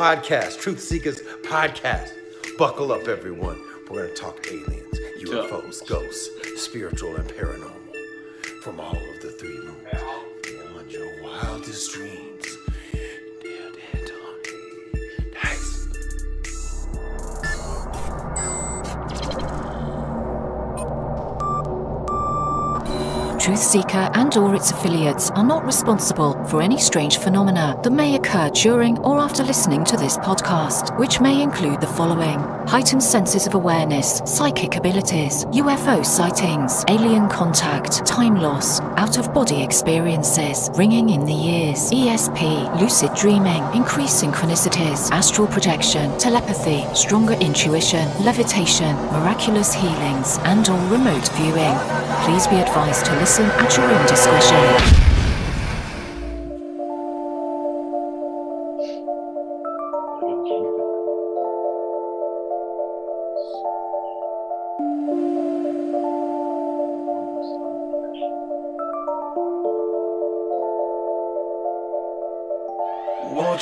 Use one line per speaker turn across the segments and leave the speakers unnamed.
podcast, TruthSeekah's podcast. Buckle up, everyone. We're going to talk aliens, UFOs, ghosts, spiritual and paranormal from all of the three moons. Beyond your wildest dreams. Dead and haunted. Nice.
TruthSeekah and or its affiliates are not responsible for any strange phenomena that may occur during or after listening to this podcast, which may include the following: heightened senses of awareness, psychic abilities, UFO sightings, alien contact, time loss, out-of-body experiences, ringing in the ears, ESP, lucid dreaming, increased synchronicities, astral projection, telepathy, stronger intuition, levitation, miraculous healings, and or remote viewing. Please be advised to listen at your own discretion.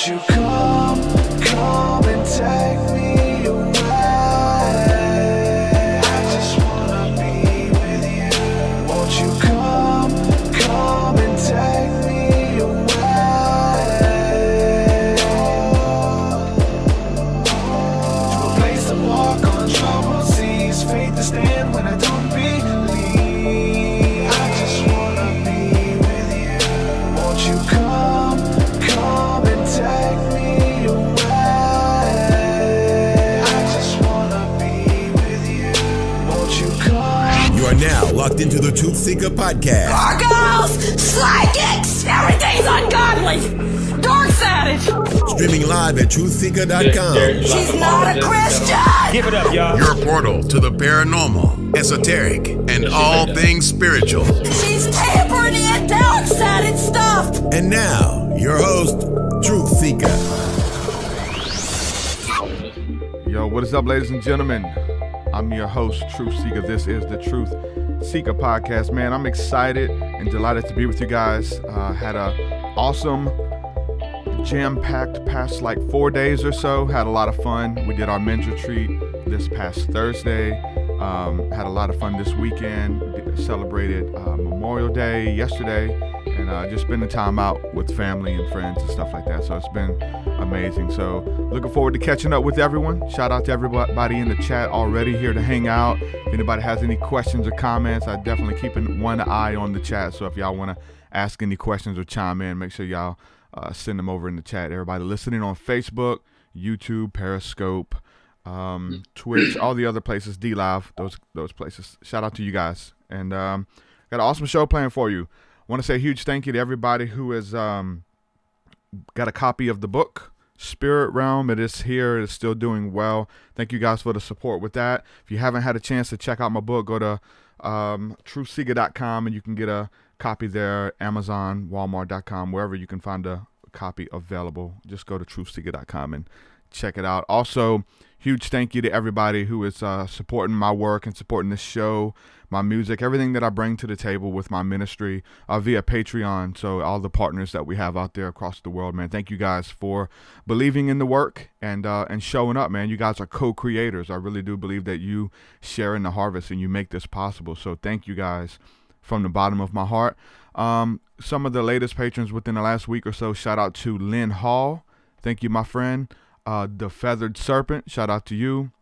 You
ladies and gentlemen? I'm your host, TruthSeekah. This is the Truth Seeker podcast. Man, I'm excited and delighted to be with you guys. Uh, had a awesome, jam-packed past like four days or so. Had a lot of fun. We did our men's retreat this past Thursday. Um, had a lot of fun this weekend. Celebrated uh, Memorial Day yesterday, and uh, just spending time out with family and friends and stuff like that. So it's been amazing. So looking forward to catching up with everyone. Shout out to everybody in the chat already here to hang out. If anybody has any questions or comments, I definitely keeping one eye on the chat. So if y'all want to ask any questions or chime in, make sure y'all uh, send them over in the chat. Everybody listening on Facebook, YouTube, Periscope, um, Twitch, all the other places, DLive, those those places. Shout out to you guys, and um, got an awesome show planned for you. Want to say a huge thank you to everybody who has um, got a copy of the book. Spirit Realm, it is here. It is still doing well. Thank you guys for the support with that. If you haven't had a chance to check out my book, go to um, and you can get a copy there. Amazon, Walmart.com, wherever you can find a copy available. Just go to truthseekah.com and check it out. Also, huge thank you to everybody who is uh, supporting my work and supporting this show, my music, everything that I bring to the table with my ministry uh, via Patreon. So, all the partners that we have out there across the world, man, thank you guys for believing in the work and uh, and showing up, man. You guys are co-creators. I really do believe that you share in the harvest and you make this possible. So, thank you guys from the bottom of my heart. Um, some of the latest patrons within the last week or so, shout out to Lynn Hall. Thank you, my friend. Uh, the Feathered Serpent, shout out to you.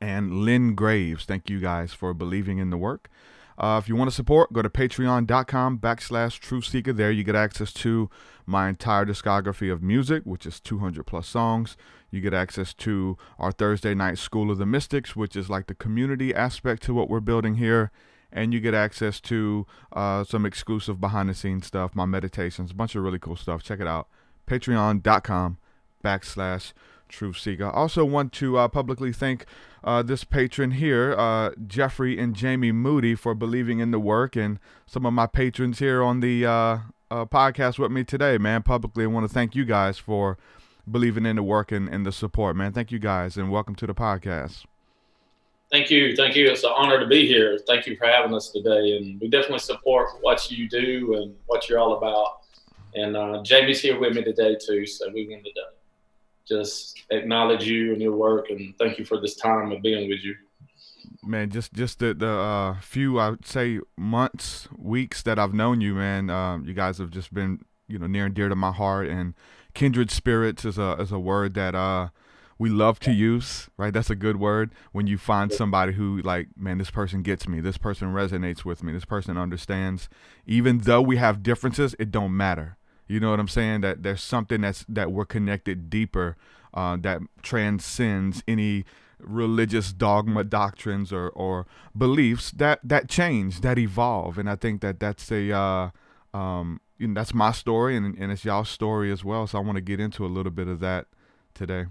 And Lynn Graves, thank you guys for believing in the work. Uh, if you want to support, go to patreon.com backslash truthseekah. There you get access to my entire discography of music, which is 200 plus songs. You get access to our Thursday night School of the Mystics, which is like the community aspect to what we're building here. And you get access to uh, some exclusive behind the scenes stuff, my meditations, a bunch of really cool stuff. Check it out. Patreon.com backslash TruthSeekah. I also want to uh, publicly thank uh, this patron here, uh, Jeffrey and Jamie Moody, for believing in the work, and some of my patrons here on the uh, uh, podcast with me today, man. Publicly, I want to thank you guys for believing in the work and, and the support, man. Thank you guys, and welcome to the podcast.
Thank you. Thank you. It's an honor to be here. Thank you for having us today. And we definitely support what you do and what you're all about. And uh, Jamie's here with me today, too. So we wanted to just acknowledge you and your work, and thank you for this time of being with you.
Man, just just the the uh, few I would say months, weeks that I've known you, man. Um, you guys have just been you know near and dear to my heart, and kindred spirits is a is a word that uh we love to use, right? That's a good word when you find somebody who like, man, this person gets me. This person resonates with me. This person understands. Even though we have differences, it don't matter. You know what I'm saying? That there's something that's that we're connected deeper, uh, that transcends any religious dogma doctrines or, or beliefs that that change that evolve and i think that that's a uh, um, you know, that's my story and, and it's y'all's story as well so i want to get into a little bit of that today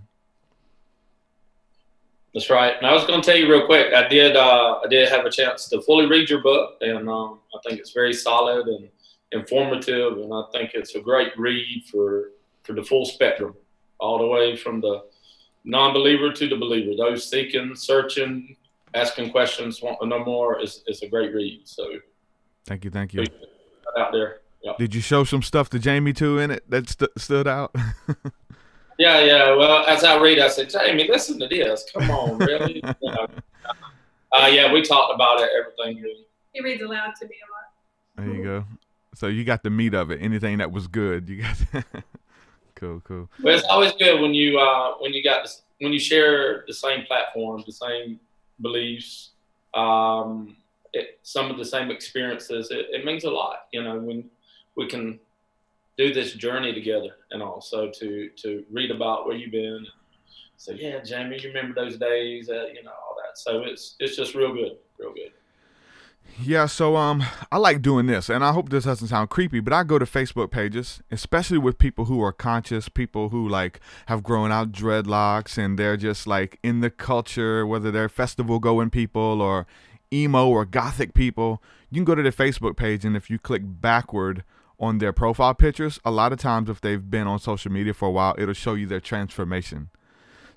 that's right. And I was going to tell you real quick. I did. Uh, I did have a chance to fully read your book, and um, I think it's very solid and informative, and I think it's a great read for for the full spectrum, all the way from the non-believer to the believer. Those seeking, searching, asking questions, want to know more is is a great read. So,
thank you, thank you.
Out there. Yep.
Did you show some stuff to Jamie too in it that st- stood out?
Yeah, yeah. Well, as I read, I said, Jamie, listen to this. Come on, really? you know? uh, yeah, we talked about it, everything.
He reads aloud to me a
lot. There you go. So you got the meat of it. Anything that was good, you got. cool, cool.
Well, it's always good when you uh, when you got when you share the same platforms, the same beliefs, um, it, some of the same experiences. It, it means a lot, you know, when we can do this journey together and also to to read about where you've been. So yeah, Jamie, you remember those days, uh, you know, all that. So it's it's just real good, real good.
Yeah, so um, I like doing this, and I hope this doesn't sound creepy, but I go to Facebook pages, especially with people who are conscious, people who like have grown out dreadlocks, and they're just like in the culture, whether they're festival going people or emo or gothic people. You can go to their Facebook page, and if you click backward on their profile pictures, a lot of times if they've been on social media for a while, it'll show you their transformation.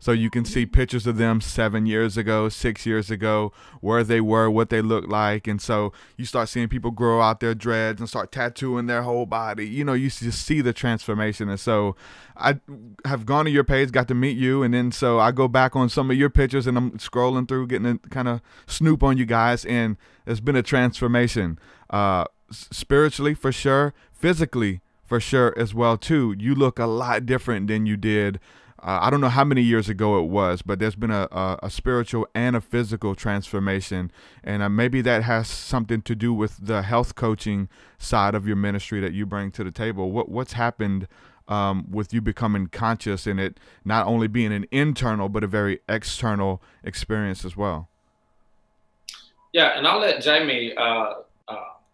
So you can see pictures of them seven years ago, six years ago, where they were, what they looked like. And so you start seeing people grow out their dreads and start tattooing their whole body. You know, you just see the transformation. And so I have gone to your page, got to meet you. And then so I go back on some of your pictures and I'm scrolling through, getting a kind of snoop on you guys. And there's been a transformation. Uh, spiritually for sure, physically for sure as well too. You look a lot different than you did. Uh, I don't know how many years ago it was, but there's been a, a, a spiritual and a physical transformation, and uh, maybe that has something to do with the health coaching side of your ministry that you bring to the table. What what's happened um, with you becoming conscious in it not only being an internal but a very external experience as well?
Yeah, and I'll let Jamie uh,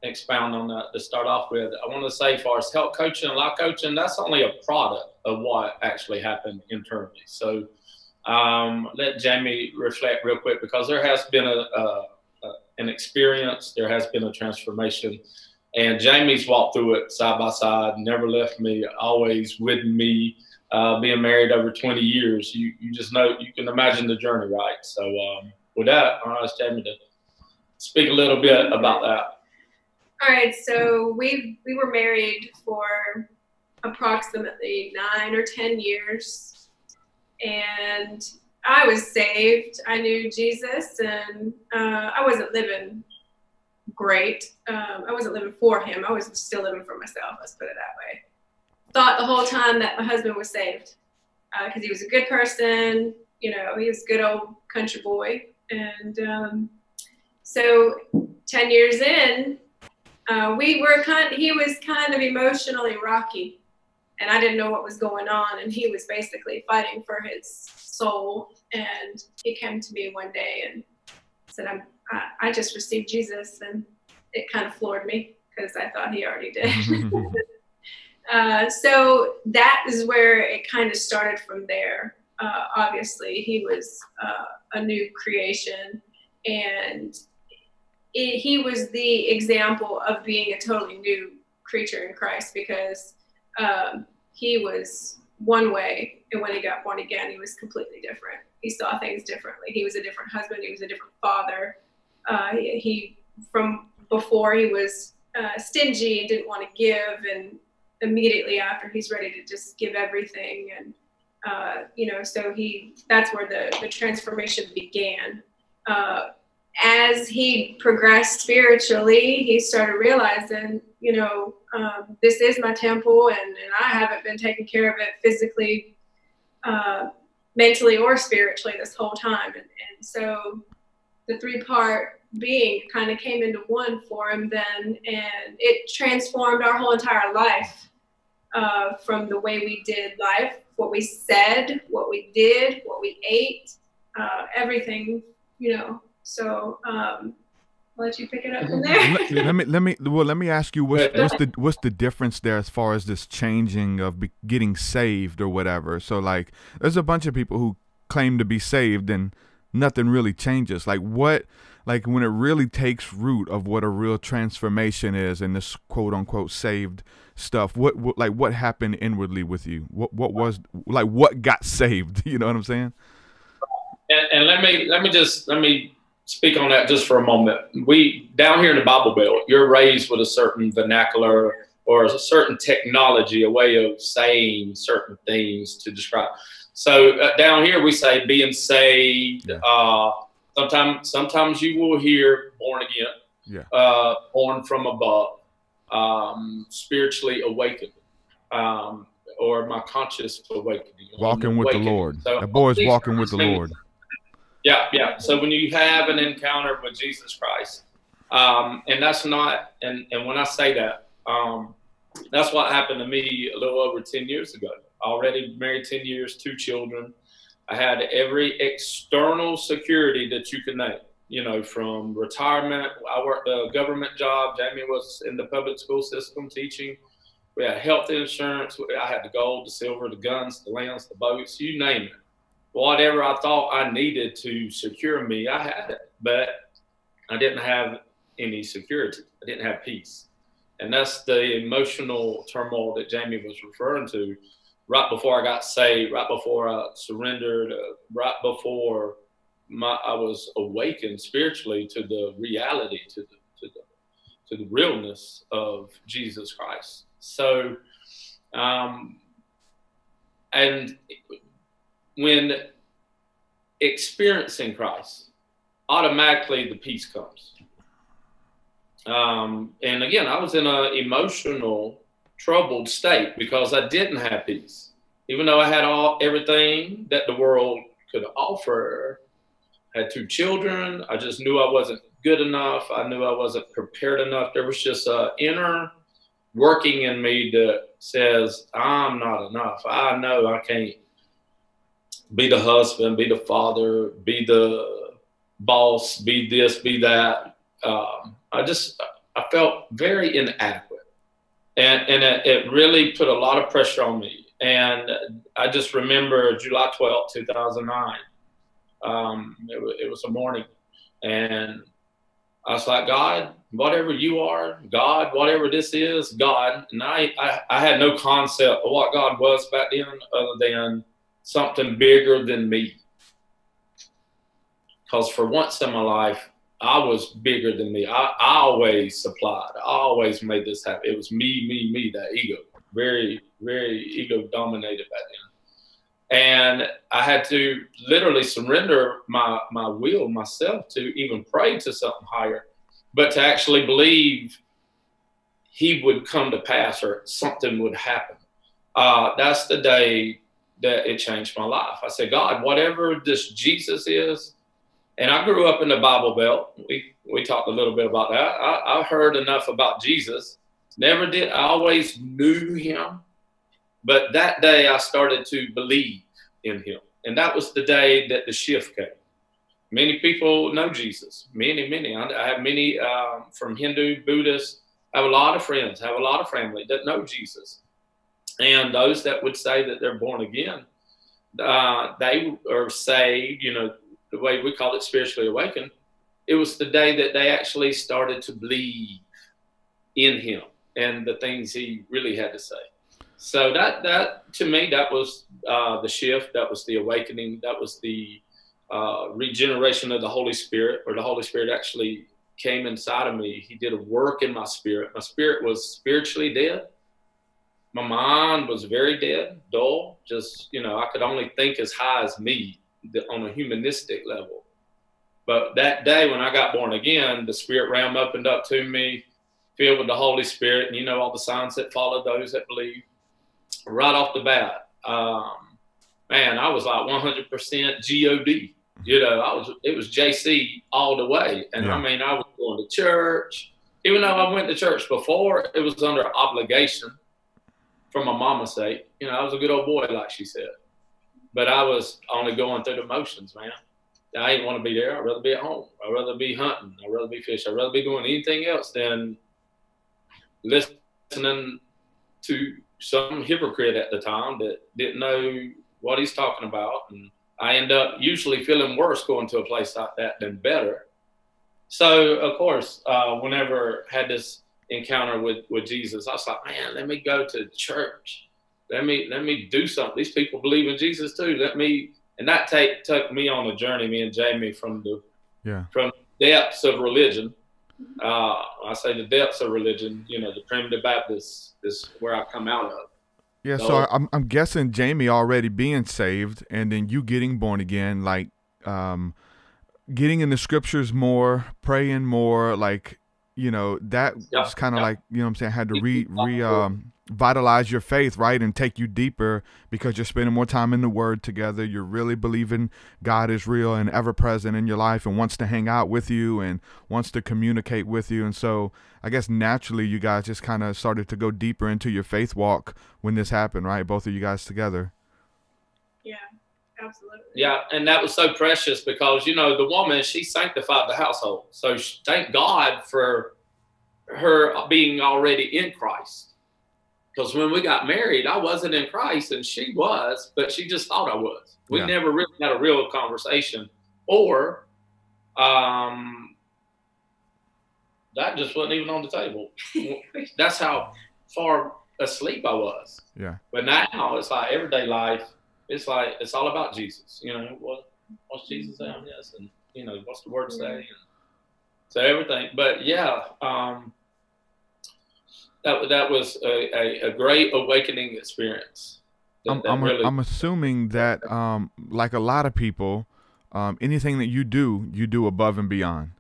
expound on that to start off with. I want to say, as far as health coaching and life coaching, that's only a product of what actually happened internally. So um, let Jamie reflect real quick because there has been a, a, a, an experience, there has been a transformation, and Jamie's walked through it side by side, never left me, always with me. Uh, being married over 20 years, you, you just know you can imagine the journey, right? So um, with that, I'll ask Jamie to speak a little bit about that.
All right, so we we were married for approximately nine or ten years, and I was saved. I knew Jesus, and uh, I wasn't living great. Um, I wasn't living for Him. I was still living for myself. Let's put it that way. Thought the whole time that my husband was saved because uh, he was a good person. You know, he was a good old country boy, and um, so ten years in uh, we were kind. He was kind of emotionally rocky, and I didn't know what was going on. And he was basically fighting for his soul. And he came to me one day and said, "I'm. I, I just received Jesus," and it kind of floored me because I thought he already did. uh, so that is where it kind of started from there. Uh, obviously, he was uh, a new creation, and it, he was the example of being a totally new creature in Christ because um, he was one way, and when he got born again, he was completely different. He saw things differently. He was a different husband. He was a different father. Uh, he, he, from before he was uh, stingy and didn't want to give, and immediately after he's ready to just give everything. And Uh, you know, so he that's where the the transformation began. Uh, as he progressed spiritually, he started realizing, you know, um, this is my temple, and, and I haven't been taking care of it physically, uh, mentally, or spiritually this whole time. And, and so the three part being kind of came into one for him then, and it transformed our whole entire life uh, from the way we did life, what we said, what we did, what we ate, uh, everything, you know. So, um, I'll let you pick it up from there.
let, let me let me well let me ask you what's, what's the what's the difference there as far as this changing of be, getting saved or whatever. So like, there's a bunch of people who claim to be saved and nothing really changes. Like what like when it really takes root of what a real transformation is and this quote unquote saved stuff what, what like what happened inwardly with you what what was like what got saved you know what i'm saying
and, and let me let me just let me speak on that just for a moment. We down here in the bible belt you're raised with a certain vernacular or a certain technology a way of saying certain things to describe. So uh, down here we say being saved
Yeah.
uh sometimes sometimes you will hear born again
yeah.
uh, born from above, um, spiritually awakened, um, or my conscious awakening.
walking with the lord.
So
that boy's walking with the lord
Yeah, yeah. So when you have an encounter with Jesus Christ, um, and that's not, and, and when I say that, um, that's what happened to me a little over 10 years ago. Already married 10 years, two children. I had every external security that you can name, you know, from retirement. I worked a government job. Jamie was in the public school system teaching. We had health insurance. I had the gold, the silver, the guns, the lands, the boats, you name it whatever I thought I needed to secure me, I had it, but I didn't have any security. I didn't have peace. And that's the emotional turmoil that Jamie was referring to right before I got saved, right before I surrendered, uh, right before my, I was awakened spiritually to the reality, to the, to the, to the realness of Jesus Christ. So, um, and when experiencing Christ, automatically the peace comes. Um, and again, I was in an emotional, troubled state because I didn't have peace, even though I had all everything that the world could offer. Had two children. I just knew I wasn't good enough. I knew I wasn't prepared enough. There was just a inner working in me that says I'm not enough. I know I can't be the husband, be the father, be the boss, be this, be that. Um, I just I felt very inadequate, and and it, it really put a lot of pressure on me. And I just remember July twelfth, two thousand nine. Um, it, it was a morning, and I was like, God, whatever you are, God, whatever this is, God. And I, I, I had no concept of what God was back then, other than something bigger than me. Because for once in my life, I was bigger than me. I, I always supplied. I always made this happen. It was me, me, me, that ego. Very, very ego dominated back then. And I had to literally surrender my, my will, myself, to even pray to something higher, but to actually believe he would come to pass or something would happen. Uh, that's the day that it changed my life. I said, God, whatever this Jesus is, and I grew up in the Bible Belt. We we talked a little bit about that. I, I heard enough about Jesus. Never did. I always knew him, but that day I started to believe in him, and that was the day that the shift came. Many people know Jesus. Many, many. I I have many um, from Hindu, Buddhist. I have a lot of friends. Have a lot of family that know Jesus, and those that would say that they're born again, uh, they are saved. You know, the way we call it spiritually awakened, it was the day that they actually started to believe in him and the things he really had to say. So that that to me that was uh, the shift, that was the awakening, that was the uh, regeneration of the Holy Spirit, or the Holy Spirit actually came inside of me. He did a work in my spirit. My spirit was spiritually dead, my mind was very dead, dull. Just you know, I could only think as high as me on a humanistic level. But that day when I got born again, the Spirit realm opened up to me, filled with the Holy Spirit, and you know all the signs that follow those that believe. Right off the bat, um, man, I was like 100% God. You know, I was it was JC all the way, and yeah. I mean, I was going to church. Even though I went to church before, it was under obligation for my mama's sake. You know, I was a good old boy, like she said. But I was only going through the motions, man. I didn't want to be there. I'd rather be at home. I'd rather be hunting. I'd rather be fishing. I'd rather be doing anything else than listening to some hypocrite at the time that didn't know what he's talking about. And I end up usually feeling worse going to a place like that than better. So, of course, uh, whenever I had this encounter with, with Jesus, I was like, man, let me go to church let me let me do something. These people believe in Jesus too. Let me and that take took me on a journey, me and Jamie, from the
yeah
from depths of religion. Uh, I say the depths of religion. You know, the primitive Baptist is where I come out of.
Yeah, so, so I'm I'm guessing Jamie already being saved, and then you getting born again, like um, getting in the scriptures more, praying more, like you know that yeah, was kind of yeah. like you know what I'm saying had to re re um vitalize your faith, right, and take you deeper because you're spending more time in the Word together. You're really believing God is real and ever present in your life and wants to hang out with you and wants to communicate with you. And so, I guess naturally, you guys just kind of started to go deeper into your faith walk when this happened, right? Both of you guys together.
Yeah, absolutely.
Yeah, and that was so precious because you know the woman she sanctified the household, so she, thank God for her being already in Christ because when we got married, I wasn't in Christ and she was, but she just thought I was. We yeah. never really had a real conversation, or um, that just wasn't even on the table. That's how far asleep I was.
Yeah.
But now it's like everyday life. It's like it's all about Jesus. You know what? What's Jesus say on this? And you know what's the word say? And so everything. But yeah. Um, that that was a, a, a great awakening experience.
That, I'm, that I'm, really... I'm, assuming that, um, like a lot of people, um, anything that you do, you do above and beyond.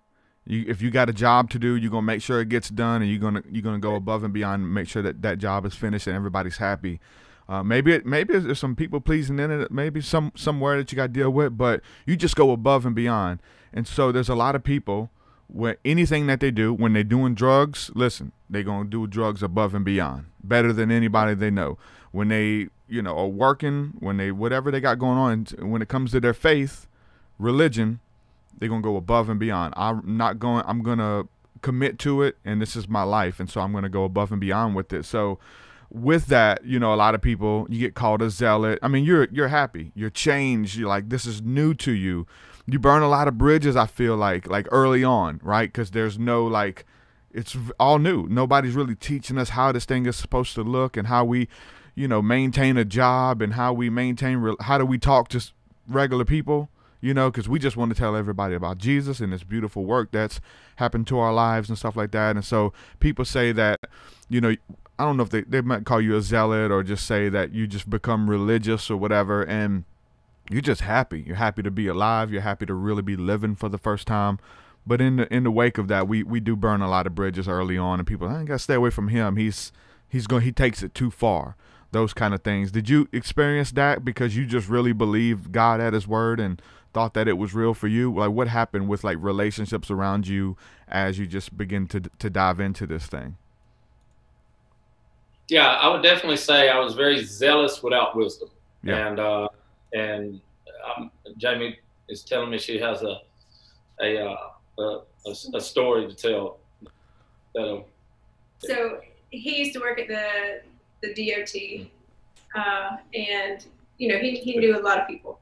You, if you got a job to do, you're gonna make sure it gets done, and you're gonna you're gonna go above and beyond, and make sure that that job is finished and everybody's happy. Uh, maybe it, maybe there's some people pleasing in it, maybe some somewhere that you got to deal with, but you just go above and beyond. And so there's a lot of people where anything that they do when they're doing drugs, listen, they're gonna do drugs above and beyond, better than anybody they know. When they, you know, are working, when they whatever they got going on, when it comes to their faith, religion, they're gonna go above and beyond. I'm not going. I'm gonna commit to it, and this is my life, and so I'm gonna go above and beyond with it. So. With that, you know, a lot of people you get called a zealot. I mean, you're you're happy, you're changed. You're like this is new to you. You burn a lot of bridges i feel like like early on right? Because there's no like it's all new. Nobody's really teaching us how this thing is supposed to look and how we you know maintain a job and how we maintain how do we talk to regular people you know? Because we just want to tell everybody about jesus and this beautiful work that's happened to our lives and stuff like that. And so people say that you know i don't know if they, they might call you a zealot or just say that you just become religious or whatever and you're just happy. You're happy to be alive. You're happy to really be living for the first time. But in the in the wake of that, we we do burn a lot of bridges early on, and people I gotta stay away from him. He's he's going he takes it too far. Those kind of things. Did you experience that because you just really believed God at His word and thought that it was real for you? Like what happened with like relationships around you as you just begin to to dive into this thing?
Yeah, I would definitely say I was very zealous without wisdom, yeah. and uh, and um, Jamie is telling me she has a a, uh, a, a, story to tell. That,
so he used to work at the the DOT, uh, and you know he, he knew a lot of people.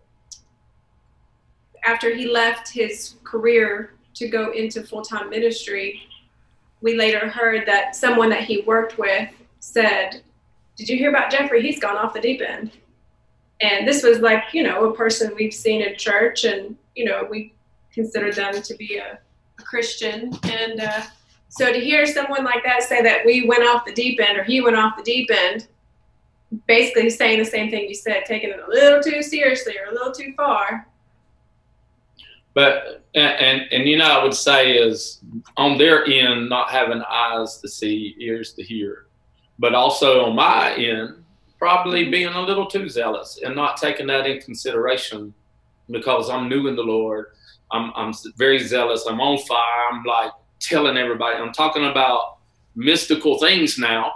After he left his career to go into full time ministry, we later heard that someone that he worked with said, "Did you hear about Jeffrey? He's gone off the deep end." And this was like, you know, a person we've seen in church, and you know, we consider them to be a, a Christian. And uh, so to hear someone like that say that we went off the deep end or he went off the deep end, basically saying the same thing you said, taking it a little too seriously or a little too far.
But and, and and you know I would say is on their end not having eyes to see, ears to hear, but also on my end probably being a little too zealous and not taking that in consideration because I'm new in the Lord. I'm I'm very zealous. I'm on fire. I'm like telling everybody. I'm talking about mystical things now.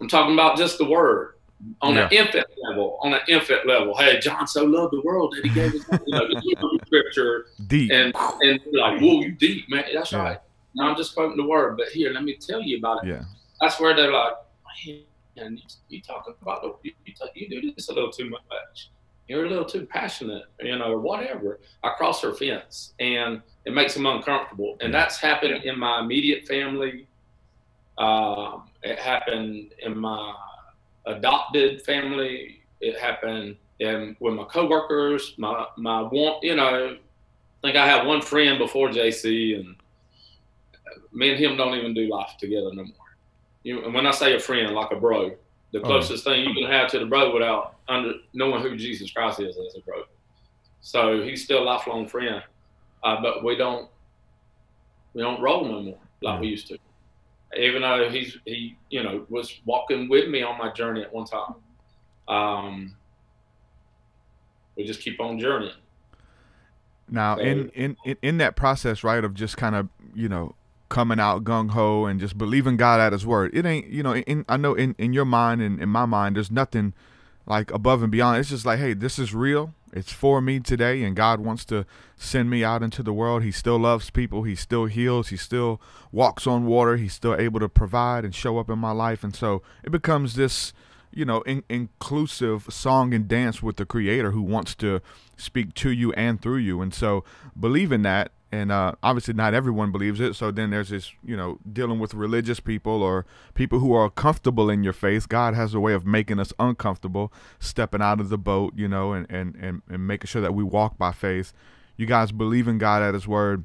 I'm talking about just the word on
Yeah.
an infant level. On an infant level. Hey, John so loved the world that he gave his you know, you know, the scripture
Deep.
and and like, whoa, you deep, man. That's
Yeah.
right. Now I'm just quoting the word, but here, let me tell you about it.
yeah.
That's where they're like, man, you, you talking about you, you, talk- you do this a little too much. You're a little too passionate, you know, or whatever. I cross her fence, and it makes them uncomfortable. And that's happened in my immediate family. Um, it happened in my adopted family. It happened in, with my coworkers. My my one, you know, I think I had one friend before JC, and me and him don't even do life together no more. You, and when I say a friend, like a bro, the closest thing you can have to the bro without under knowing who Jesus Christ is as a bro. So he's still a lifelong friend, uh, but we don't we don't roll no more like we used to. Even though he's he you know was walking with me on my journey at one time. Um, we just keep on journeying.
Now,
So-
in in in that process, right, of just kind of you know coming out gung ho and just believing God at His word, it ain't you know. In, I know in in your mind and in my mind, there's nothing like above and beyond. It's just like, hey, this is real. It's for me today, and God wants to send me out into the world. He still loves people. He still heals. He still walks on water. He's still able to provide and show up in my life, and so it becomes this you know, in, inclusive song and dance with the creator who wants to speak to you and through you. And so believe in that. And uh, obviously, not everyone believes it. So then there's this, you know, dealing with religious people or people who are comfortable in your faith. God has a way of making us uncomfortable, stepping out of the boat, you know, and, and, and, and making sure that we walk by faith. You guys believe in God at His word,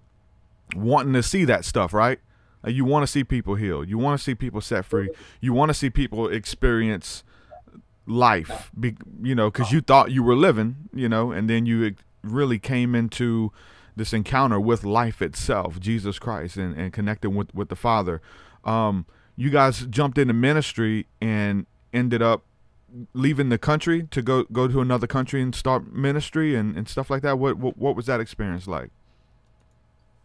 wanting to see that stuff, right? You want to see people healed. You want to see people set free. You want to see people experience life, be, you know, because you thought you were living, you know, and then you really came into this encounter with life itself, Jesus Christ, and, and connecting with, with the Father. Um, you guys jumped into ministry and ended up leaving the country to go go to another country and start ministry and, and stuff like that. What, what what was that experience like?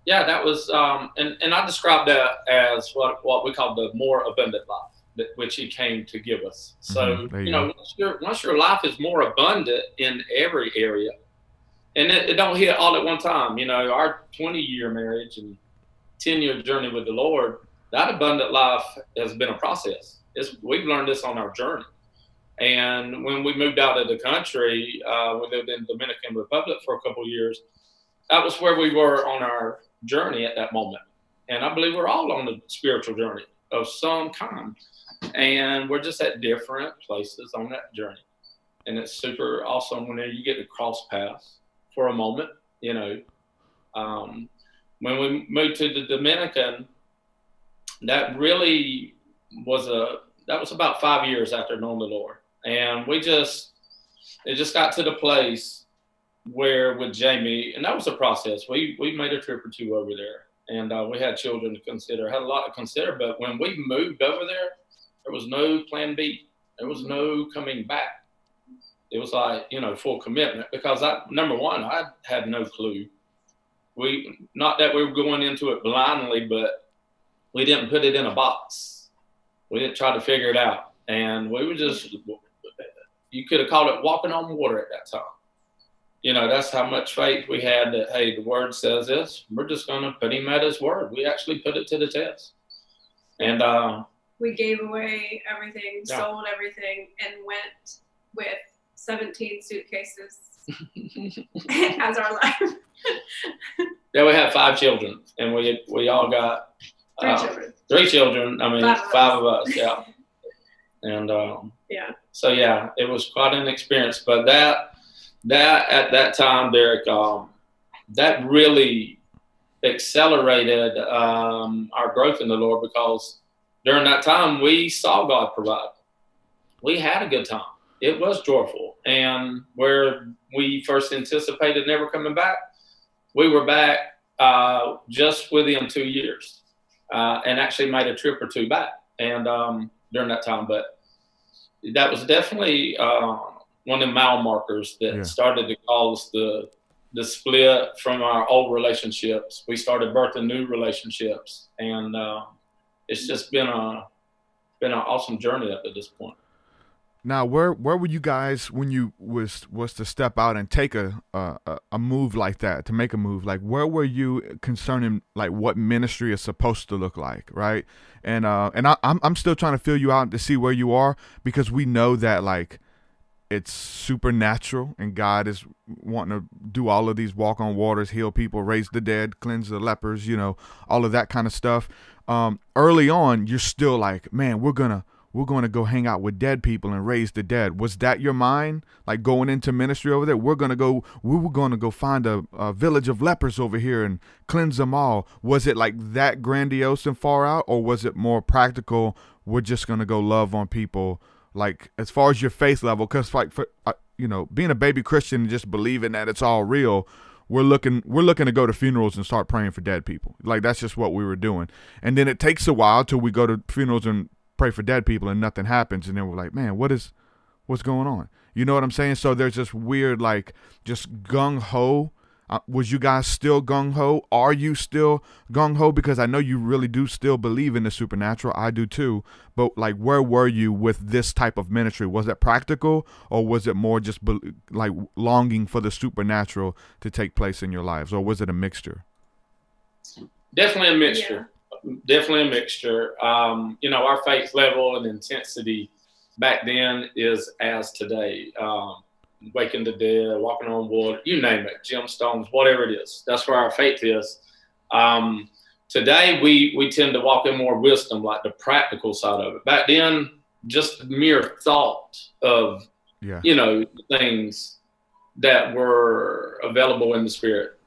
Yeah, that was, um, and, and I described that as what, what we call the more abundant life, that, which he came to give us. So,
Mhm, you
you know, once your, once your life is more abundant in every area, and it, it don't hit all at one time, you know, our 20 year marriage and 10 year journey with the Lord, that abundant life has been a process. It's, we've learned this on our journey. And when we moved out of the country, uh, we lived in Dominican Republic for a couple of years. That was where we were on our journey at that moment. And I believe we're all on a spiritual journey of some kind. And we're just at different places on that journey. And it's super awesome when you get to cross paths for a moment, you know. Um, when we moved to the Dominican, that really was a that was about five years after knowing the Lord. And we just it just got to the place where with Jamie, and that was a process. We we made a trip or two over there, and uh, we had children to consider, had a lot to consider. But when we moved over there, there was no plan B. There was no coming back. It was like you know full commitment because I number one I had no clue. We not that we were going into it blindly, but we didn't put it in a box. We didn't try to figure it out, and we were just you could have called it walking on water at that time you know, that's how much faith we had that, hey, the word says this. We're just going to put him at his word. We actually put it to the test. And uh,
We gave away everything,
Yeah.
sold everything, and went with 17 suitcases as our life.
yeah, we had five children, and we we all got
Three
uh,
children.
three children. I mean,
Five of
five
us.
of us, yeah. And um,
Yeah.
so yeah, it was quite an experience. But that that at that time, Derek, um, that really accelerated um, our growth in the Lord because during that time we saw God provide. we had a good time. It was joyful, and where we first anticipated never coming back, we were back uh, just within two years, uh, and actually made a trip or two back, and um, during that time, but that was definitely uh, one of the mile markers that
Yeah.
started to cause the the split from our old relationships. We started birthing new relationships, and uh, it's just been a been an awesome journey up to this point.
Now, where where were you guys when you was was to step out and take a a, a- move like that to make a move? Like, where were you concerning like what ministry is supposed to look like, right? And uh, and I, I'm I'm still trying to feel you out to see where you are because we know that like it's supernatural and God is wanting to do all of these walk on waters, heal people, raise the dead, cleanse the lepers, you know, all of that kind of stuff. Um, early on, you're still like, man, we're gonna we're gonna go hang out with dead people and raise the dead. Was that your mind, like going into ministry over there? We're gonna go, we were gonna go find a, a village of lepers over here and cleanse them all. Was it like that grandiose and far out, or was it more practical? We're just gonna go love on people like as far as your faith level because like for uh, you know being a baby christian and just believing that it's all real we're looking we're looking to go to funerals and start praying for dead people like that's just what we were doing and then it takes a while till we go to funerals and pray for dead people and nothing happens and then we're like man what is what's going on you know what i'm saying so there's this weird like just gung-ho uh, was you guys still gung ho? Are you still gung ho? Because I know you really do still believe in the supernatural. I do too. But like, where were you with this type of ministry? Was it practical, or was it more just be- like longing for the supernatural to take place in your lives, or was it a mixture?
Definitely a mixture. Definitely a mixture. Um, you know, our faith level and intensity back then is as today. Um, waking the dead, walking on water, you name it, gemstones, whatever it is. That's where our faith is. Um, today, we we tend to walk in more wisdom, like the practical side of it. Back then, just mere thought of
Yeah.
you know things that were available in the spirit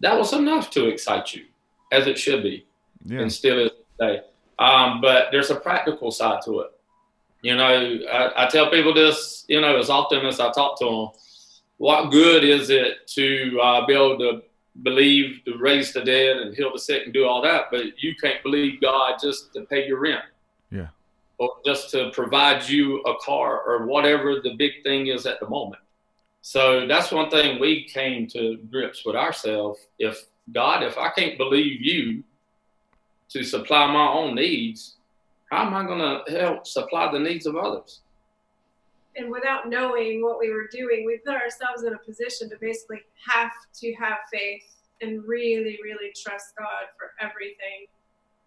that was enough to excite you, as it should be
Yeah.
and still is today. Um, but there's a practical side to it. You know, I, I tell people this, you know, as often as I talk to them, what good is it to uh, be able to believe to raise the dead and heal the sick and do all that, but you can't believe God just to pay your rent
Yeah.
or just to provide you a car or whatever the big thing is at the moment. So that's one thing we came to grips with ourselves. If God, if I can't believe you to supply my own needs, how am I going to help supply the needs of others?
and without knowing what we were doing, we put ourselves in a position to basically have to have faith and really, really trust God for everything.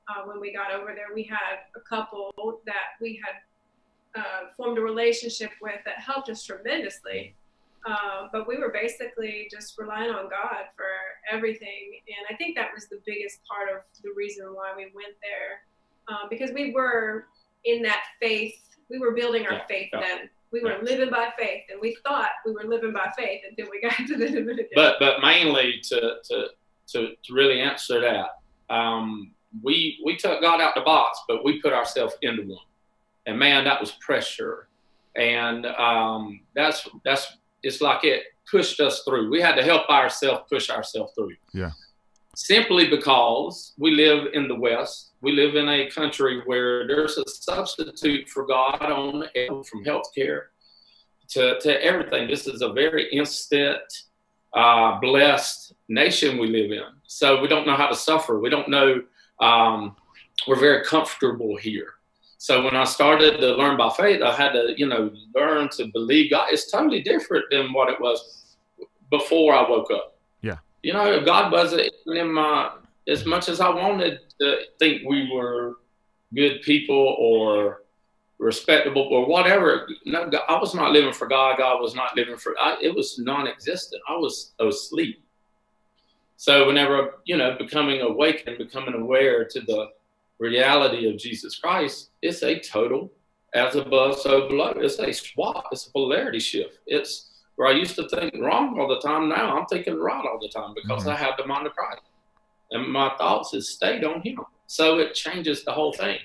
Uh, when we got over there, we had a couple that we had uh, formed a relationship with that helped us tremendously. Uh, but we were basically just relying on God for everything. And I think that was the biggest part of the reason why we went there. Um, because we were in that faith, we were building our
Yeah,
faith
yeah.
then. We were
Yeah.
living by faith, and we thought we were living by faith until we got to the Dominican.
But but mainly to to to, to really answer that, um, we we took God out the box, but we put ourselves into one, and man, that was pressure, and um, that's that's it's like it pushed us through. We had to help ourselves push ourselves through.
Yeah.
Simply because we live in the West, we live in a country where there's a substitute for God on from healthcare to, to everything. This is a very instant, uh, blessed nation we live in. So we don't know how to suffer. We don't know. Um, we're very comfortable here. So when I started to learn by faith, I had to, you know, learn to believe God. It's totally different than what it was before I woke up.
Yeah.
You know, God wasn't in my as much as I wanted to think we were good people or respectable or whatever. No, God- I was not living for God. God was not living for. I, it was non-existent. I was asleep. So whenever you know, becoming awake and becoming aware to the reality of Jesus Christ, it's a total as above, so below. It's a swap. It's a polarity shift. It's where I used to think wrong all the time. Now I'm thinking right all the time because
Mhm.
I have the mind of Christ, and my thoughts is stayed on Him. So it changes the whole thing.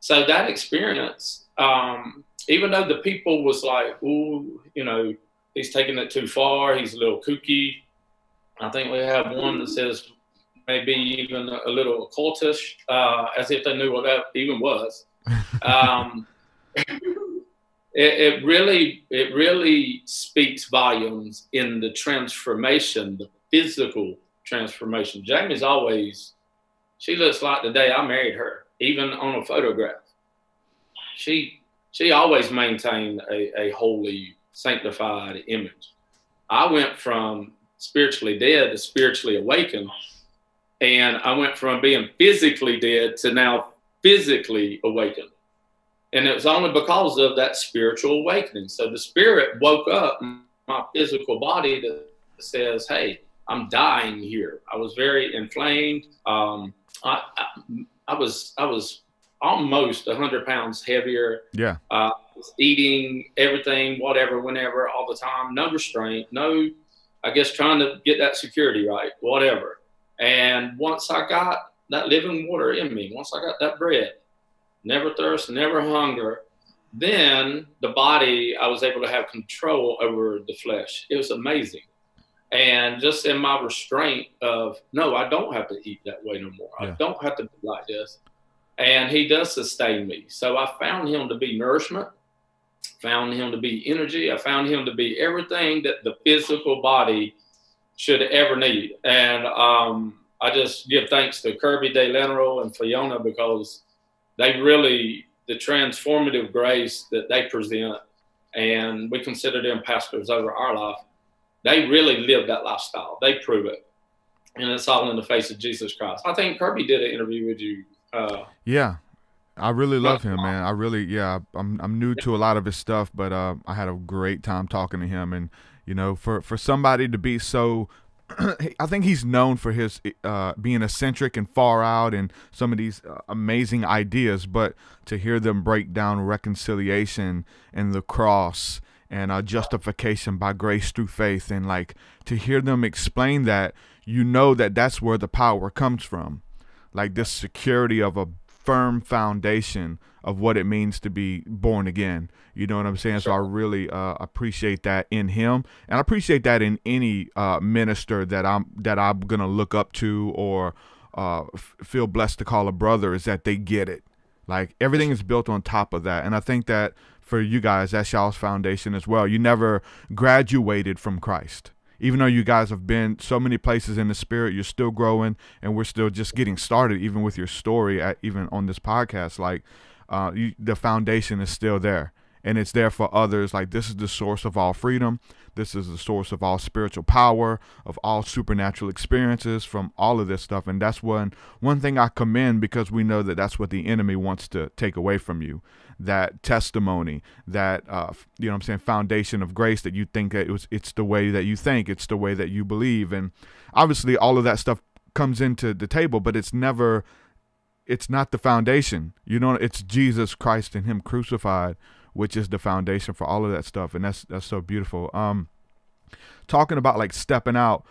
So that experience, um, even though the people was like, "Ooh, you know, he's taking it too far. He's a little kooky." I think we have one that says maybe even a little cultish, uh, as if they knew what that even was. Um, it, it really, it really speaks volumes in the transformation, the physical transformation. Jamie's always, she looks like the day I married her, even on a photograph. She, she always maintained a, a holy, sanctified image. I went from spiritually dead to spiritually awakened. And I went from being physically dead to now physically awakened. And it was only because of that spiritual awakening. So the spirit woke up my physical body that says, Hey, I'm dying here. I was very inflamed. Um, I, I, I, was I was almost 100 pounds heavier.
Yeah.
Uh, eating everything, whatever, whenever, all the time. No restraint. No, I guess trying to get that security right, whatever. And once I got that living water in me, once I got that bread, never thirst, never hunger, then the body, I was able to have control over the flesh. It was amazing. And just in my restraint of, no, I don't have to eat that way no more. Yeah. I don't have to be like this. And he does sustain me. So I found him to be nourishment, found him to be energy. I found him to be everything that the physical body should ever need. And um, I just give thanks to Kirby De Lanerolle and Fiona because they really, the transformative grace that they present, and we consider them pastors over our life, they really live that lifestyle. They prove it. And it's all in the face of Jesus Christ. I think Kirby did an interview with you. Uh,
yeah, I really love him, man. I really, yeah, I'm I'm new to a lot of his stuff, but uh, I had a great time talking to him, and you know, for for somebody to be so I think he's known for his uh, being eccentric and far out and some of these uh, amazing ideas, but to hear them break down reconciliation and the cross and uh, justification by grace through faith, and like to hear them explain that, you know that that's where the power comes from, like this security of a firm foundation of what it means to be born again. You know what I'm saying? Sure. So I really uh, appreciate that in him, and I appreciate that in any uh, minister that I'm that I'm gonna look up to or uh, f- feel blessed to call a brother. Is that they get it? Like everything is built on top of that, and I think that for you guys, that's y'all's foundation as well. You never graduated from Christ even though you guys have been so many places in the spirit, you're still growing, and we're still just getting started. Even with your story, at, even on this podcast, like uh, you, the foundation is still there, and it's there for others. Like this is the source of all freedom. This is the source of all spiritual power, of all supernatural experiences, from all of this stuff. And that's one one thing I commend because we know that that's what the enemy wants to take away from you that testimony, that uh, you know I'm saying foundation of grace that you think it was it's the way that you think, it's the way that you believe. And obviously all of that stuff comes into the table, but it's never it's not the foundation. You know, it's Jesus Christ and him crucified, which is the foundation for all of that stuff. And that's that's so beautiful. Um talking about like stepping out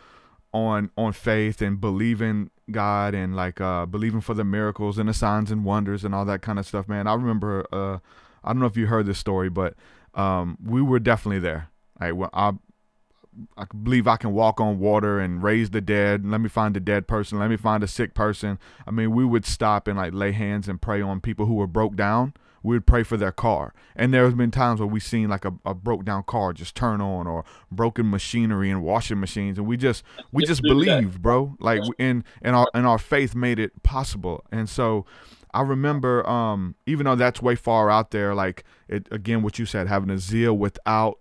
on on faith and believing God and like uh believing for the miracles and the signs and wonders and all that kind of stuff, man. I remember uh I don't know if you heard this story, but um we were definitely there. Like well, I I believe I can walk on water and raise the dead. Let me find a dead person. Let me find a sick person. I mean, we would stop and like lay hands and pray on people who were broke down we would pray for their car. And there's been times where we've seen like a, a broke down car just turn on or broken machinery and washing machines. And we just, we just, believed, bro. Like, in, and our, and our faith made it possible. And so, I remember, um, even though that's way far out there, like it again, what you said, having a zeal without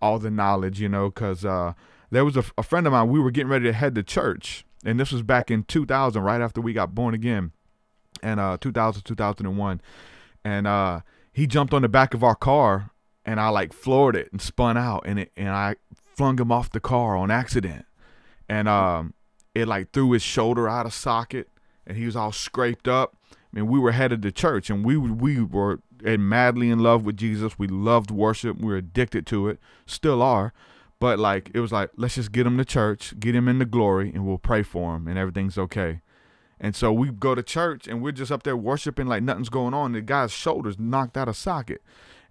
all the knowledge, you know, because uh, there was a, a, friend of mine. We were getting ready to head to church, and this was back in 2000, right after we got born again, and uh, 2000 2001, and uh, he jumped on the back of our car, and I like floored it and spun out, and it and I flung him off the car on accident, and um, it like threw his shoulder out of socket, and he was all scraped up. I mean, we were headed to church, and we we were madly in love with Jesus. We loved worship. We were addicted to it, still are. But like it was like, let's just get him to church, get him into glory, and we'll pray for him, and everything's okay. And so we go to church and we're just up there worshiping like nothing's going on. The guy's shoulders knocked out of socket.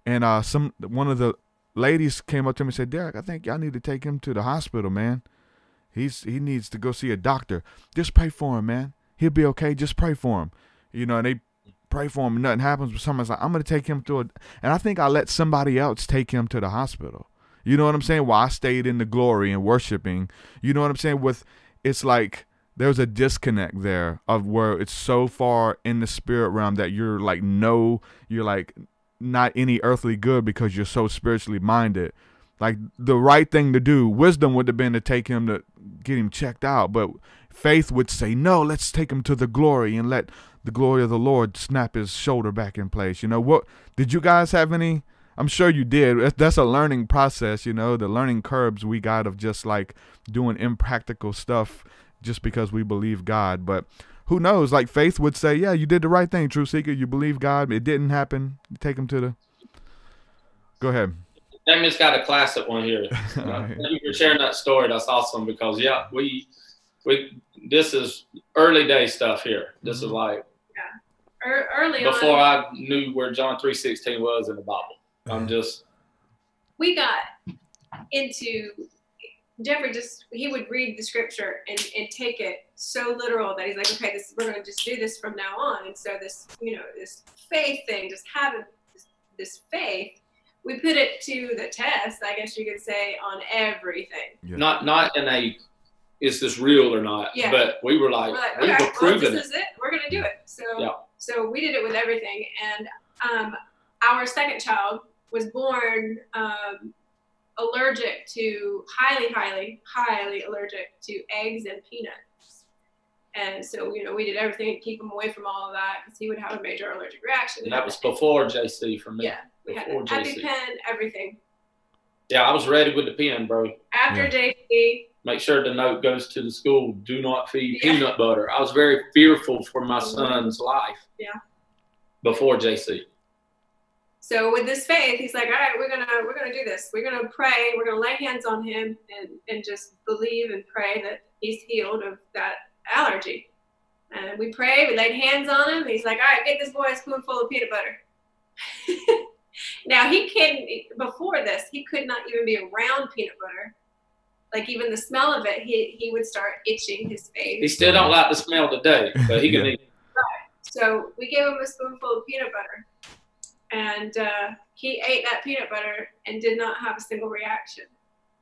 and uh, some one of the ladies came up to me and said, Derek, I think y'all need to take him to the hospital, man. He's he needs to go see a doctor. Just pray for him, man. He'll be okay. Just pray for him. You know, and they pray for him and nothing happens. But someone's like, I'm gonna take him to a and I think I let somebody else take him to the hospital. You know what I'm saying? While I stayed in the glory and worshiping. You know what I'm saying? With it's like there's a disconnect there of where it's so far in the spirit realm that you're like no you're like not any earthly good because you're so spiritually minded. Like the right thing to do wisdom would have been to take him to get him checked out but faith would say no let's take him to the glory and let the glory of the lord snap his shoulder back in place. You know what did you guys have any? I'm sure you did. That's a learning process you know the learning curbs we got of just like doing impractical stuff just because we believe God. But who knows? Like faith would say, yeah, you did the right thing, TruthSeekah. You believe God. It didn't happen. take him to the. Go ahead.
Damien's got a classic one here. Uh, thank you for sharing that story. That's awesome because yeah, we we this is early day stuff here. This
Mm-hmm.
is like
Er- early
before
on,
I knew where John three sixteen was in the Bible. I'm just
we got into Jeffrey just he would read the scripture and, and take it so literal that he's like, okay, this we're gonna just do this from now on. And so this, you know, this faith thing, just having this, this faith, we put it to the test, I guess you could say, on everything.
Yeah.
not not in a is this real or not?
Yeah.
But we were like,
We're like,
we
okay,
were
well,
proving
this
it.
is it. We're gonna do it. So
Yeah.
so we did it with everything. And um, our second child was born um, allergic to highly, highly, highly allergic to eggs and peanuts. And so, you know, we did everything to keep him away from all of that because he would have a major allergic reaction.
And that was before JC for me.
Yeah, we had an EpiPen, everything.
Yeah, I was ready with the pen, bro.
After
Yeah.
JC,
Make sure the note goes to the school. Do not feed
Yeah.
peanut butter. I was very fearful for my mm-hmm. son's life.
Yeah.
Before JC.
So with this faith, he's like, all right, we're gonna we're gonna do this. We're gonna pray. We're gonna lay hands on him and and just believe and pray that he's healed of that allergy. And we pray. We laid hands on him. He's like, all right, get this boy a spoonful of peanut butter. now he can before this he could not even be around peanut butter. Like even the smell of it, he he would start itching his face.
He still don't like the smell today, but he can
Yeah.
eat.
So we gave him a spoonful of peanut butter, and uh, he ate that peanut butter and did not have a single reaction.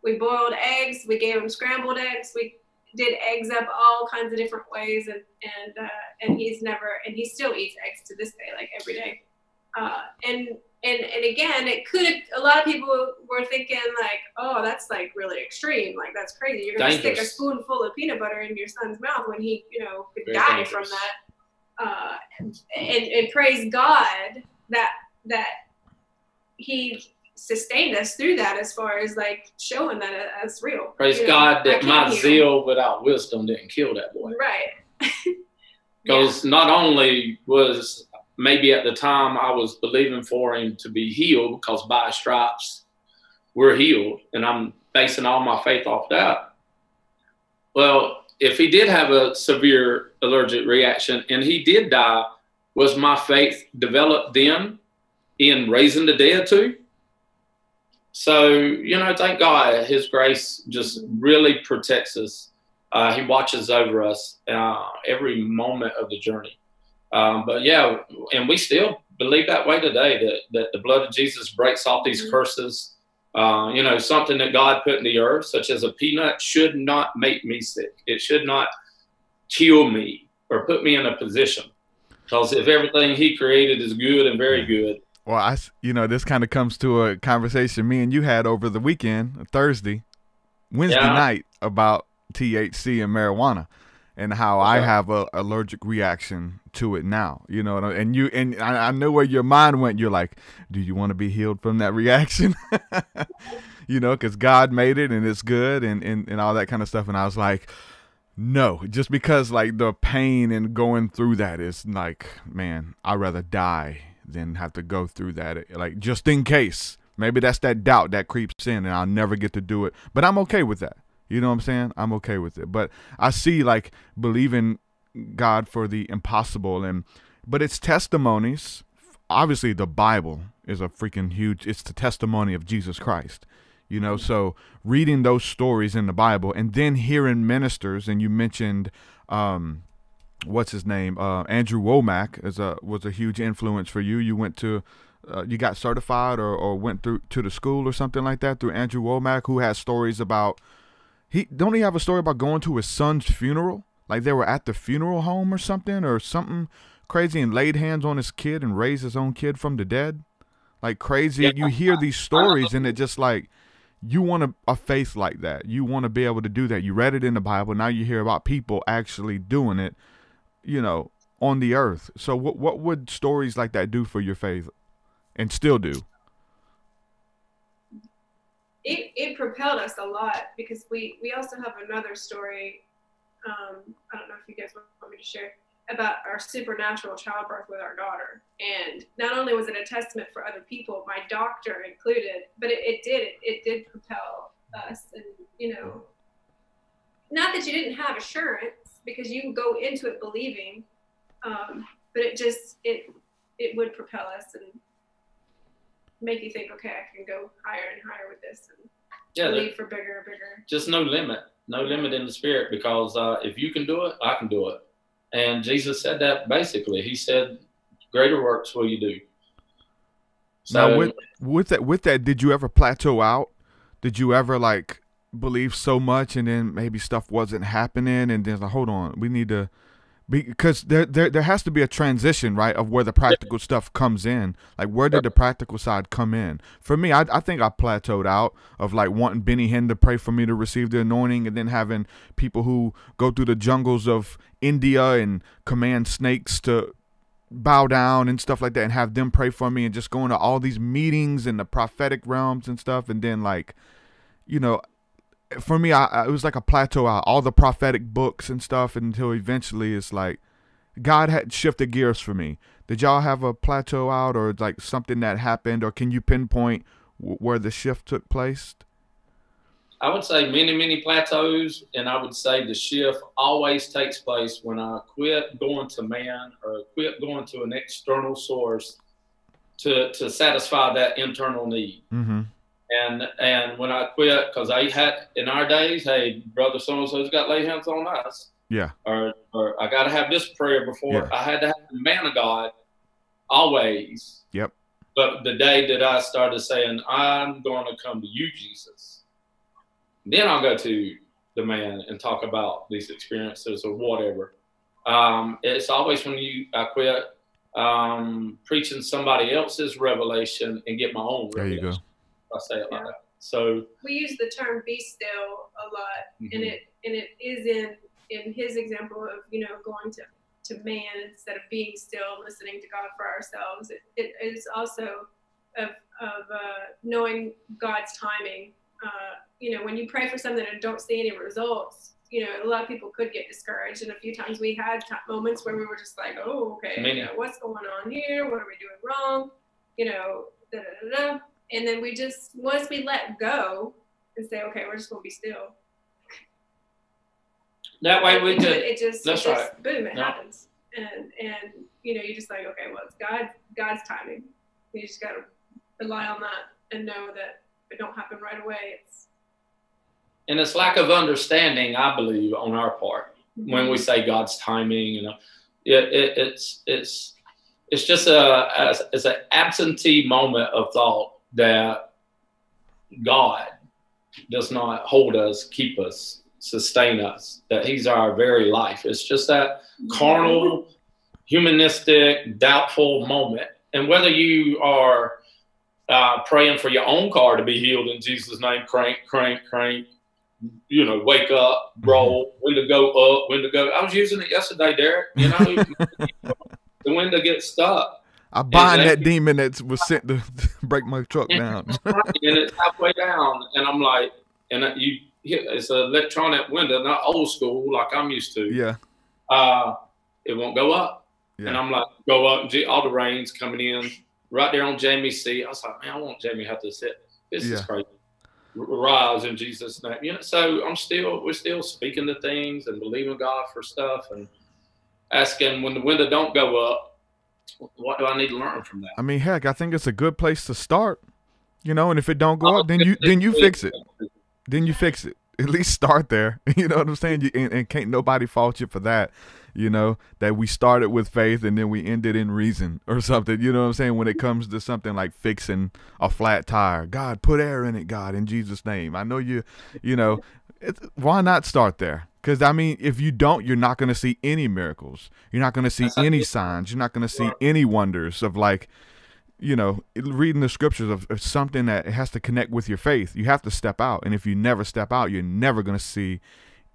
We boiled eggs. We gave him scrambled eggs. We did eggs up all kinds of different ways, and and uh, and he's never and he still eats eggs to this day, like every day. Uh, and and and again, it could. A lot of people were thinking like, oh, that's like really extreme. Like that's crazy. You're gonna stick a spoonful of peanut butter in your son's mouth when he, you know, could
Very
die
dangerous.
from that uh, and, and praise God that that He sustained us through that, as far as like showing that it- it's real.
Praise
You know,
God that my zeal without wisdom didn't kill that boy.
right?
Because not only was maybe at the time I was believing for him to be healed, because by stripes we're healed, and I'm basing all my faith off that. Well, if he did have a severe allergic reaction and he did die, was my faith developed then in raising the dead too? So, you know, thank God his grace just really protects us. Uh, he watches over us uh, every moment of the journey. Um, but yeah, and we still believe that way today that, that the blood of Jesus breaks off these curses. Uh, you know, something that God put in the earth, such as a peanut, should not make me sick. It should not kill me or put me in a position. Because if everything He created is good and very good,
Well, I, you know, this kind of comes to a conversation me and you had over the weekend, Thursday, Wednesday
Yeah.
night about THC and marijuana, and how I have a allergic reaction to it now. You know, and- and you and I, I know where your mind went. You're like, do you want to be healed from that reaction? you know, because God made it and it's good and, and and all that kind of stuff. And I was like. No, just because like the pain and going through that is like, man, I'd rather die than have to go through that. Like just in case, maybe that's that doubt that creeps in, and I'll never get to do it. But I'm okay with that. You know what I'm saying? I'm okay with it. But I see like believing God for the impossible, and but it's testimonies obviously the Bible is a freaking huge. It's the testimony of Jesus Christ. You know, so reading those stories in the Bible and then hearing ministers, and you mentioned, um, what's his name? Uh, Andrew Wommack is a was a huge influence for you. You went to, uh, you got certified or, or went through to the school or something like that through Andrew Wommack, who has stories about. He don't he have a story about going to his son's funeral? Like they were at the funeral home or something, or something crazy, and laid hands on his kid and raised his own kid from the dead. Like crazy.
Yeah.
You hear these stories, and it just like you want a, a faith like that. You want to be able to do that. You read it in the Bible. Now you hear about people actually doing it, you know, on the earth. So what what would stories like that do for your faith and still do?
it, it propelled us a lot because we we also have another story um, i don't know if you guys want me to share about our supernatural childbirth with our daughter and not only was it a testament for other people my doctor included but it, it did it, it did propel us and you know not that you didn't have assurance because you can go into it believing um, but it just it it would propel us and make you think okay i can go higher and higher with this and
Yeah, there-
believe for bigger and bigger
just no limit, no limit in the spirit because uh, if you can do it, I can do it. And Jesus said that basically. He said, "Greater works will you do." So
now with with that with that, did you ever plateau out? Did you ever like believe so much and then maybe stuff wasn't happening and then like, hold on, we need to because there, there there has to be a transition right of where the practical stuff comes in. Like where did the practical side come in? For me I, I think i plateaued out of like wanting benny hinn to pray for me to receive the anointing and then having people who go through the jungles of india and command snakes to bow down and stuff like that and have them pray for me and just going to all these meetings in the prophetic realms and stuff and then like you know for me I, I it was like a plateau out. All the prophetic books and stuff until eventually it's like god had shifted gears for me. Did y'all have a plateau out or like something that happened or can you pinpoint w- where the shift took place?
I would say many, many plateaus, and I would say the shift always takes place when I quit going to man or quit going to an external source to to satisfy that internal need.
mm-hmm
And and when I quit, because I had in our days, hey, brother so and so's got lay hands on us,
yeah
or or I got to have this prayer before.
Yeah.
I had to have the man of God always.
Yep.
But the day that I started saying, I'm going to come to you, Jesus, then I'll go to the man and talk about these experiences or whatever. Um, it's always when you I quit um, preaching somebody else's revelation and get my own
there you go
I say it like that. So
we use the term be still a lot and
Mhm.
it and it is in in his example of you know going to to man instead of being still listening to god for ourselves. It, it is also of of uh, knowing god's timing. Uh, you know when you pray for something and don't see any results you know a lot of people could get discouraged. And a few times we had t- moments where we were just like oh okay you know, what's going on here? What are we doing wrong? You know da, da, da, da. And then we just once we let go and say okay we're just going to be still
that way we could
it just
that's
it just,
right.
boom it
No.
happens and and you know you're just like okay well it's god god's timing you just got to rely on that and know that it don't happen right away it's
and it's lack of understanding, I believe, on our part when we mm-hmm. say God's timing. You know, it, it, it's it's it's just a as- it's an absentee moment of thought that God does not hold us, keep us, sustain us. That He's our very life. It's just that carnal, humanistic, doubtful moment. And whether you are uh, praying for your own car to be healed in Jesus' name, crank, crank, crank, you know, wake up, roll, when to go up, when to go. I was using it yesterday, Derek. You know, the window gets stuck
i bind that demon that was sent to break my truck down
and it's halfway down, and I'm like, and you, it's an electronic window, not old school like I'm used to.
yeah
Uh, it won't go up.
yeah.
And I'm like, go up, and gee, all the rain's coming in right there on Jamie's seat. I was like, man, I want Jamie to have to sit. This is crazy. Rise in Jesus' name. You know, so I'm still, we're still speaking to things and believing God for stuff and asking when the window don't go up, what do I need to learn from that?
I mean, heck, I think it's a good place to start. You know, and if it don't go oh, up, then you then you fix it. Then you fix it. At least start there. You know what I'm saying? You, and, and can't nobody fault you for that. You know that we started with faith and then we ended in reason or something. You know what I'm saying? When it comes to something like fixing a flat tire, God, put air in it, God, in Jesus' name. I know you. You know, it's, why not start there? Because I mean, if you don't, you're not going to see any miracles. You're not going to see any signs. You're not going to see any wonders of like, you know, reading the scriptures of, of, something that has to connect with your faith. You have to step out, and if you never step out, you're never going to see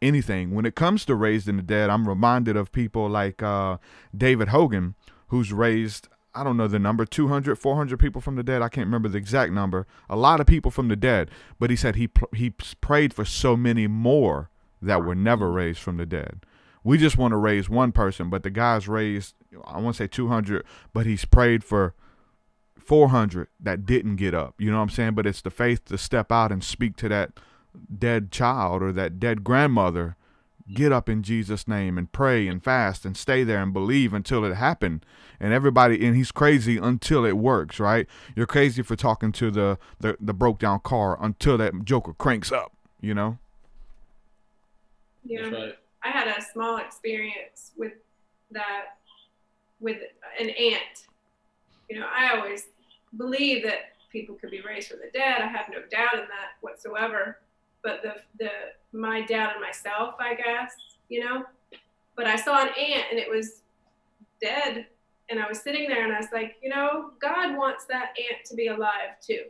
anything. When it comes to raised in the dead, I'm reminded of people like uh, David Hogan, who's raised. I don't know the number 200 400 people from the dead I can't remember the exact number a lot of people from the dead but he said he he prayed for so many more that were never raised from the dead. We just want to raise one person, but the guy's raised, I want to say 200, but he's prayed for 400 that didn't get up. You know what I'm saying? But it's the faith to step out and speak to that dead child or that dead grandmother. Get up in Jesus' name and pray and fast and stay there and believe until it happened. And everybody, and he's crazy until it works, right? You're crazy for talking to the, the, the broke down car until that joker cranks up, you know?
Yeah. Right. I had a small experience with that with an ant. You know, I always believe that people could be raised from the dead. I have no doubt in that whatsoever. But the the my dad and myself, I guess, you know. But I saw an ant and it was dead. And I was sitting there and I was like, you know, God wants that ant to be alive too.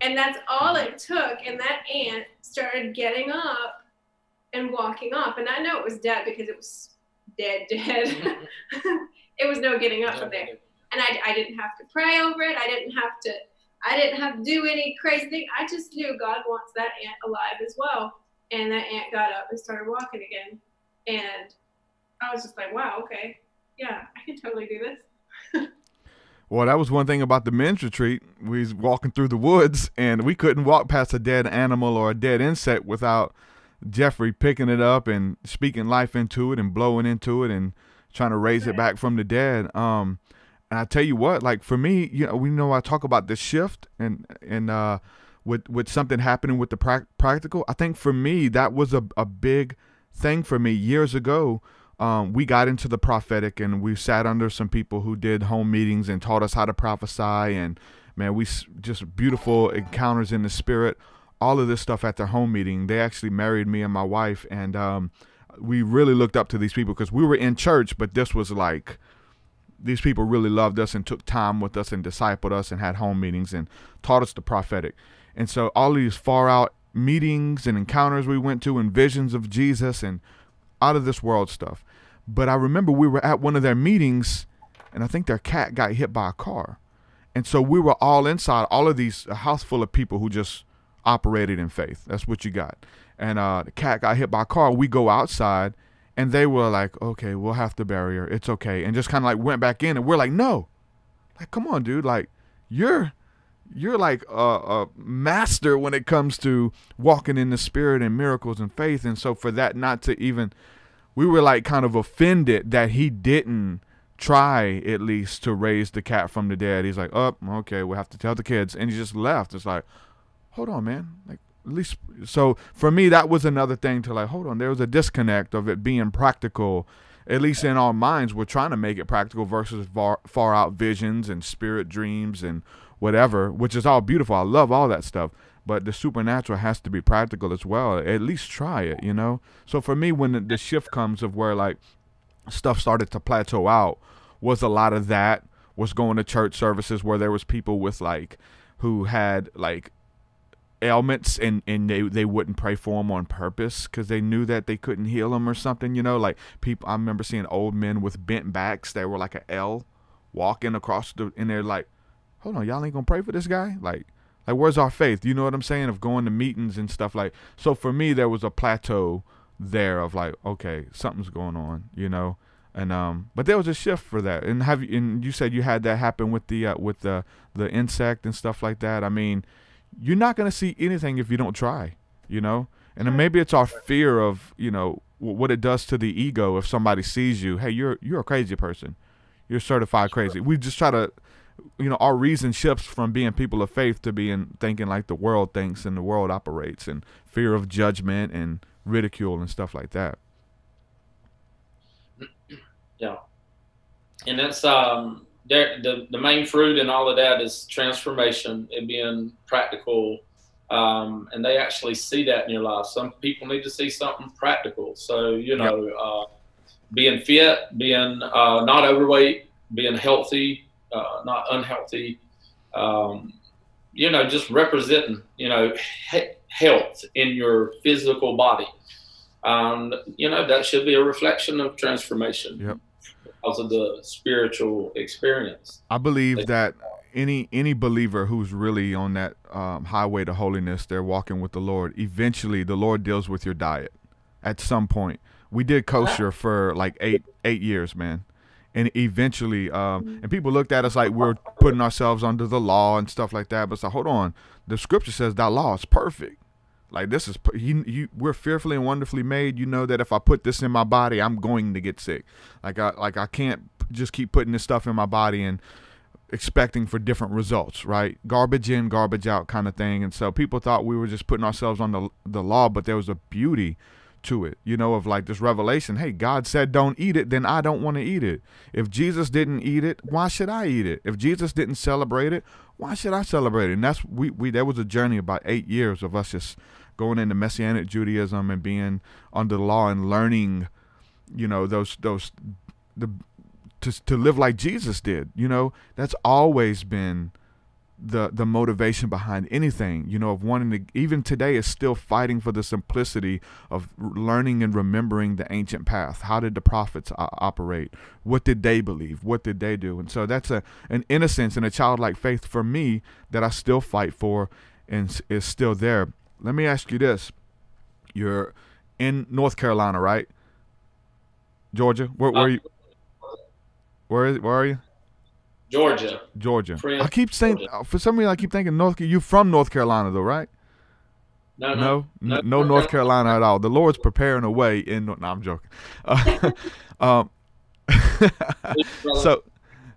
And that's all it took. And that ant started getting up and walking off. And I know it was dead because it was dead, dead. Mm-hmm. it was no getting up from there. And I, I didn't have to pray over it. I didn't have to, I didn't have to do any crazy thing. I just knew God wants that ant alive as well. And that ant got up and started walking again. And I was just like, wow, okay. Yeah, I can totally do this.
Well, that was one thing about the men's retreat. We was walking through the woods and we couldn't walk past a dead animal or a dead insect without Jeffrey picking it up and speaking life into it and blowing into it and trying to raise it back from the dead. Um, and I tell you what, like for me, you know, we know I talk about the shift and and uh, with with something happening with the pra- practical. I think for me that was a a big thing for me years ago. Um, we got into the prophetic and we sat under some people who did home meetings and taught us how to prophesy and man, we just beautiful encounters in the spirit all of this stuff at their home meeting. They actually married me and my wife, and um, we really looked up to these people because we were in church, but this was like these people really loved us and took time with us and discipled us and had home meetings and taught us the prophetic. And so all these far out meetings and encounters we went to and visions of Jesus and out of this world stuff. But I remember we were at one of their meetings and I think their cat got hit by a car. And so we were all inside, all of these, a house full of people who just operated in faith. That's what you got. And uh, the cat got hit by a car. We go outside, and they were like, "Okay, we'll have to bury her. It's okay." And just kind of like went back in, and we're like, "No, like come on, dude. Like you're." You're like a, a master when it comes to walking in the spirit and miracles and faith. And so, for that not to even, we were like kind of offended that he didn't try at least to raise the cat from the dead. He's like, oh, okay, we'll have to tell the kids. And he just left. It's like, hold on, man. Like at least so for me that was another thing to like hold on. There was a disconnect of it being practical. At least in our minds, we're trying to make it practical versus far, far out visions and spirit dreams and whatever, which is all beautiful. I love all that stuff but the supernatural has to be practical as well. At least try it, you know. So for me, when the, the, shift comes of where like stuff started to plateau out, was a lot of that was going to church services where there was people with like who had like ailments and and they they wouldn't pray for them on purpose because they knew that they couldn't heal them or something you know? Like people i remember seeing old men with bent backs that were like an l walking across the and they're like hold on y'all ain't gonna pray for this guy? Like like where's our faith? You know what i'm saying? Of going to meetings and stuff like so for me there was a plateau there of like okay something's going on you know? And um but there was a shift for that. And have you and you said you had that happen with the uh, with the the insect and stuff like that. I mean you're not going to see anything if you don't try, you know? And then maybe it's our fear of, you know, what it does to the ego if somebody sees you, hey, you're you're a crazy person. you're certified crazy. We just try to, you know, our reason shifts from being people of faith to being thinking like the world thinks and the world operates, and fear of judgment and ridicule and stuff like that.
Yeah, and that's um, the the main fruit and all of that is transformation and being practical. Um, and they actually see that in your life. Some people need to see something practical. So you know, yep. uh, being fit, being uh, not overweight, being healthy, uh, not unhealthy. Um, you know, just representing you know he- health in your physical body. Um, you know, that should be a reflection of transformation.
Yep
because of the spiritual experience.
I believe that any any believer who's really on that um, highway to holiness, they're walking with the Lord. Eventually, the Lord deals with your diet. At some point, we did kosher for like eight eight years, man, and eventually, um, and people looked at us like we're putting ourselves under the law and stuff like that. But it's like, hold on, the Scripture says that law is perfect. Like this is you, you we're fearfully and wonderfully made. You know that if I put this in my body, I'm going to get sick. Like I like I can't just keep putting this stuff in my body and expecting for different results, right? Garbage in, garbage out kind of thing. And so people thought we were just putting ourselves on the the law, but there was a beauty to it, you know, of like this revelation. Hey, God said don't eat it, then I don't want to eat it. If Jesus didn't eat it, why should I eat it? If Jesus didn't celebrate it, why should I celebrate it? And that's we we there was a journey about eight years of us just going into Messianic Judaism and being under the law and learning, you know, those those the to to live like Jesus did. You know, that's always been the the motivation behind anything you know of wanting to even today is still fighting for the simplicity of learning and remembering the ancient path. How did the prophets uh, operate? What did they believe? What did they do? And so that's a an innocence and a childlike faith for me that i still fight for and is still there let me ask you this. You're in North Carolina, right? Georgia? Where, where are you? Where is? Where are you?
Georgia.
Georgia. I keep saying Georgia. For some reason I keep thinking North. You from North Carolina though, right?
No,
no, no, no, North Carolina at all. The Lord's preparing a way in. No, I'm joking. Uh, um, so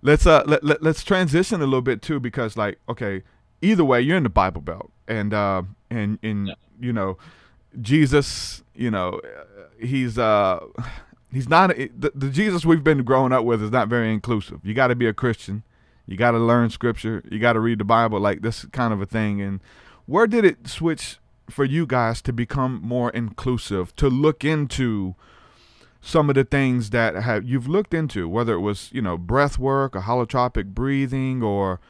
let's uh let, let let's transition a little bit too because like okay either way, you're in the Bible Belt, and uh, and and yeah. you know, Jesus, you know, he's uh, he's not the, the Jesus we've been growing up with is not very inclusive. You got to be a Christian, you got to learn Scripture, you got to read the Bible, like this kind of a thing. And where did it switch for you guys to become more inclusive, to look into? some of the things that have you've looked into, whether it was you know breath work or holotropic breathing or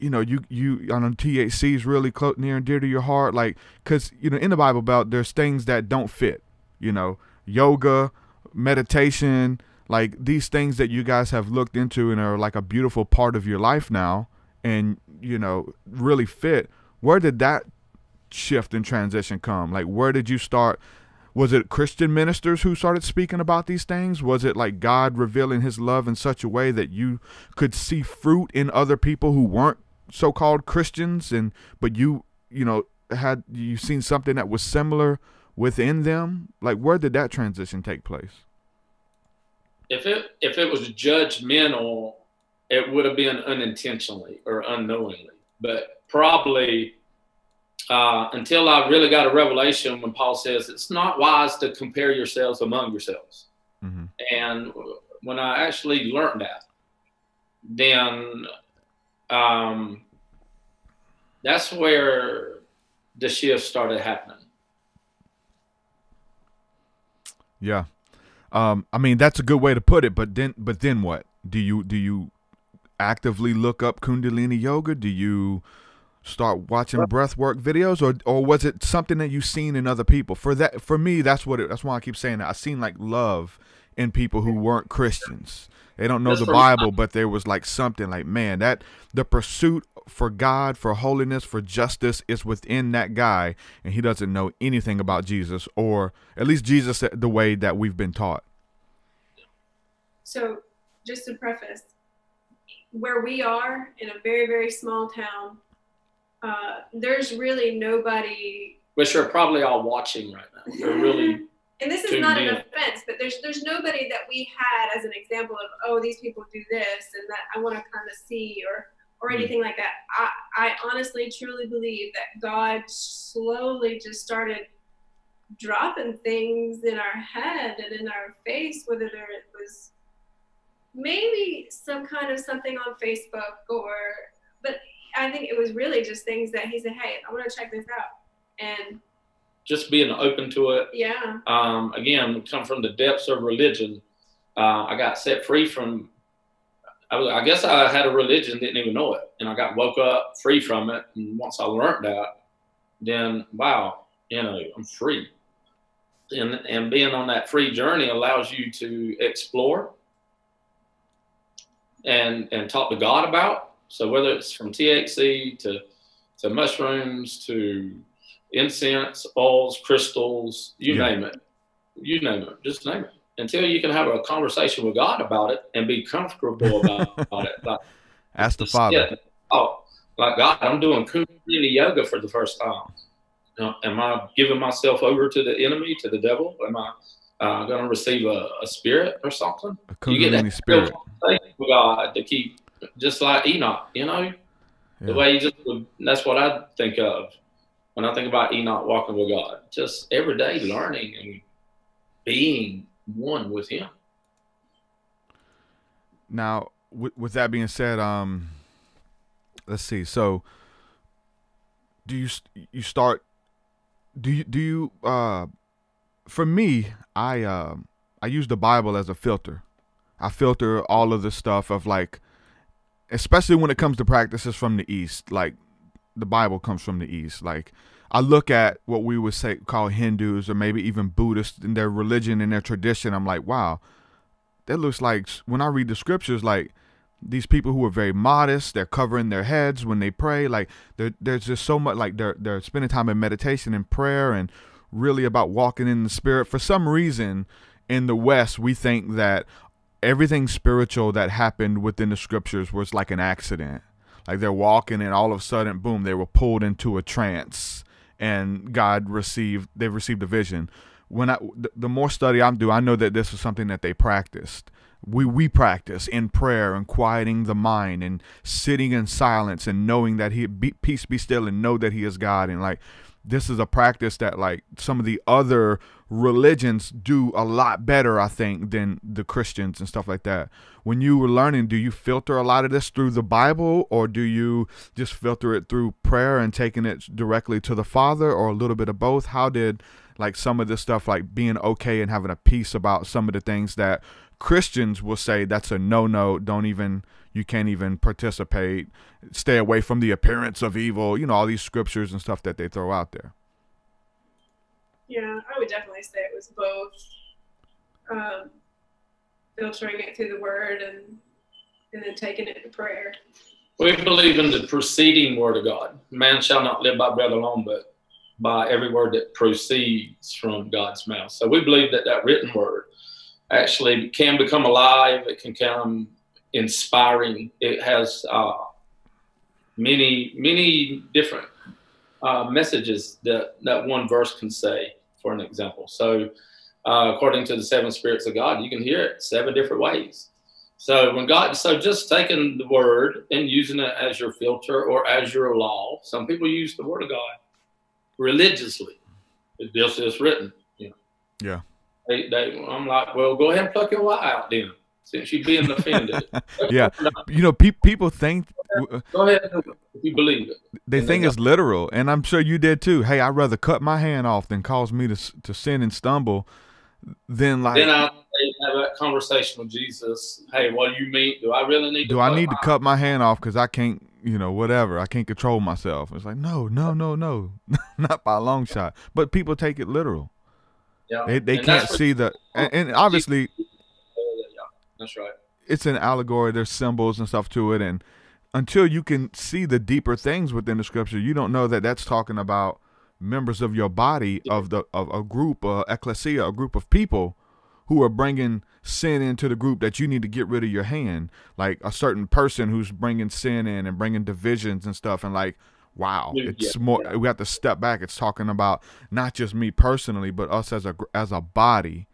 you know, you you on THC is really close, near and dear to your heart, like, cause you know, in the Bible Belt, there's things that don't fit. You know, yoga, meditation, like these things that you guys have looked into and are like a beautiful part of your life now, and you know, really fit. Where did that shift and transition come? Like, where did you start? Was it Christian ministers who started speaking about these things? Was it like God revealing his love in such a way that you could see fruit in other people who weren't so-called Christians and but you you know had you seen something that was similar within them like where did that transition take place
if it if it was judgmental it would have been unintentionally or unknowingly but probably uh, until I really got a revelation when Paul says it's not wise to compare yourselves among yourselves. Mm-hmm. And when I actually learned that, then um, that's where the shift started happening.
Yeah. Um, I mean that's a good way to put it, but then but then what? Do you do you actively look up Kundalini yoga? Do you start watching breath work videos or or was it something that you've seen in other people? For that for me that's what it, that's why I keep saying that. I seen like love in people who weren't Christians. They don't know the Bible, but there was like something like, man, that the pursuit for God, for holiness, for justice is within that guy, and he doesn't know anything about Jesus, or at least Jesus the way that we've been taught.
So, just to preface, where we are in a very, very small town, uh, there's really nobody.
Which are probably all watching right now. They're really.
and this is not an offense, but there's there's nobody that we had as an example of oh these people do this and that I want to kind of see or or hmm. anything like that. I I honestly truly believe that God slowly just started dropping things in our head and in our face, whether there it was maybe some kind of something on Facebook or but I think it was really just things that he said, Hey, I want to check this out. And
just being open to it.
yeah.
Um, again, come from the depths of religion. Uh, I got set free from. I, was, I guess I had a religion, didn't even know it, and I got woke up free from it. And once I learned that, then wow, you know, I'm free. And and being on that free journey allows you to explore and and talk to God about. So whether it's from THC to to mushrooms to incense, oils, crystals, you
Yeah.
name it. You name it. Just name it. Until you can have a conversation with God about it and be comfortable about, about it. Like,
Ask the Father.
sit, Oh, like God, I'm doing Kundalini yoga for the first time. Know, am I giving myself over to the enemy, to the devil? Am I uh, going to receive a, a spirit or something?
A
You get that
spirit.
with God to keep, just like Enoch, you know, the way you just would, that's what I think of when I think about Enoch walking with God. Just every day learning and being one with Him.
Now, with, with that being said, um, let's see. So, do you you start? Do you do you? Uh, for me, I um I use the Bible as a filter. I filter all of the stuff of like, especially when it comes to practices from the East. Like, the Bible comes from the East. Like, I look at what we would say call Hindus or maybe even Buddhists in their religion and their tradition. I'm like, wow, that looks like when I read the scriptures, like these people who are very modest, they're covering their heads when they pray. Like there's just so much like they're they're spending time in meditation and prayer and really about walking in the spirit. For some reason, in the West, we think that everything spiritual that happened within the scriptures was like an accident. Like they're walking and all of a sudden, boom, they were pulled into a trance and God received they received a vision. When I the, the more study I'm do, I know that this is something that they practiced. We we practice in prayer and quieting the mind and sitting in silence and knowing that he be, peace be still and know that he is God and like this is a practice that like some of the other religions do a lot better i think than the christians and stuff like that when you were learning do you filter a lot of this through the bible or do you just filter it through prayer and taking it directly to the father or a little bit of both how did like some of this stuff like being okay and having a peace about some of the things that christians will say that's a no-no don't even you can't even participate stay away from the appearance of evil you know all these scriptures and stuff that they throw out there
Yeah, I would definitely say it was both. Um, filtering it through the word and and then taking it to prayer.
We believe in the preceding word of God. Man shall not live by bread alone, but by every word that proceeds from God's mouth. So we believe that that written word actually can become alive. It can become inspiring. It has uh, many, many different uh, messages that that one verse can say. For an example, so uh, according to the seven spirits of God, you can hear it seven different ways. So when God, so just taking the word and using it as your filter or as your law. Some people use the word of God religiously. This is written. You know.
Yeah.
They, they, I'm like, well, go ahead and pluck your eye out then, since you're being offended.
Yeah. you know pe- people think
Go ahead if you believe it.
they
And
think
they
it's literal and i'm sure you did too hey i'd rather cut my hand off than cause me to to sin and stumble than like
Then I have that conversation with Jesus. Hey, what do you mean? Do I really need to?
do i
cut
need to
my-
cut my hand off because i can't you know whatever i can't control myself it's like no no no no not by a long shot but people take it literal
Yeah.
they, they
And
can't see the and, and obviously
Yeah, that's right.
it's an allegory there's symbols and stuff to it and until you can see the deeper things within the scripture you don't know that that's talking about members of your body of the of a group uh, ecclesia a group of people who are bringing sin into the group that you need to get rid of your hand. Like a certain person who's bringing sin in and bringing divisions and stuff and like wow it's
yeah,
more we have to step back. It's talking about not just me personally but us as a as a body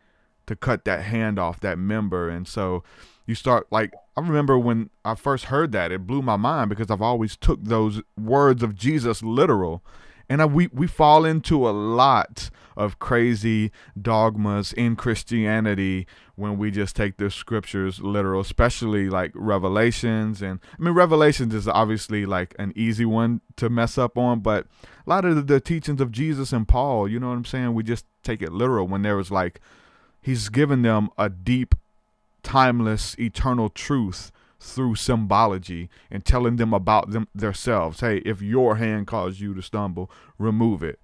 to cut that hand off that member. And so you start like I remember when I first heard that it blew my mind because I've always took those words of Jesus literal and I, we we fall into a lot of crazy dogmas in Christianity when we just take the scriptures literal, especially like Revelations. And I mean, Revelations is obviously like an easy one to mess up on, but a lot of the, the teachings of Jesus and Paul, you know what I'm saying? We just take it literal when there was like, he's given them a deep, timeless, eternal truth through symbology and telling them about them themselves. Hey, if your hand caused you to stumble, remove it.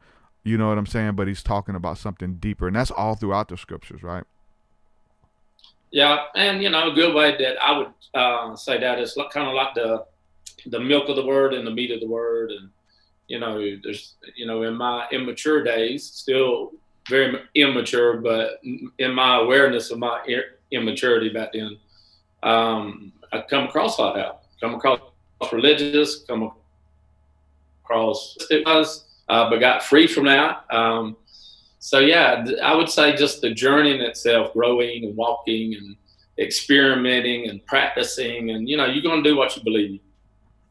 You know what I'm saying? But he's talking about something deeper, and that's all throughout the scriptures, right?
Yeah, and you know, a good way that I would uh, say that is kind of like the the milk of the word and the meat of the word, and you know, there's you know, in my immature days, still very immature, but in my awareness of my immaturity back then, um, I come across like that. Come across religious, come across it was, uh, but got free from that. Um, so yeah, I would say just the journey in itself, growing and walking and experimenting and practicing, and you know, you're gonna do what you believe.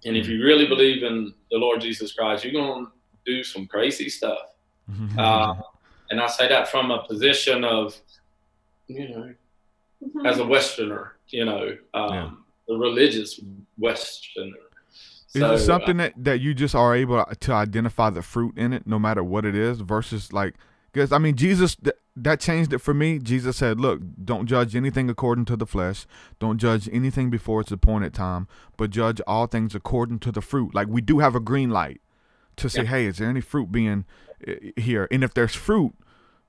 And if you really believe in the Lord Jesus Christ, you're gonna do some crazy stuff. uh, and I say that from a position of, you know, as a Westerner, you know, um, yeah. The religious Westerner.
Is it something that, that you just are able to identify the fruit in it, no matter what it is, versus like, because I mean, Jesus, th- that changed it for me. Jesus said, Look, don't judge anything according to the flesh, don't judge anything before its appointed time, but judge all things according to the fruit. Like, we do have a green light to say, yeah. Hey, is there any fruit being uh, here? And if there's fruit,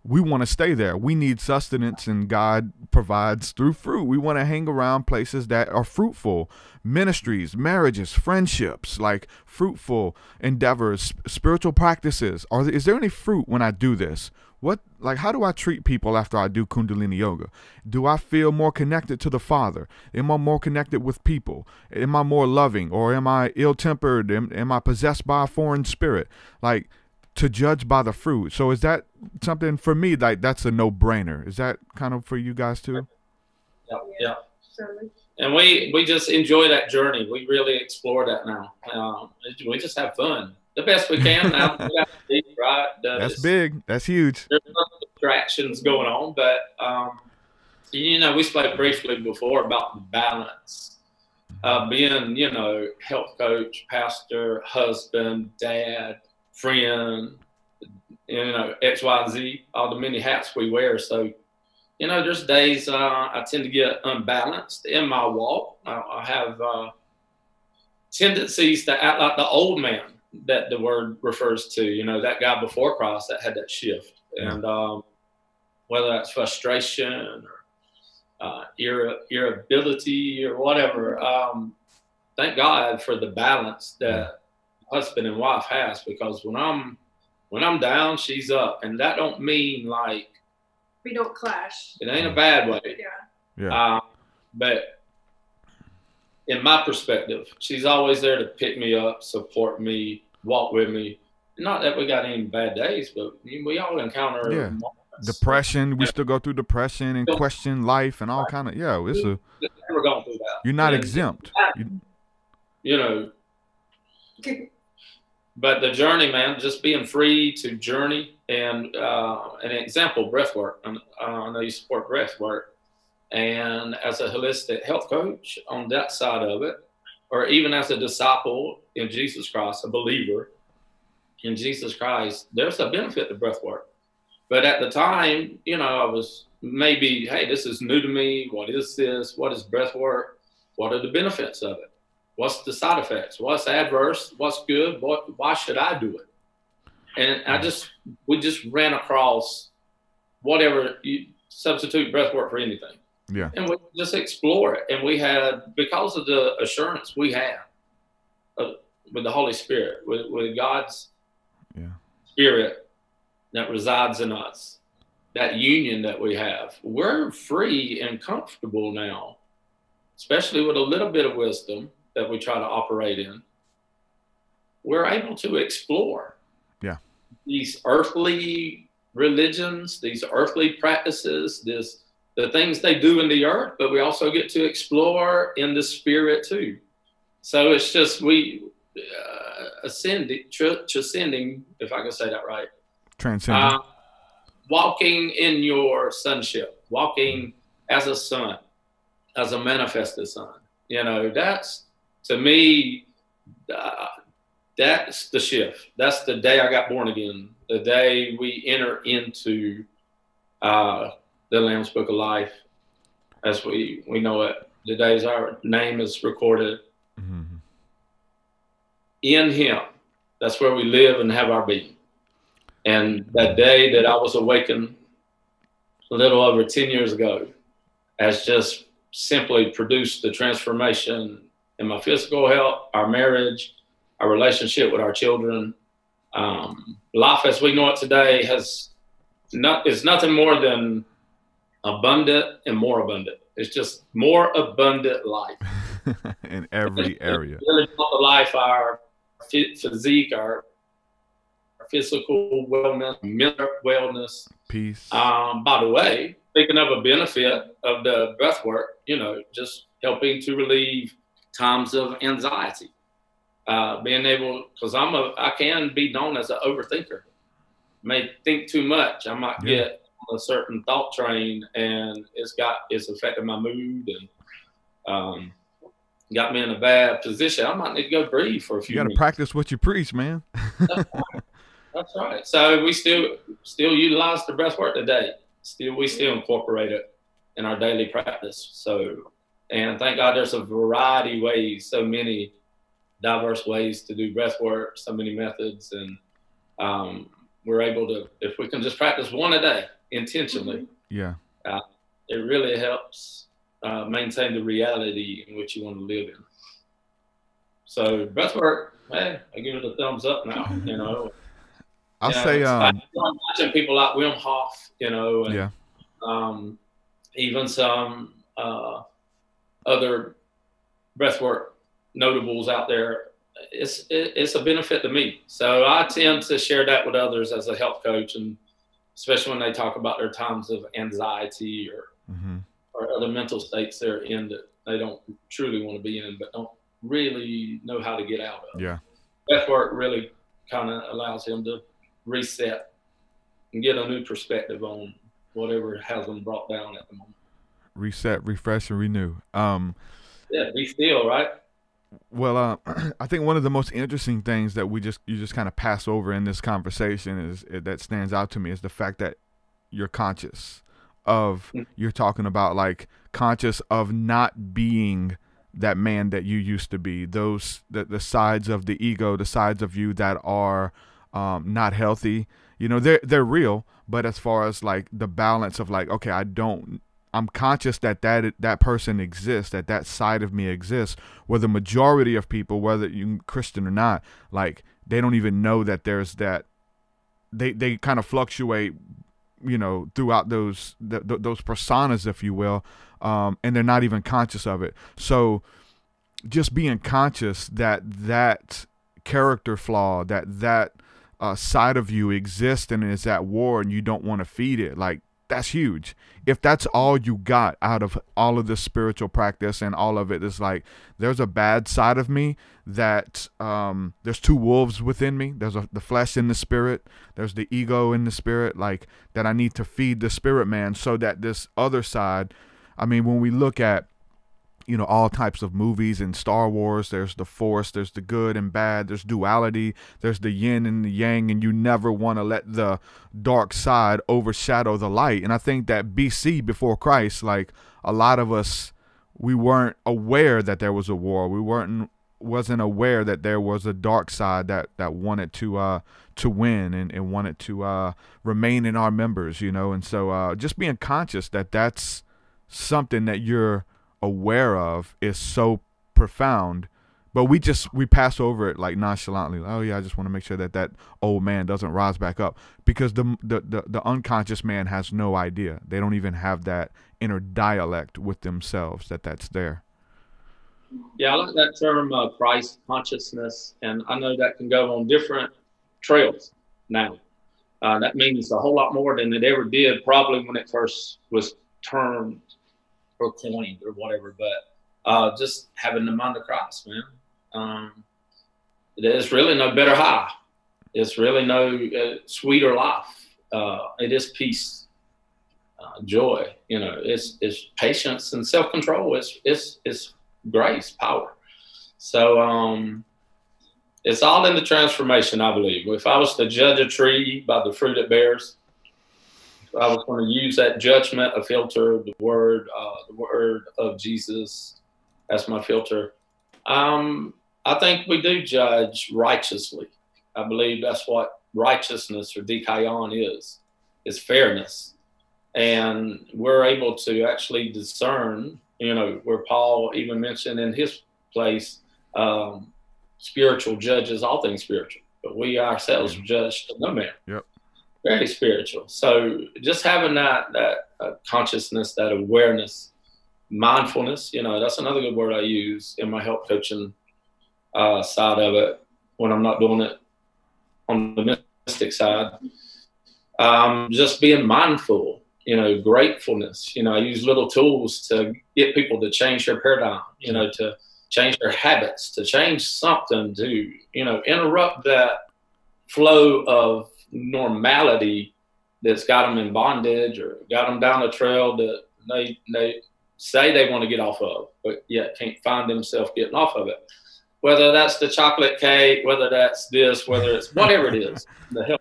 we want to stay there. We need sustenance, and God provides through fruit. We want to hang around places that are fruitful ministries, marriages, friendships, like fruitful endeavors, spiritual practices. Are is there any fruit when I do this? What like how do I treat people after I do Kundalini yoga? Do I feel more connected to the Father? Am I more connected with people? Am I more loving, or am I ill-tempered? Am, am I possessed by a foreign spirit? Like to judge by the fruit. So is that something for me like that's a no brainer? Is that kind of for you guys too?
Yeah, yeah. And we we just enjoy that journey. We really explore that now. Um, we just have fun the best we can now. we right?
that's big. That's huge.
There's distractions going on, but um, you know, we spoke briefly before about the balance. Uh, being, you know, health coach, pastor, husband, dad, friend, you know, X, Y, Z, all the many hats we wear. So, you know, there's days uh, I tend to get unbalanced in my walk. I, I have uh, tendencies to act like the old man that the word refers to. You know, that guy before Christ that had that shift, and um, whether that's frustration or uh, irritability or whatever. Um, thank God for the balance that husband and wife has because when I'm when I'm down, she's up, and that don't mean like
we don't clash.
It ain't a bad way.
Yeah.
Yeah.
Uh, but in my perspective, she's always there to pick me up, support me, walk with me. Not that we got any bad days, but we all encounter
yeah. depression. We still go through depression and question life and all kind of yeah. It's a
we're going through that.
You're not and exempt.
You, you know, but the journey, man, just being free to journey and uh, an example, breath work. Uh, I know you support breath work. And as a holistic health coach on that side of it, or even as a disciple in Jesus Christ, a believer in Jesus Christ, there's a benefit to breath work. But at the time, you know, I was maybe, hey, this is new to me. What is this? What is breath work? What are the benefits of it? What's the side effects? What's adverse? What's good? What, why should I do it? And I just, we just ran across whatever you substitute breath work for anything.
Yeah.
And we just explore it. And we had, because of the assurance we have uh, with the Holy Spirit, with, with God's
yeah.
Spirit that resides in us, that union that we have, we're free and comfortable now, especially with a little bit of wisdom that we try to operate in, we're able to explore
yeah.
these earthly religions, these earthly practices, this the things they do in the earth, but we also get to explore in the spirit too. So it's just we uh, ascending, tr- transcending, if I can say that right.
Transcending.
Uh, walking in your sonship, walking as a son, as a manifested son. You know, that's to me, uh, that's the shift. That's the day I got born again. The day we enter into uh, the Lamb's Book of Life, as we we know it. The days our name is recorded
Mhm.
in Him. That's where we live and have our being. And that day that I was awakened a little over 10 years ago has just simply produced the transformation in my physical health, our marriage, our relationship with our children. Um, life as we know it today has not is nothing more than abundant and more abundant. It's just more abundant life
in every area.
really life, our phy- physique, our, our physical wellness, mental wellness.
Peace.
Um, by the way, speaking of a benefit of the breath work, you know, just helping to relieve times of anxiety. Uh, being able, because I'm a, I can be known as an overthinker. May think too much. I might
Yeah.
get on a certain thought train, and it's got it's affecting my mood and um, got me in a bad position. I might need to go breathe for a few.
you got to practice what you preach, man.
That's right. So we still still utilize the breath work today. Still we still incorporate it in our daily practice. So and thank God there's a variety of ways, so many diverse ways to do breath work, so many methods and um, we're able to if we can just practice one a day intentionally,
Yeah.
it really helps uh, maintain the reality in which you want to live in. So breath work, hey, I give it a thumbs up now, you know.
I'll
Yeah,
say, um,
I'm watching people like Wim Hof, you know, and
yeah.
um, even some uh, other breathwork notables out there. It's it, it's a benefit to me, so I tend to share that with others as a health coach, and especially when they talk about their times of anxiety or
hmm
or other mental states they're in that they don't truly want to be in, but don't really know how to get out of.
Yeah.
Breathwork really kind of allows him to reset and get a new perspective on whatever has them brought down at the moment.
Reset, refresh, and renew. Um,
Yeah, be still, right?
Well, uh, I think one of the most interesting things that we just you just kind of pass over in this conversation is that stands out to me is the fact that you're conscious of
Mm.
you're talking about like conscious of not being that man that you used to be those the, the sides of the ego the sides of you that are um, not healthy you know they're they're real but as far as like the balance of like okay I don't I'm conscious that that that person exists, that that side of me exists. Where the majority of people, whether you Christian or not, like they don't even know that there's that. They they kind of fluctuate, you know, throughout those th- th- those personas, if you will, um, and they're not even conscious of it. So, just being conscious that that character flaw, that that uh, side of you exists and is at war, and you don't want to feed it, like that's huge. If that's all you got out of all of this spiritual practice and all of it is like there's a bad side of me that um, there's two wolves within me. There's a, the flesh and the spirit. There's the ego in the spirit. Like that, I need to feed the spirit man so that this other side. I mean, when we look at you know all types of movies and Star Wars. There's the Force, there's the good and bad, there's duality, there's the yin and the yang, and you never want to let the dark side overshadow the light. And I think that BC before Christ, like a lot of us, we weren't aware that there was a war. We weren't wasn't aware that there was a dark side that that wanted to uh to win and, and wanted to uh remain in our members, you know. And so uh just being conscious that that's something that you're aware of is so profound but we just we pass over it like nonchalantly. Oh yeah i just want to make sure that that old man doesn't rise back up because the, the the the unconscious man has no idea. They don't even have that inner dialect with themselves that that's there.
Yeah, I like that term, uh, Christ consciousness, and I know that can go on different trails now. Uh, that means a whole lot more than it ever did, probably when it first was termed or coined or whatever, but uh, just having the mind of Christ, man. Um, there's really no better high. It's really no uh, sweeter life. Uh, it is peace, uh, joy. You know, it's it's patience and self control. It's it's it's grace, power. So um, it's all in the transformation, I believe. If I was to judge a tree by the fruit it bears, I was going to use that judgment, a filter, the word, uh, the word of Jesus, as my filter. Um, I think we do judge righteously. I believe that's what righteousness or dikaion is. It's fairness. And we're able to actually discern, you know, where Paul even mentioned in his place, um, spiritual judges all things spiritual, but we ourselves judge no man.
Yep.
Very spiritual. So just having that that uh, consciousness, that awareness, mindfulness, you know, that's another good word I use in my help coaching uh, side of it when I'm not doing it on the mystic side. Um, just being mindful, you know, gratefulness. You know, I use little tools to get people to change their paradigm. You know, to change their habits, to change something, to you know, interrupt that flow of normality that's got them in bondage or got them down a trail that they they say they want to get off of, but yet can't find themselves getting off of it. Whether that's the chocolate cake, whether that's this, whether it's whatever it is, the.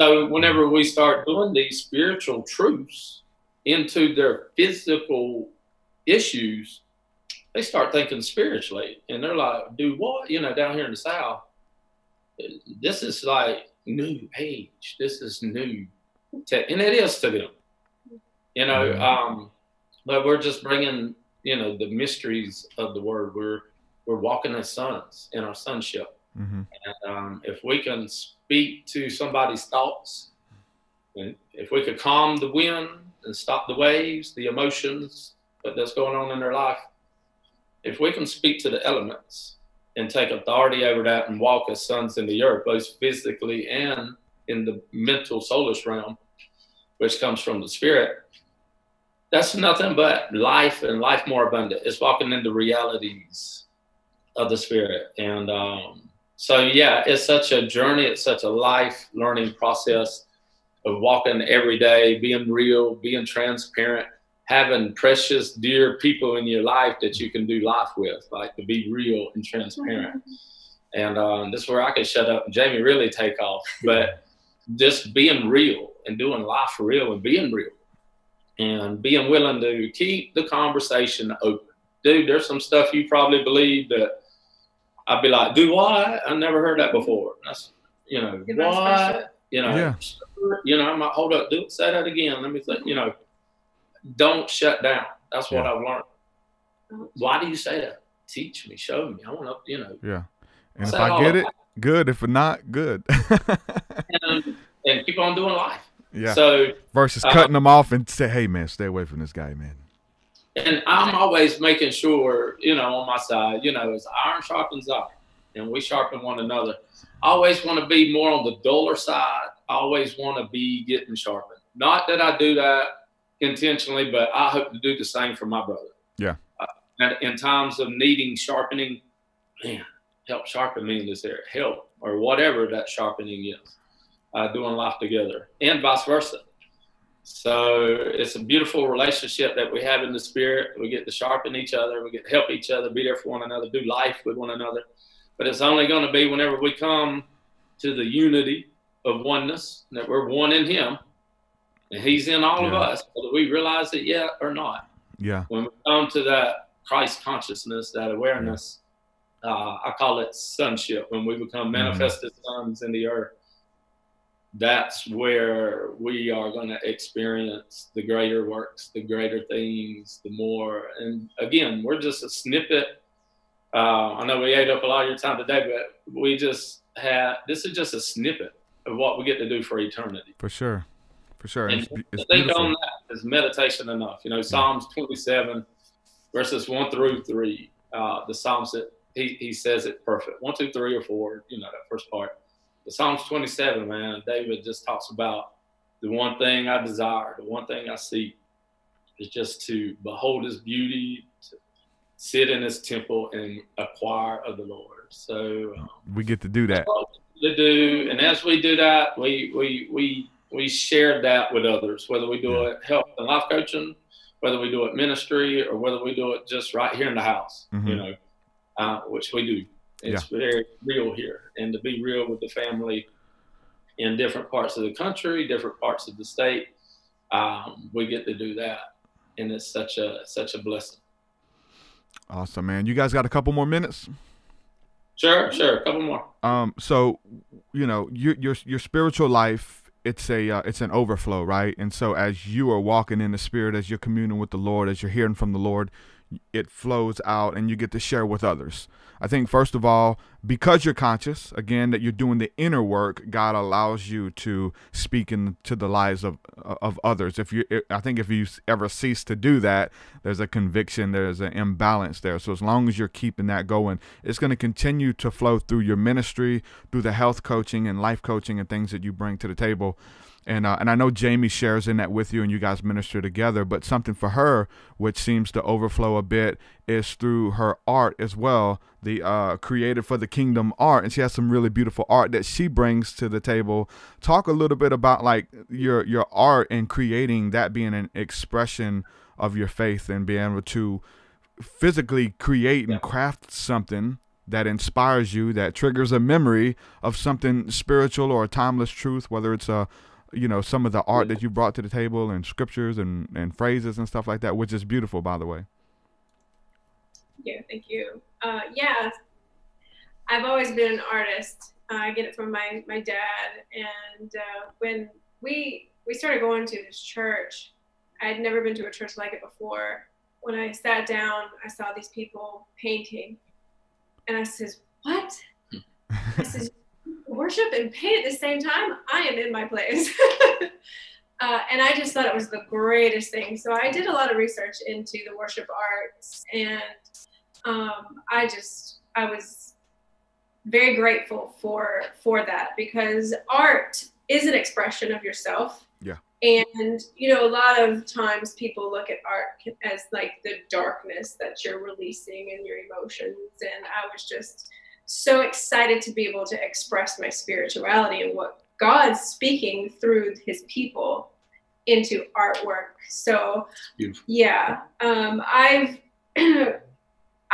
So whenever we start doing these spiritual truths into their physical issues, they start thinking spiritually, and they're like, "Do what?" You know, down here in the South, this is like new age. This is new, te- and it is to them. You know, um, but we're just bringing, you know, the mysteries of the word. We're we're walking as sons in our sonship.
Mm-hmm.
And um, if we can speak to somebody's thoughts, and if we could calm the wind and stop the waves, the emotions that's going on in their life, if we can speak to the elements and take authority over that and walk as sons in the earth, both physically and in the mental soulish realm, which comes from the spirit, that's nothing but life and life more abundant. It's walking into realities of the spirit. And um, so, yeah, it's such a journey, it's such a life learning process of walking every day, being real, being transparent, having precious, dear people in your life that you can do life with, like to be real and transparent. And um, this is where I can shut up and Jamie really take off. But just being real and doing life for real and being real and being willing to keep the conversation open. Dude, there's some stuff you probably believe that I'd be like, do what? I never heard that before. That's, you know,
Yeah,
what? You know,
Yeah.
you know, I might hold up, do say that again. Let me think, you know, don't shut down. That's what
Yeah.
I've learned. Why do you say that? Teach me, show me. I want to, you know,
Yeah. And if I get it, good. If not, good.
and, and keep on doing life.
yeah.
So,
Versus
uh,
cutting them off and say, "Hey, man, stay away from this guy, man."
and I'm always making sure, you know, on my side, you know, as iron sharpens iron, and we sharpen one another. I always want to be more on the duller side. I always want to be getting sharpened. Not that I do that intentionally, but I hope to do the same for my brother.
Yeah.
Uh, and in times of needing sharpening, man, help sharpen me in this area. Help or whatever that sharpening is. Uh, doing life together, and vice versa. So it's a beautiful relationship that we have in the spirit. We get to sharpen each other. We get to help each other, be there for one another, do life with one another. But it's only going to be whenever we come to the unity of oneness, that we're one in Him, and He's in all of us, whether we realize it yet or not.
Yeah.
When we come to that Christ consciousness, that awareness, uh, I call it sonship. When we become manifested sons in the earth, that's where we are going to experience the greater works, the greater things, the more. And again, we're just a snippet. Uh, I know we ate up a lot of your time today, but we just had this is just a snippet of what we get to do for eternity.
For sure. For sure. And it's,
think
beautiful.
on that is meditation enough. You know, Psalms 27, verses 1 through 3. Uh, the Psalms that he, he says it perfect. One, two, three, or four, you know, that first part. The Psalms 27, man, David just talks about the one thing I desire, the one thing I seek is just to behold His beauty, to sit in His temple, and acquire of the Lord. So um,
we get to do that.
To do, and as we do that, we we we we share that with others, whether we do it health and life coaching, whether we do it ministry, or whether we do it just right here in the house.
Mhm.
You know, uh, which we do. It's very real here, and to be real with the family in different parts of the country, different parts of the state, um, we get to do that, and it's such a such a blessing.
Awesome, man. You guys got a couple more minutes?
Sure, sure, a couple more.
Um, so you know, your your your spiritual life, it's a uh, it's an overflow, right? And so as you are walking in the spirit, as you're communing with the Lord, as you're hearing from the Lord, it flows out and you get to share with others. I think first of all, because you're conscious, again, that you're doing the inner work, God allows you to speak into the lives of uh, of others. If you, I think, if you ever cease to do that, there's a conviction, there's an imbalance there. So as long as you're keeping that going, it's going to continue to flow through your ministry, through the health coaching and life coaching and things that you bring to the table. And uh, and I know Jamie shares in that with you, and you guys minister together. But something for her, which seems to overflow a bit, is through her art as well. The uh, created for the kingdom art, and she has some really beautiful art that she brings to the table. Talk a little bit about like your your art and creating that being an expression of your faith and being able to physically create and craft something that inspires you, that triggers a memory of something spiritual or a timeless truth, whether it's a you know some of the art that you brought to the table and scriptures and and phrases and stuff like that which is beautiful by the way
Yeah, thank you. Uh, yeah, I've always been an artist. Uh, I get it from my my dad, and uh, when we we started going to this church, I had never been to a church like it before. When I sat down, I saw these people painting, and I says, "What?" I says, "Worship and paint at the same time. I am in my place." Uh, and I just thought it was the greatest thing. So I did a lot of research into the worship arts, and um, I just I was very grateful for for that because art is an expression of yourself.
Yeah.
And you know, a lot of times people look at art as like the darkness that you're releasing in your emotions, and I was just so excited to be able to express my spirituality and what God's speaking through His people into artwork. So
Beautiful.
yeah, um, I've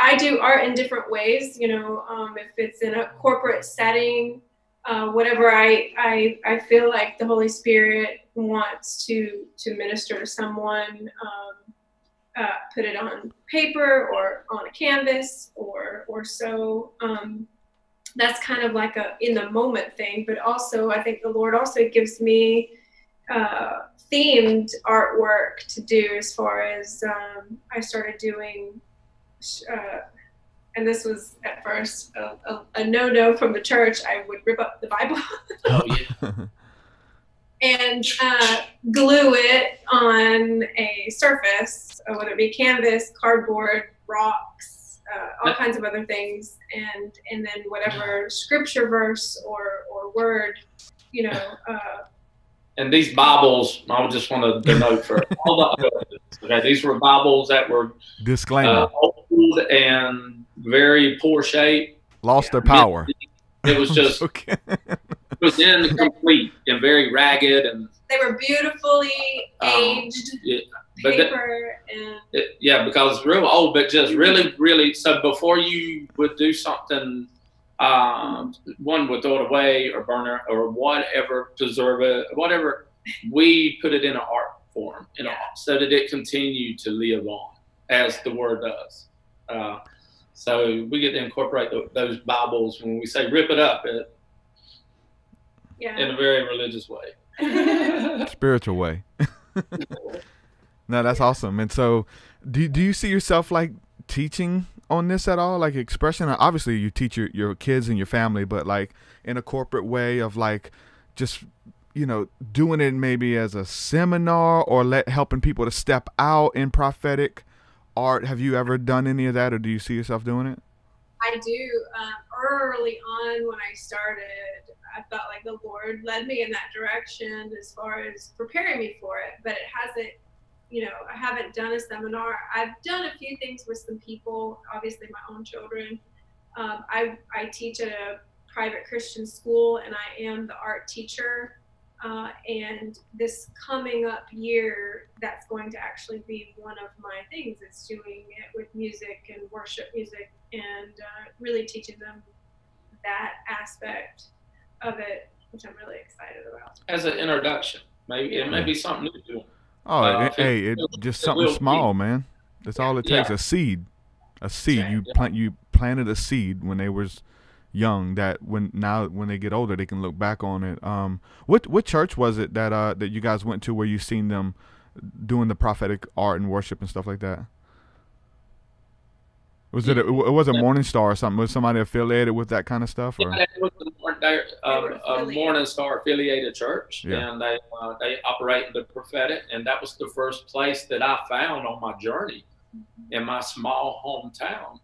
I do art in different ways. You know, um, if it's in a corporate setting, uh, whatever I, I I feel like the Holy Spirit wants to to minister to someone, um, uh, put it on paper or on a canvas or or so. Um, that's kind of like a in the moment thing, but also I think the Lord also gives me uh, themed artwork to do as far as um, I started doing, uh, and this was at first a, a, a no-no from the church. I would rip up the Bible
Oh yeah.
and uh, glue it on a surface, uh, whether it be canvas, cardboard, rocks, uh, all kinds of other things, and and then whatever scripture verse or or word, you know. Uh,
And these Bibles, I would just want to denote for all the okay, these were Bibles that were
disclaimer
uh, old and very poor shape.
lost their power
It was just
okay
it was incomplete and very ragged and
they were beautifully
Um,
aged
yeah, but that-
paper and
it, yeah, because it's real old, but just really, really. So before you would do something, um, one would throw it away or burn it or whatever, preserve it, whatever. We put it in an art form, you know, so that it continue to live on as the word does. Uh, so we get to incorporate tho- those Bibles when we say rip it up it, in a very religious way.
spiritual way. No that's awesome. And so do, do you see yourself like teaching on this at all? Like expression? Obviously you teach your, your kids and your family but like in a corporate way of like just you know doing it maybe as a seminar or let helping people to step out in prophetic art. Have you ever done any of that or do you see yourself doing it?
I do. Um, early on, when I started, I felt like the Lord led me in that direction as far as preparing me for it, but it hasn't you know, I haven't done a seminar. I've done a few things with some people, obviously my own children. Um, I, I teach at a private Christian school and I am the art teacher. Uh, and this coming up year, that's going to actually be one of my things. It's doing it with music and worship music and uh, really teaching them that aspect of it, which I'm really excited about.
As an introduction, maybe it may be something new to them.
Oh,
Uh,
it- hey, it
it-
just something
will
small,
be.
man. That's all it takes.
Yeah.
A seed, a seed. You
Yeah.
plant. You planted a seed when they was young. That when now when they get older, they can look back on it. Um, what what church was it that uh that you guys went to where you seen them doing the prophetic art and worship and stuff like that? Was it? A, it was a Morning Star or something? Was somebody affiliated with that kind of stuff? Or
Yeah, it was the Mor- um, a
affiliated.
Morning Star affiliated church,
Yeah.
and they uh, they operate in the prophetic, and that was the first place that I found on my journey in my small hometown.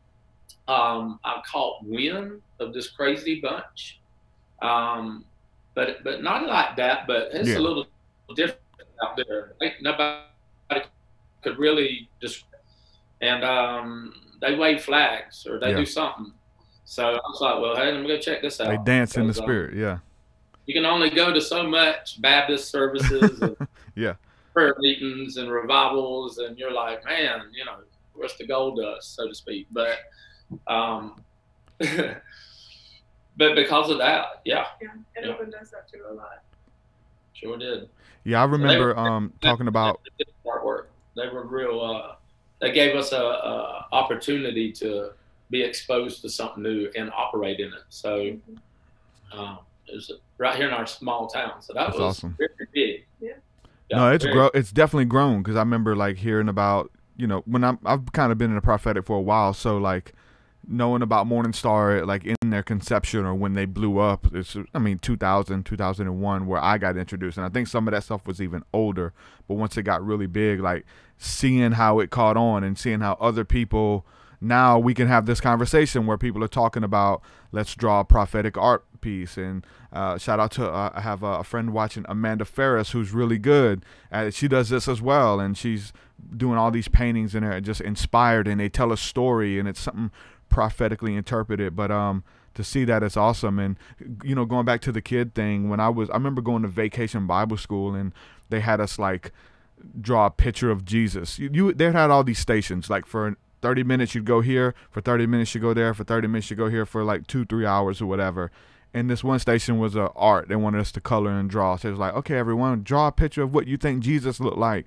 Um, I caught wind of this crazy bunch, um, but but not like that. But it's
Yeah.
a little different out there. Ain't nobody could really just and um, they wave flags or they
Yeah.
do something. So I was like, well, hey, let me go check this out.
they dance in the
Because, um,
spirit. Yeah,
you can only go to so much Baptist services and
Yeah.
prayer meetings and revivals, and you're like, man, you know, where's the gold dust, so to speak. But, um, but because of that, yeah,
Yeah, it
Yeah.
opened us up to a lot.
sure did.
yeah. I
they
remember
were-
um talking about
artwork. They were real. Uh, they gave us a, a opportunity to be exposed to something new and operate in it. So
Mm-hmm.
um, it was right here in our small town. So that
That's
was
awesome.
very big.
Yeah.
no, it's grow. It's definitely grown because I remember like hearing about you know when I'm I've kind of been in the prophetic for a while, so like knowing about Morning Star like in their conception or when they blew up. It's I mean 2000 2001 where I got introduced, and I think some of that stuff was even older. But once it got really big, like seeing how it caught on and seeing how other people now we can have this conversation where people are talking about let's draw a prophetic art piece and uh, shout out to uh, I have a, friend watching Amanda Ferris who's really good at. She does this as well and she's doing all these paintings and they're just inspired and they tell a story and it's something prophetically interpreted but um to see that it's awesome and you know going back to the kid thing when I was I remember going to vacation Bible school and they had us like draw a picture of Jesus. You, you they had all these stations like for 30 minutes you'd go here, for 30 minutes you go there, for 30 minutes you go here for like 2 3 hours or whatever. And this one station was a art. They wanted us to color and draw. So it was like, "Okay, everyone, draw a picture of what you think Jesus looked like."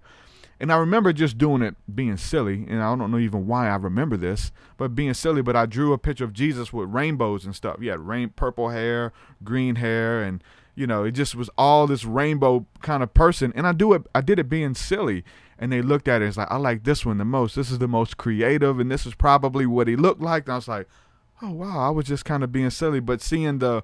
And I remember just doing it being silly, and I don't know even why I remember this, but being silly, but I drew a picture of Jesus with rainbows and stuff. He had rain purple hair, green hair, and you know, it just was all this rainbow kind of person. And I do it I did it being silly. And they looked at it, it's like, I like this one the most. This is the most creative, and this is probably what he looked like. And I was like, Oh wow, I was just kind of being silly. But seeing the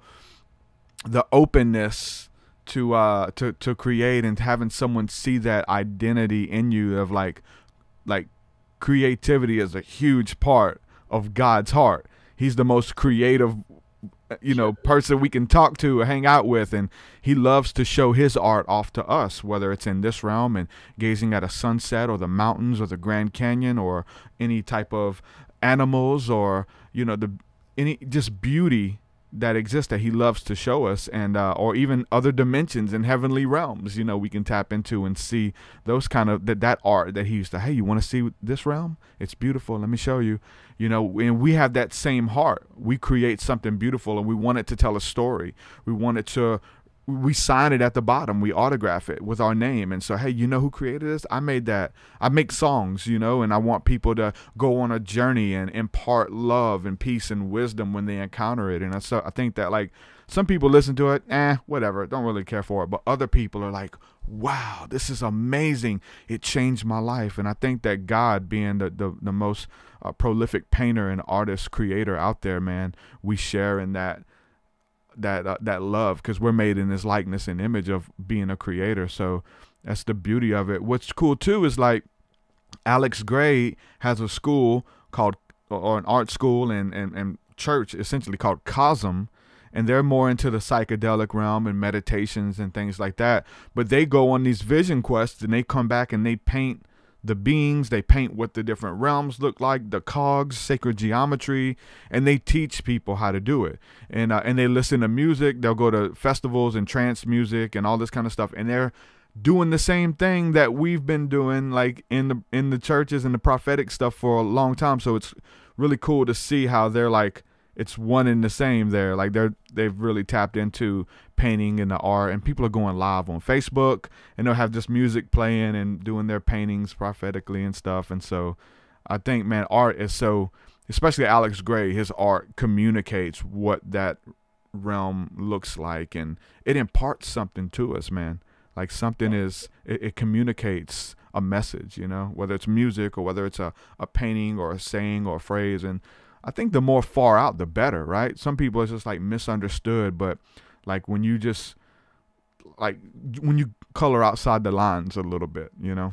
the openness to uh to to create and having someone see that identity in you of like like creativity is a huge part of God's heart. He's the most creative you know person we can talk to or hang out with and he loves to show his art off to us whether it's in this realm and gazing at a sunset or the mountains or the Grand Canyon or any type of animals or you know the any just beauty that exists that he loves to show us and uh, or even other dimensions and heavenly realms you know we can tap into and see those kind of that that art that he used to hey you want to see this realm? It's beautiful. Let me show you. You know and we have that same heart. We create something beautiful and we want it to tell a story. We want it to we sign it at the bottom. We autograph it with our name. And so hey you know who created this? I made that. I make songs you know and i want people to go on a journey and impart love and peace and wisdom when they encounter it. And I, so i think that like some people listen to it eh whatever don't really care for it. But other people are like wow this is amazing. It changed my life. And i think that god being the the, the most uh, prolific painter and artist creator out there man we share in that that uh, that love because we're made in this likeness and image of being a creator. So that's the beauty of it. What's cool too is like alex grey has a school called or an art school and, and, and church essentially called cosm and they're more into the psychedelic realm and meditations and things like that. But they go on these vision quests and they come back and they paint the beings. They paint what the different realms look like, the cogs, sacred geometry, and they teach people how to do it. And uh, and they listen to music. They'll go to festivals and trance music and all this kind of stuff, and they're doing the same thing that we've been doing like in the in the churches and the prophetic stuff for a long time so it's really cool to see how they're like it's one and the same there. Like they're they've really tapped into painting and the art and people are going live on facebook and they'll have this music playing and doing their paintings prophetically and stuff. And so i think man art is so especially alex grey his art communicates what that realm looks like and it imparts something to us man. Like something is it, it, communicates a message you know whether it's music or whether it's a, a painting or a saying or a phrase. And i think the more far out the better right? Some people are just like misunderstood but like when you just like when you color outside the lines a little bit you know?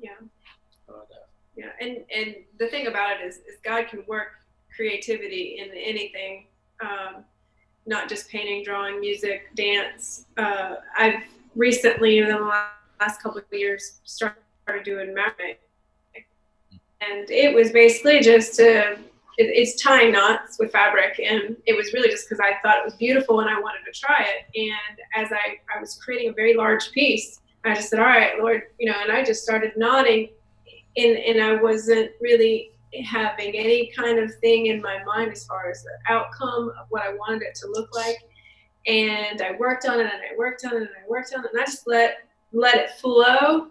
Yeah. Yeah and and the thing about it is, is god can work creativity in anything um, not just painting, drawing, music, dance. Uh, I've recently, in the last couple of years, started doing macrame, and it was basically just to it, it's tying knots with fabric, and it was really just because I thought it was beautiful and I wanted to try it. And as I I was creating a very large piece, I just said, "All right, Lord," you know, and I just started nodding, and and I wasn't really having any kind of thing in my mind as far as the outcome of what I wanted it to look like. And I worked on it and I worked on it and I worked on it and I just let let it flow.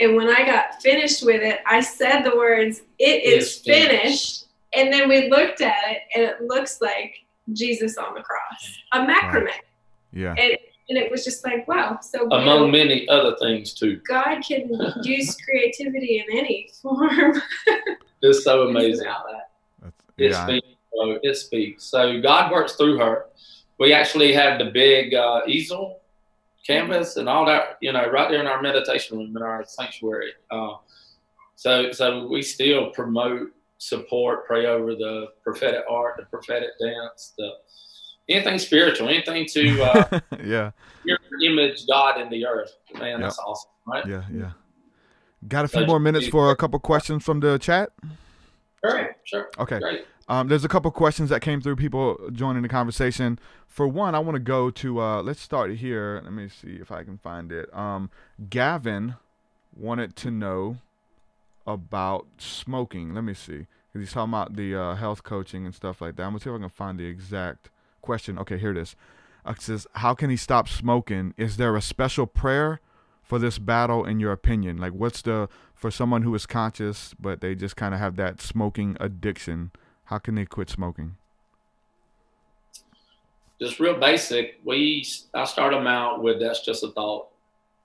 And when I got finished with it, I said the words, It is finished. finished. And then we looked at it and it looks like Jesus on the cross. A macrame.
Yeah.
And, and it was just like, wow. So
among you many other things too.
God can use creativity in any form.
It's so amazing. It yeah. speaks. So it speaks. So God works through her. We actually have the big uh, easel canvas and all that, you know, right there in our meditation room in our sanctuary. Uh, so, so we still promote, support, pray over the prophetic art, the prophetic dance, the anything spiritual, anything to uh,
yeah,
image God in the earth. Man, that's awesome, right?
Yeah, yeah. Got a few more minutes for a couple questions from the chat.
Sure, sure.
Okay.
Great.
Um, there's a couple questions that came through, people joining the conversation. For one, I want to go to, uh, let's start here. Let me see if I can find it. Um, Gavin wanted to know about smoking. Let me see. He's talking about the uh, health coaching and stuff like that. I'm going to see if I can find the exact question. Okay, here it is. Uh, it says, How can he stop smoking? Is there a special prayer for this battle in your opinion? Like what's the for someone who is conscious but they just kind of have that smoking addiction, how can they quit smoking?
Just real basic. We I start them out with that's just a thought.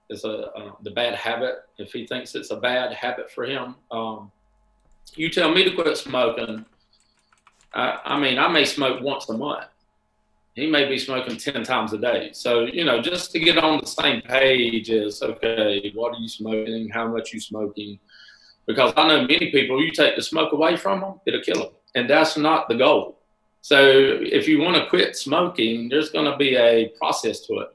It's a uh, the bad habit. If he thinks it's a bad habit for him, um, you tell me to quit smoking. I, I mean, I may smoke once a month he may be smoking 10 times a day. So, you know, just to get on the same page is okay, what are you smoking? How much you smoking? Because I know many people, you take the smoke away from them, it'll kill them. And that's not the goal. So if you want to quit smoking, there's going to be a process to it.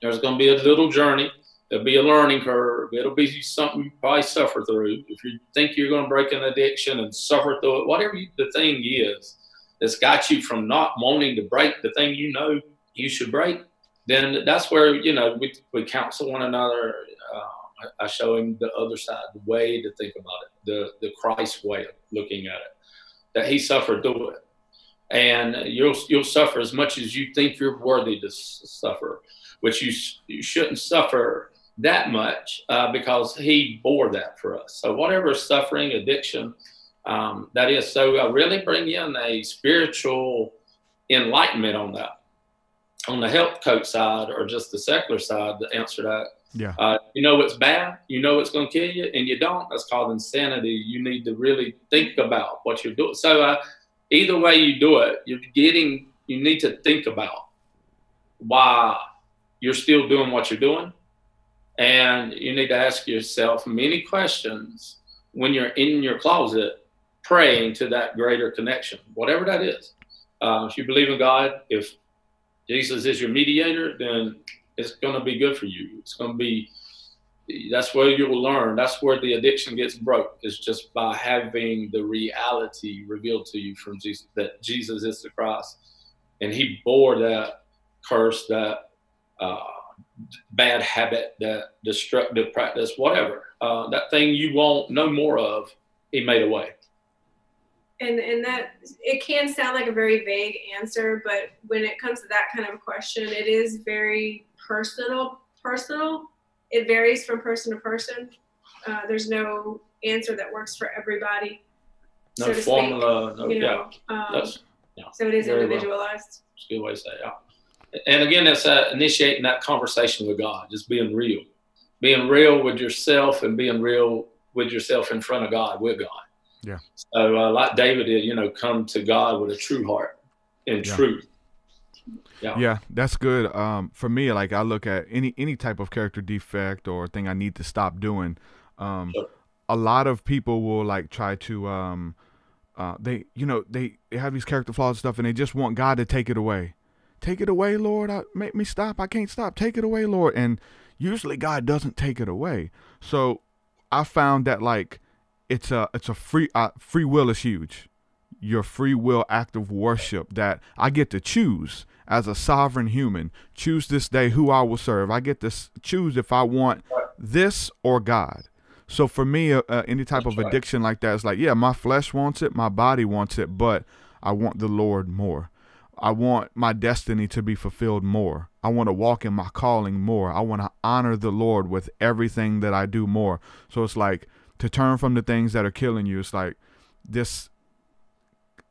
There's going to be a little journey. There'll be a learning curve. It'll be something you probably suffer through. If you think you're going to break an addiction and suffer through it, whatever you, the thing is, that's got you from not wanting to break the thing you know you should break, then that's where you know we, we counsel one another. Uh, I show him the other side, the way to think about it, the the Christ way of looking at it, that he suffered through it, and you'll you'll suffer as much as you think you're worthy to suffer, which you you shouldn't suffer that much uh, because he bore that for us. So whatever suffering, addiction, um, that is, so I really bring in a spiritual enlightenment on that. On the health coach side or just the secular side, to answer that,
yeah,
uh, you know it's bad, you know it's going to kill you, and you don't. That's called insanity. You need to really think about what you're doing. So uh, either way you do it, you're getting. You need to think about why you're still doing what you're doing, and you need to ask yourself many questions when you're in your closet praying to that greater connection, whatever that is. Uh, if you believe in God, if Jesus is your mediator, then it's going to be good for you. It's going to be that's where you will learn. That's where the addiction gets broke. It's just by having the reality revealed to you from Jesus that Jesus is the Christ, and He bore that curse, that uh, bad habit, that destructive practice, whatever uh, that thing you want no more of. He made away.
And and that it can sound like a very vague answer but when it comes to that kind of question it is very personal personal it varies from person to person uh, there's no answer that works for everybody
No
so
formula. no,
you
yeah,
um,
that's
so it is
well.
individualized
That's a good way to say it. Yeah. And again, that's uh, initiating that conversation with God, just being real, being real with yourself and being real with yourself in front of God, with God.
Yeah.
So, uh, like David did, you know, come to God with a true heart and
Yeah.
truth. Yeah.
Yeah, that's good. Um, for me, like I look at any any type of character defect or thing I need to stop doing. Um,
Sure.
a lot of people will like try to um, uh, they you know they they have these character flaws and stuff, and they just want God to take it away. Take it away, Lord. I, make me stop. I can't stop. Take it away, Lord. And usually God doesn't take it away. So I found that like it's a it's a free uh, free will is huge. Your free will act of worship that I get to choose as a sovereign human. Choose this day who I will serve. I get to choose if I want this or God. So for me, uh, uh, any type of addiction like that is like, yeah, my flesh wants it, my body wants it, but I want the Lord more. I want my destiny to be fulfilled more. I want to walk in my calling more. I want to honor the Lord with everything that I do more. So it's like to turn from the things that are killing you. It's like this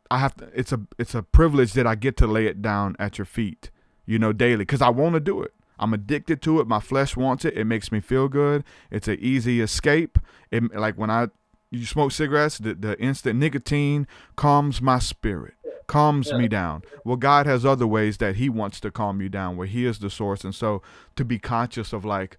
I have to it's a it's a privilege that I get to lay it down at your feet, you know, daily cuz I want to do it. I'm addicted to it. My flesh wants it. It makes me feel good. It's an easy escape. It, like when I you smoke cigarettes, the, the instant nicotine calms my spirit, calms me down. Well, God has other ways that He wants to calm you down, where He is the source. And so to be conscious of like,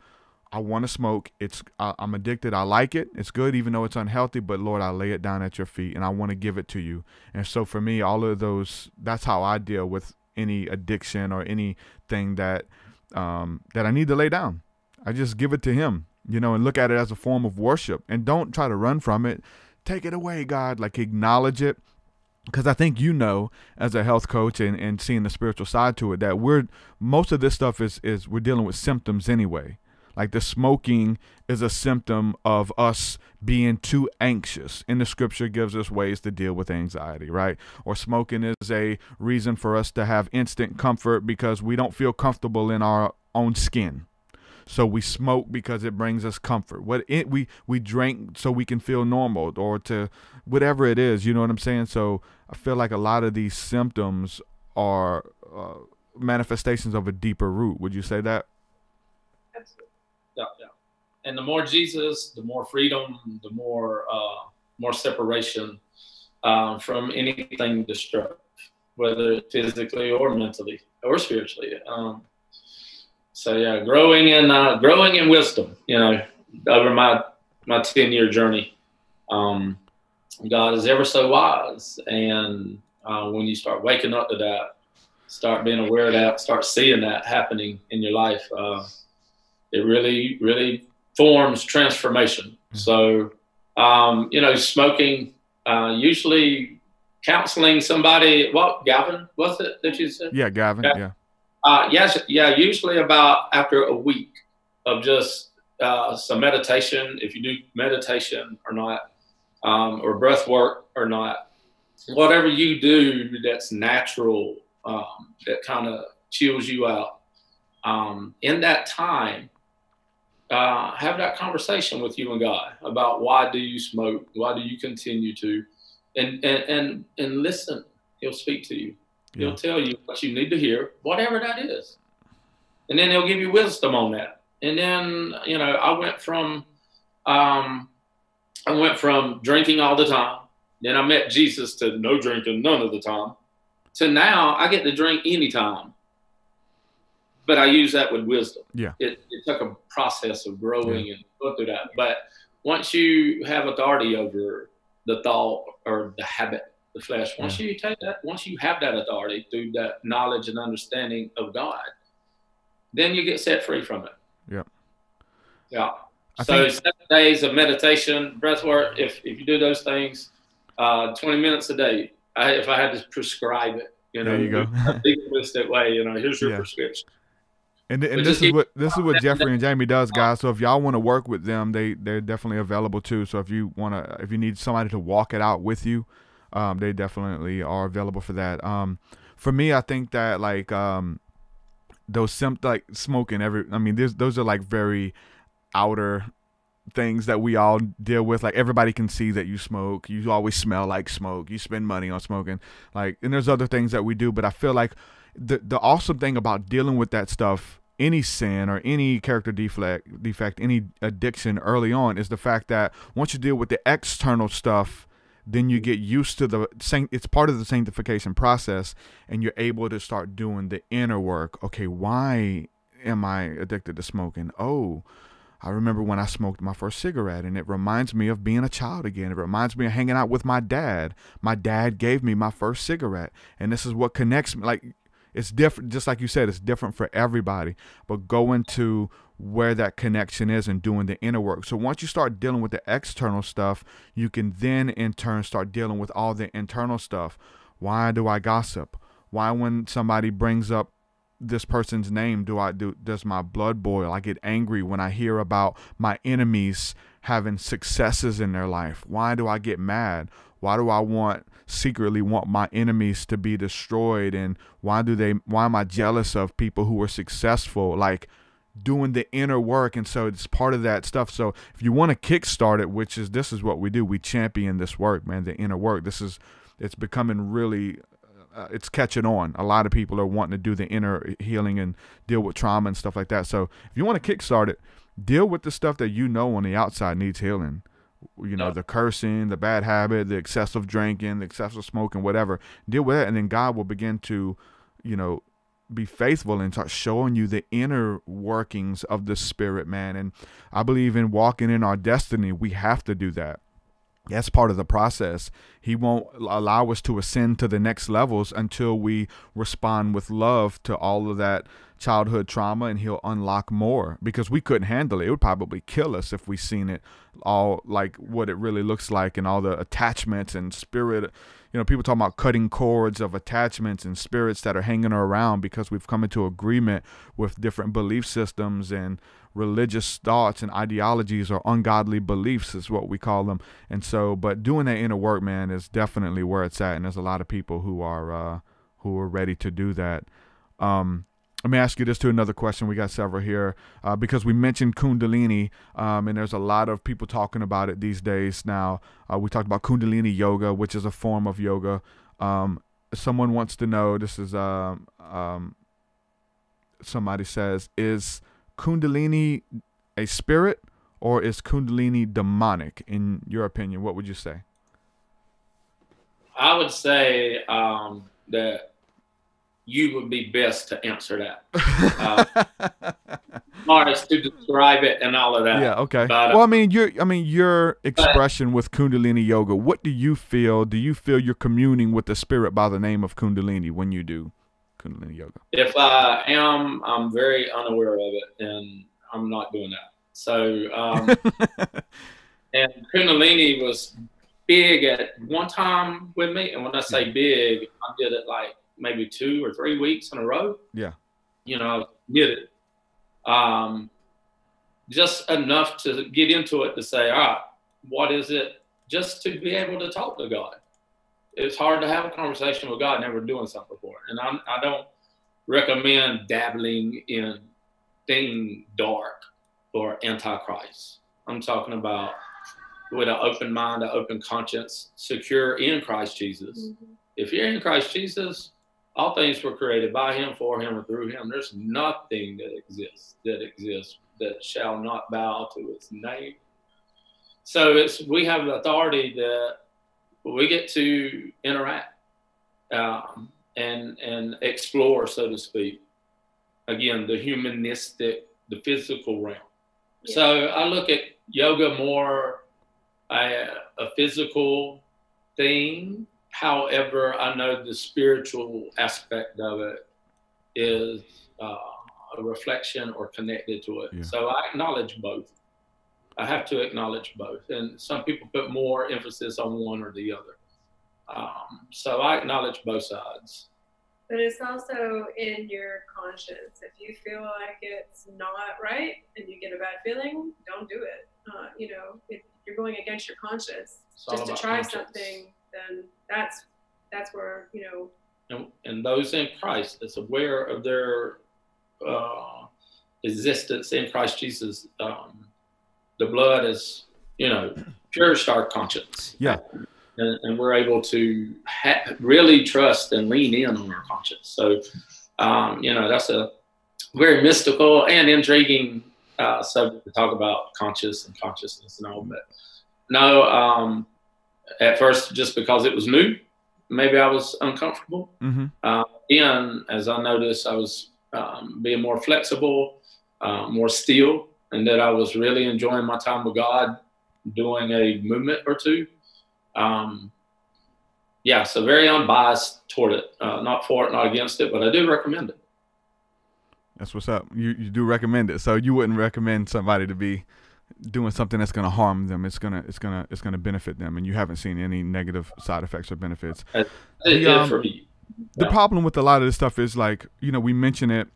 I want to smoke. It's I, I'm addicted. I like it. It's good, even though it's unhealthy. But Lord, I lay it down at Your feet, and I want to give it to You. And so for me, all of those, that's how I deal with any addiction or anything that um, that I need to lay down. I just give it to Him, you know, and look at it as a form of worship. And don't try to run from it. Take it away, God. Like acknowledge it. Because I think you know, as a health coach and, and seeing the spiritual side to it, that we're most of this stuff is is we're dealing with symptoms anyway. Like the smoking is a symptom of us being too anxious. And the scripture gives us ways to deal with anxiety, right? Or smoking is a reason for us to have instant comfort because we don't feel comfortable in our own skin. So we smoke because it brings us comfort. What it we we drink so we can feel normal or to whatever it is, you know what I'm saying? So I feel like a lot of these symptoms are uh, manifestations of a deeper root. Would you say that?
Yeah, yeah. And the more Jesus, the more freedom, the more uh, more separation uh, from anything destructive, whether physically or mentally or spiritually. Um, so yeah, growing in uh, growing in wisdom. You know, over my my ten year journey, um, God is ever so wise, and uh, when you start waking up to that, start being aware of that, start seeing that happening in your life. Uh, it really, really forms transformation. So, um, you know, smoking, uh, usually counseling somebody, what, Gavin, was it that you said?
Yeah, Gavin.
Yeah.
Yeah.
Uh, yes, yeah, usually about after a week of just uh, some meditation, if you do meditation or not, um, or breath work or not, whatever you do that's natural, um, that kind of chills you out. Um, in that time, uh, have that conversation with you and God about why do you smoke? Why do you continue to? And, and, and, and listen, he'll speak to you. He'll tell you what you need to hear, whatever that is. And then he'll give you wisdom on that. And then, you know, I went from, um, I went from drinking all the time. Then I met Jesus to no drinking none of the time. To now I get to drink anytime. But I use that with wisdom.
Yeah.
It, it took a process of growing and going through that. But once you have authority over the thought or the habit, the flesh, once you take that, once you have that authority through that knowledge and understanding of God, then you get set free from it.
Yeah.
Yeah.
I
so
think-
seven days of meditation, breath work. If if you do those things, uh, 20 minutes a day. I, if I had to prescribe it, you know,
There you go.
a legalistic way, you know, here's your
Yeah.
prescription.
And, and this is what this is what Jeffrey and Jamie does, guys. So if y'all want to work with them, they they're definitely available too. So if you want to, if you need somebody to walk it out with you, um, they definitely are available for that. Um, for me, I think that like um, those simp like smoking every. I mean, those are like very outer things that we all deal with like everybody can see that you smoke you always smell like smoke you spend money on smoking like and there's other things that we do but i feel like the the awesome thing about dealing with that stuff any sin or any character defect defect any addiction early on is the fact that once you deal with the external stuff then you get used to the sanct- it's part of the sanctification process and you're able to start doing the inner work okay why am i addicted to smoking oh I remember when I smoked my first cigarette, and it reminds me of being a child again. It reminds me of hanging out with my dad. My dad gave me my first cigarette, and this is what connects me. Like, it's different, just like you said, it's different for everybody. But going to where that connection is and doing the inner work. So once you start dealing with the external stuff, you can then in turn start dealing with all the internal stuff. Why do I gossip? Why, when somebody brings up this person's name do I do does my blood boil? I get angry when I hear about my enemies having successes in their life. Why do I get mad? Why do I want secretly want my enemies to be destroyed and why do they why am I jealous of people who are successful? Like doing the inner work and so it's part of that stuff so if you want to kickstart it which is this is what we do we champion this work man the inner work this is it's becoming really uh, it's catching on. A lot of people are wanting to do the inner healing and deal with trauma and stuff like that. So if you want to kickstart it, deal with the stuff that you know on the outside needs healing. You know,
Yeah.
the cursing, the bad habit, the excessive drinking, the excessive smoking, whatever. Deal with it, and then God will begin to, you know, be faithful and start showing you the inner workings of the spirit, man. And I believe in walking in our destiny. We have to do that that's part of the process. He won't allow us to ascend to the next levels until we respond with love to all of that childhood trauma and he'll unlock more because we couldn't handle it. It would probably kill us if we seen it all like what it really looks like and all the attachments and spirit you know, people talking about cutting cords of attachments and spirits that are hanging around because we've come into agreement with different belief systems and religious thoughts and ideologies or ungodly beliefs is what we call them. And so, but doing that inner work, man, is definitely where it's at. And there's a lot of people who are uh, who are ready to do that. Um, let me ask you this to another question. We got several here uh, because we mentioned Kundalini, um, and there's a lot of people talking about it these days. Now, uh, we talked about Kundalini yoga, which is a form of yoga. Um, someone wants to know. This is um, um, somebody says, is Kundalini a spirit or is Kundalini demonic? In your opinion, what would you say?
I would say um, that you would be best to answer that. Uh, to describe it and all of that.
Yeah. Okay.
But, uh,
well, I mean, your I mean your expression with Kundalini yoga. What do you feel? Do you feel you're communing with the spirit by the name of Kundalini when you do Kundalini yoga?
if I am, I'm very unaware of it, and I'm not doing that. So, um, and Kundalini was big at one time with me, and when I say big, I did it like maybe two or three weeks in a row.
Yeah.
You know, did it. Um, just enough to get into it to say, all right, what is it? Just to be able to talk to God. It's hard to have a conversation with God never doing something before. And I'm, I don't recommend dabbling in thing dark or antichrist. I'm talking about with an open mind, an open conscience, secure in Christ Jesus. If you're in Christ Jesus, all things were created by him, for him, and through him. There's nothing that exists that exists that shall not bow to its name. So it's we have the authority that we get to interact um, and and explore, so to speak. Again, the humanistic, the physical realm. So I look at yoga more a, a physical thing. However, I know the spiritual aspect of it is uh, a reflection or connected to it.
Yeah.
So I acknowledge both. I have to acknowledge both. And some people put more emphasis on one or the other. Um, so I acknowledge both sides.
But it's also in your conscience. If you feel like it's not right and you get a bad feeling, don't do it. Uh, you know, if you're going against your conscience
It's
just to try
conscience.
something, then that's that's where you know.
and, and those in Christ that's aware of their uh, existence in Christ Jesus, um, the blood is, you know, purged our conscience.
Yeah.
And, and we're able to ha- really trust and lean in on our conscience. So, um, you know, that's a very mystical and intriguing uh, subject to talk about conscious and consciousness and all. But no, um, at first, just because it was new, maybe I was uncomfortable.
Mm-hmm.
Uh, then, as I noticed, I was um, being more flexible, uh, more still, and that I was really enjoying my time with God, doing a movement or two. Um, yeah, so very unbiased toward it. Uh, not for it, not against it, but I do recommend it.
That's what's up. You you do recommend it, so you wouldn't recommend somebody to be doing something that's going to harm them. It's gonna it's gonna it's gonna benefit them, and you haven't seen any negative side effects or benefits.
It,
The, um,
for me.
The problem with a lot of this stuff is like you know we mention it,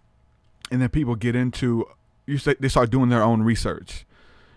and then people get into you say they start doing their own research.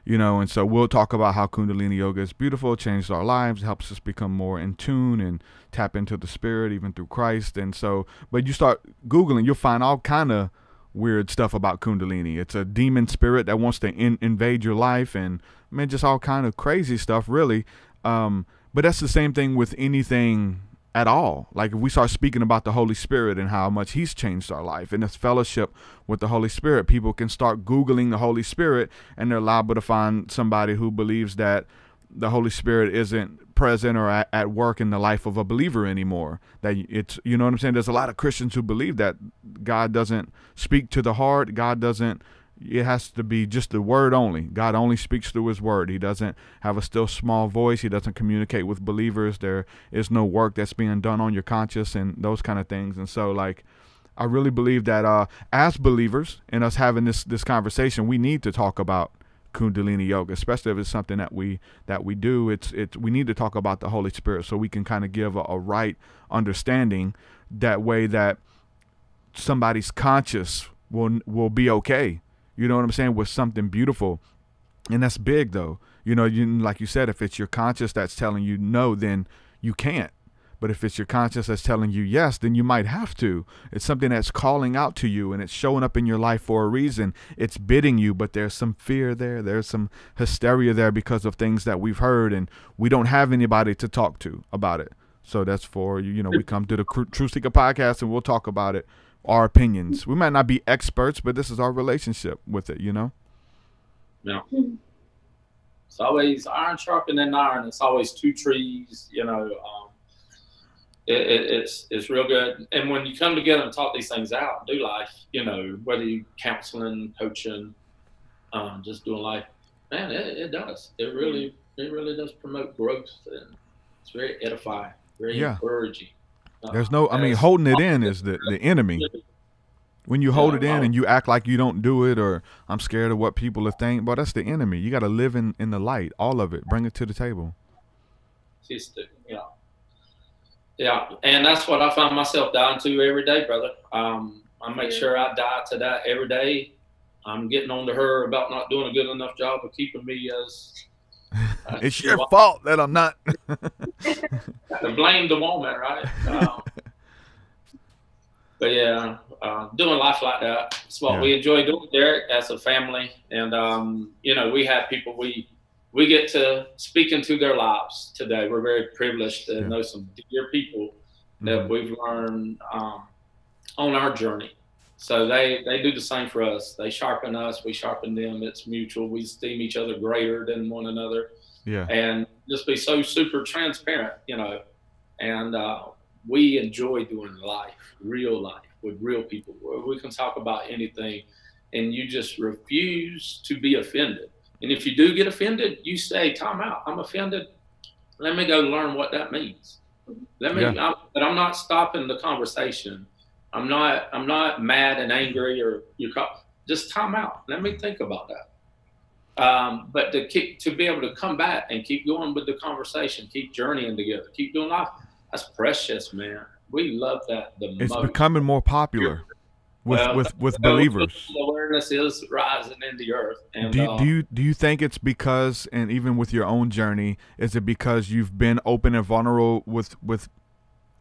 You know, and so we'll talk about how Kundalini yoga is beautiful, changes our lives, helps us become more in tune and tap into the spirit, even through Christ. And so, but you start Googling, you'll find all kind of weird stuff about Kundalini. It's a demon spirit that wants to in, invade your life, and man, just all kind of crazy stuff, really. Um, but that's the same thing with anything at all. Like if we start speaking about the Holy Spirit and how much He's changed our life and this fellowship with the Holy Spirit, people can start Googling the Holy Spirit and they're liable to find somebody who believes that the Holy Spirit isn't present or at, at work in the life of a believer anymore. That it's, you know what I'm saying? There's a lot of Christians who believe that God doesn't speak to the heart. God doesn't, it has to be just the word only. God only speaks through his word. He doesn't have a still small voice. He doesn't communicate with believers. There is no work that's being done on your conscience and those kind of things. And so, like, I really believe that uh, as believers and us having this this conversation, we need to talk about Kundalini yoga, especially if it's something that we that we do. It's it's we need to talk about the Holy Spirit so we can kind of give a, a right understanding. That way, that somebody's conscious will will be okay. You know what I'm saying with something beautiful, and that's big though. You know, you like you said, if it's your conscious that's telling you no, then you can't. But if it's your conscience that's telling you yes, then you might have to. It's something that's calling out to you and it's showing up in your life for a reason. It's bidding you, but there's some fear there. There's some hysteria there because of things that we've heard, and we don't have anybody to talk to about it. So that's for you. You know, we come to the TruthSeekah podcast and we'll talk about it, our opinions. We might not be experts, but this is our relationship with it. You know.
No. It's always iron sharpening iron. It's always two trees, you know. Um, it, it, it's it's real good. And when you come together and talk these things out, do life, you know, whether you counseling, coaching, um, just doing life, man, it, it does. It really it really does promote growth and it's very edifying, very
Yeah.
encouraging.
There's no. I mean, holding it in is the the enemy. When you hold
Yeah,
it in and you act like you don't do it, or I'm scared of what people are think, but that's the enemy. You got to live in in the light, all of it. Bring it to the table.
To, you know. Yeah, and that's what I find myself dying to every day, brother. Um, I make
Yeah.
sure I die to that every day. I'm getting on to her about not doing a good enough job of keeping me as. uh,
It's your fault that I'm not.
to blame the woman, right? Um, but yeah, uh, doing life like that. It's what
Yeah.
we enjoy doing, Derek, as a family. And um, you know, we have people we we get to speak into their lives today. We're very privileged to
Yeah.
know some dear people that
Mhm.
we've learned um, on our journey. So they they do the same for us. They sharpen us, we sharpen them. It's mutual. We esteem each other greater than one another
Yeah.
and just be so super transparent, you know. And uh, we enjoy doing life, real life, with real people, we can talk about anything, and you just refuse to be offended. And if you do get offended, you say, "Time out. I'm offended. Let me go learn what that means. Let me."
Yeah.
I'm, but I'm not stopping the conversation. I'm not. I'm not mad and angry or you. Just time out. Let me think about that. Um, but to keep to be able to come back and keep going with the conversation, keep journeying together, keep doing life. That's precious, man. We love that the
It's
most.
becoming more popular with
Well,
with with believers.
Awareness is rising in the earth, and
Do you,
uh,
do you do you think it's because and even with your own journey is it because you've been open and vulnerable with with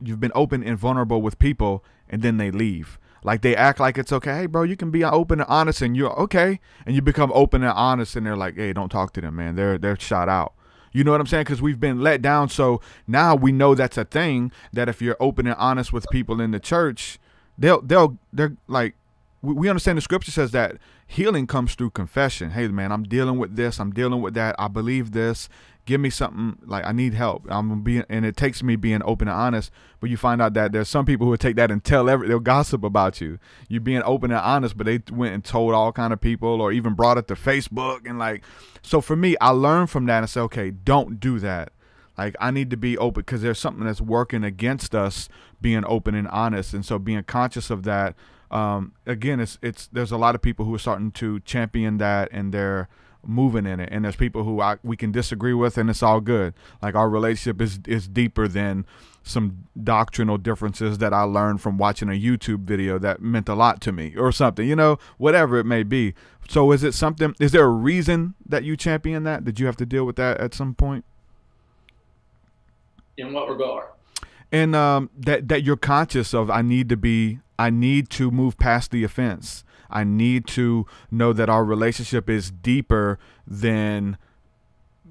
you've been open and vulnerable with people and then they leave like they act like it's okay hey bro you can be open and honest and you're okay and you become open and honest and they're like hey don't talk to them man they're they're shot out you know what I'm saying? Because we've been let down. So now we know that's a thing. That if you're open and honest with people in the church, they'll they'll they're like we, understand the scripture says that healing comes through confession. Hey man, I'm dealing with this, I'm dealing with that, I believe this. Give me something like I need help. I'm being and it takes me being open and honest. But you find out that there's some people who take that and tell every they'll gossip about you. You being open and honest, but they went and told all kind of people or even brought it to Facebook and like so for me, I learned from that and said, okay, don't do that. Like I need to be open because there's something that's working against us being open and honest, and so being conscious of that. Um, again, it's it's there's a lot of people who are starting to champion that, and they're moving in it. And there's people who I, we can disagree with, and it's all good. Like our relationship is is deeper than some doctrinal differences that I learned from watching a YouTube video that meant a lot to me, or something. You know, whatever it may be. So is it something? Is there a reason that you champion that? Did you have to deal with that at some point?
In what regard?
and um, that that you're conscious of i need to be i need to move past the offense i need to know that our relationship is deeper than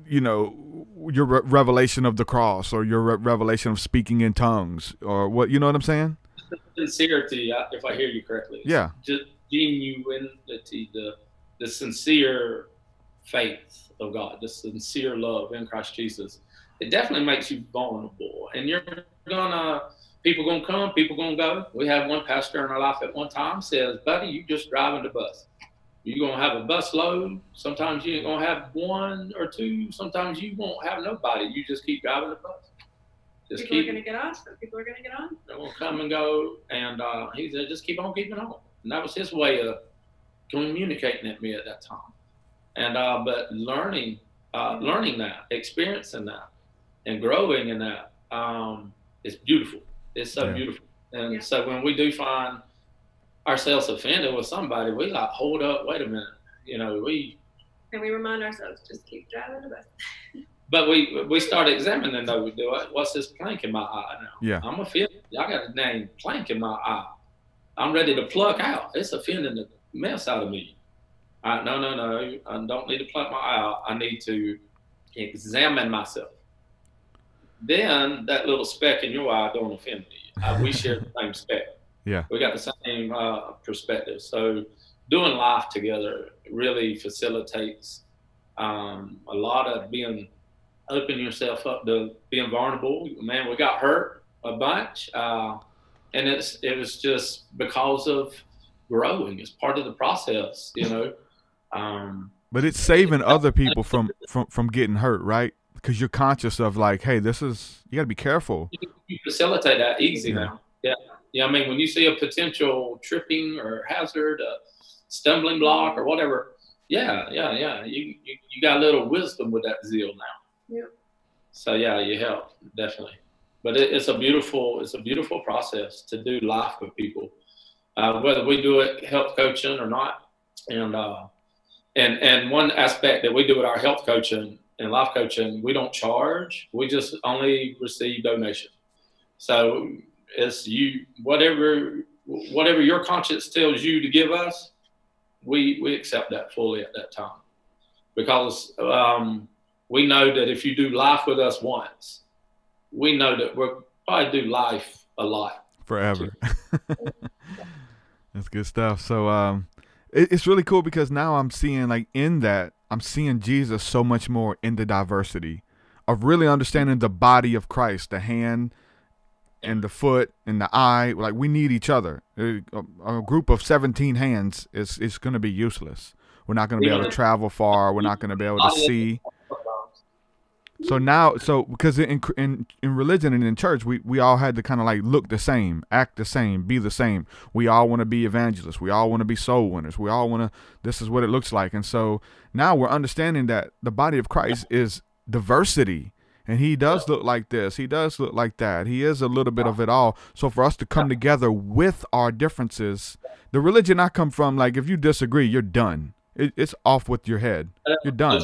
you know your re- revelation of the cross or your re- revelation of speaking in tongues or what you know what i'm saying
Sincerity, if I hear you correctly.
Yeah.
Just genuinity, the the sincere faith of God, the sincere love in Christ Jesus. It definitely makes you vulnerable, and you're gonna people gonna come, people gonna go. We had one pastor in our life at one time says, "Buddy, you just driving the bus. You're gonna have a bus load. Sometimes you ain't gonna have one or two. Sometimes you won't have nobody. You just keep driving the bus. Just
people
keep
are going to get off. Some people are going to get on.
they're gonna come and go. And uh, he said, just keep on keeping on. And that was his way of communicating at me at that time. And uh, but learning, uh, learning that, experiencing that, and growing in that um, is beautiful. It's so
Yeah.
beautiful. And
Yeah.
so when we do find ourselves offended with somebody, we like hold up, wait a minute. You know, we
And we remind ourselves, just keep driving the bus.
but we we start examining though. We do it. What's this plank in my eye now?
Yeah.
I'm offended. I got a dang plank in my eye. I'm ready to pluck out. It's offending the mess out of me. I, no, no, no. I don't need to pluck my eye out. I need to examine myself. Then that little speck in your eye don't offend me. Uh, we share the same speck.
Yeah.
We got the same uh, perspective. So doing life together really facilitates um, a lot of being open yourself up to being vulnerable. Man, we got hurt a bunch, uh, and it's it was just because of growing. It's part of the process, you know. Um,
but it's saving other people from from from getting hurt right because you're conscious of like hey this is you got to be careful
you, you facilitate that easy
Yeah.
now. Yeah, yeah. I mean, when you see a potential tripping or hazard, a stumbling block or whatever, yeah, yeah, yeah. You you, you got a little wisdom with that zeal now.
Yeah.
So yeah, you help definitely. But it, it's a beautiful it's a beautiful process to do life with people, uh, whether we do it health coaching or not. And uh, and and one aspect that we do with our health coaching and life coaching, we don't charge. We just only receive donation. So it's you whatever whatever your conscience tells you to give us, we we accept that fully at that time, because um, we know that if you do life with us once, we know that we'll probably do life a lot.
forever. That's good stuff. So um, it, it's really cool because now I'm seeing like in that I'm seeing Jesus so much more in the diversity of really understanding the body of Christ, the hand and the foot and the eye. Like we need each other. A, a group of 17 hands is is going to be useless. We're not going to be able to travel far. We're not going to be able to see. So now, so because in in in religion and in church, we we all had to kind of like look the same, act the same, be the same. We all want to be evangelists. We all want to be soul winners. We all want to. This is what it looks like. And so now we're understanding that the body of Christ is diversity. And he does look like this. He does look like that. He is a little bit of it all. So for us to come together with our differences, the religion I come from, like if you disagree, you're done. It, it's off with your head. You're done.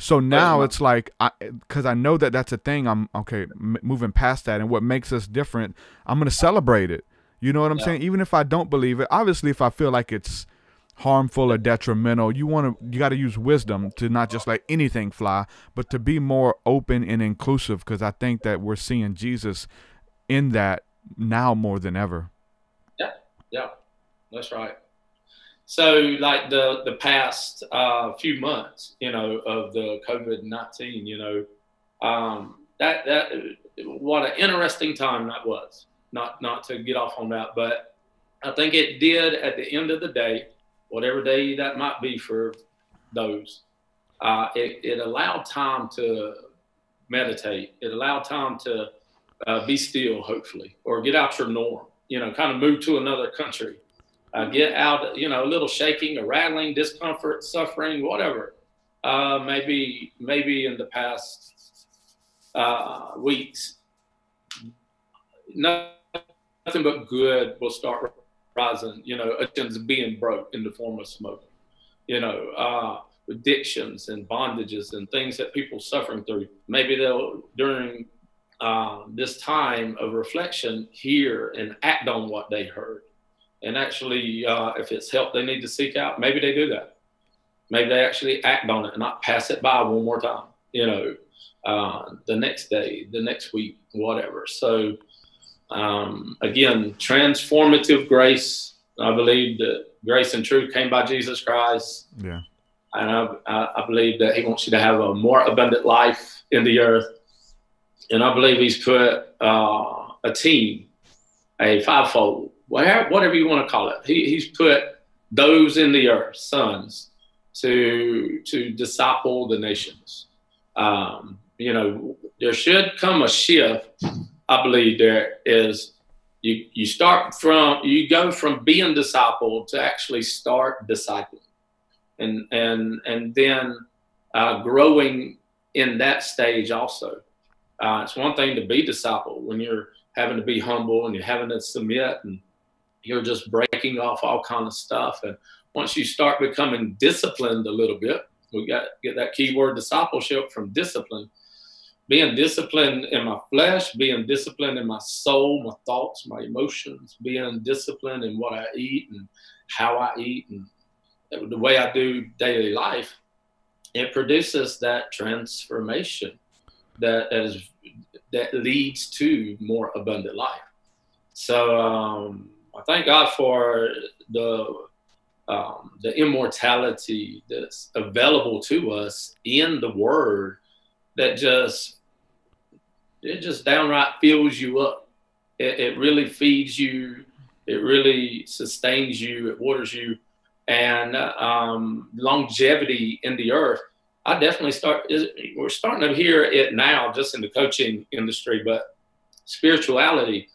So now it's like, because I, I, know that that's a thing. I'm okay, m- moving past that, and what makes us different, I'm gonna celebrate it. You know what I'm yeah. saying? Even if I don't believe it, obviously, if I feel like it's harmful or detrimental. You want to you got to use wisdom to not just let anything fly, but to be more open and inclusive because I think that we're seeing Jesus in that now more than ever.
Yeah. Yeah. That's right. So like the the past uh, few months, you know, of the COVID-19, you know, um, that that what an interesting time that was. Not not to get off on that, but I think it did at the end of the day whatever day that might be for those. Uh, it, it allowed time to meditate. It allowed time to uh, be still, hopefully, or get out your norm. You know, kind of move to another country, uh, get out. You know, a little shaking, a rattling, discomfort, suffering, whatever. Uh, maybe, maybe in the past uh, weeks, nothing but good will start rising, you know, addictions being broke in the form of smoking, you know, uh, addictions and bondages and things that people suffering through. Maybe they'll during uh, this time of reflection hear and act on what they heard. And actually, uh, if it's help they need to seek out, maybe they do that. Maybe they actually act on it and not pass it by one more time, you know, uh, the next day, the next week, whatever. So, um, again, transformative grace. I believe that grace and truth came by Jesus Christ.
Yeah.
And I, I, I believe that He wants you to have a more abundant life in the earth. And I believe He's put uh, a team, a fivefold, whatever you want to call it. He, he's put those in the earth, sons, to to disciple the nations. Um, you know, there should come a shift I believe there is you you start from you go from being discipled to actually start discipling, and and and then uh, growing in that stage also. Uh, it's one thing to be discipled when you're having to be humble and you're having to submit and you're just breaking off all kind of stuff. And once you start becoming disciplined a little bit, we got get that keyword discipleship from discipline being disciplined in my flesh, being disciplined in my soul, my thoughts, my emotions, being disciplined in what I eat and how I eat and the way I do daily life, it produces that transformation that, that is that leads to more abundant life. So um, I thank God for the um, the immortality that's available to us in the Word that just it just downright fills you up. It, it really feeds you. It really sustains you. It waters you, and um, longevity in the earth. I definitely start. We're starting to hear it now, just in the coaching industry, but spirituality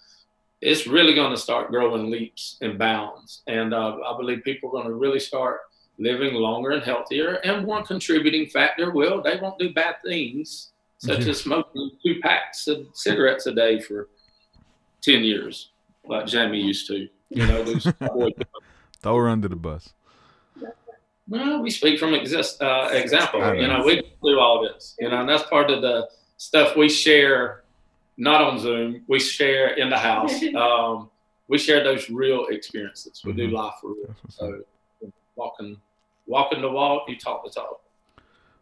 it's really going to start growing leaps and bounds. And uh, I believe people are going to really start living longer and healthier. And one contributing factor will they won't do bad things such yeah. as smoking two packs of cigarettes a day for 10 years, like Jamie used to. You know,
throw her under the bus.
Well, we speak from exist, uh, example. You know, we do all this. You know, and that's part of the stuff we share, not on Zoom. We share in the house. Um, we share those real experiences. We mm-hmm. do life for real. So, walking, walking the walk, you talk the talk.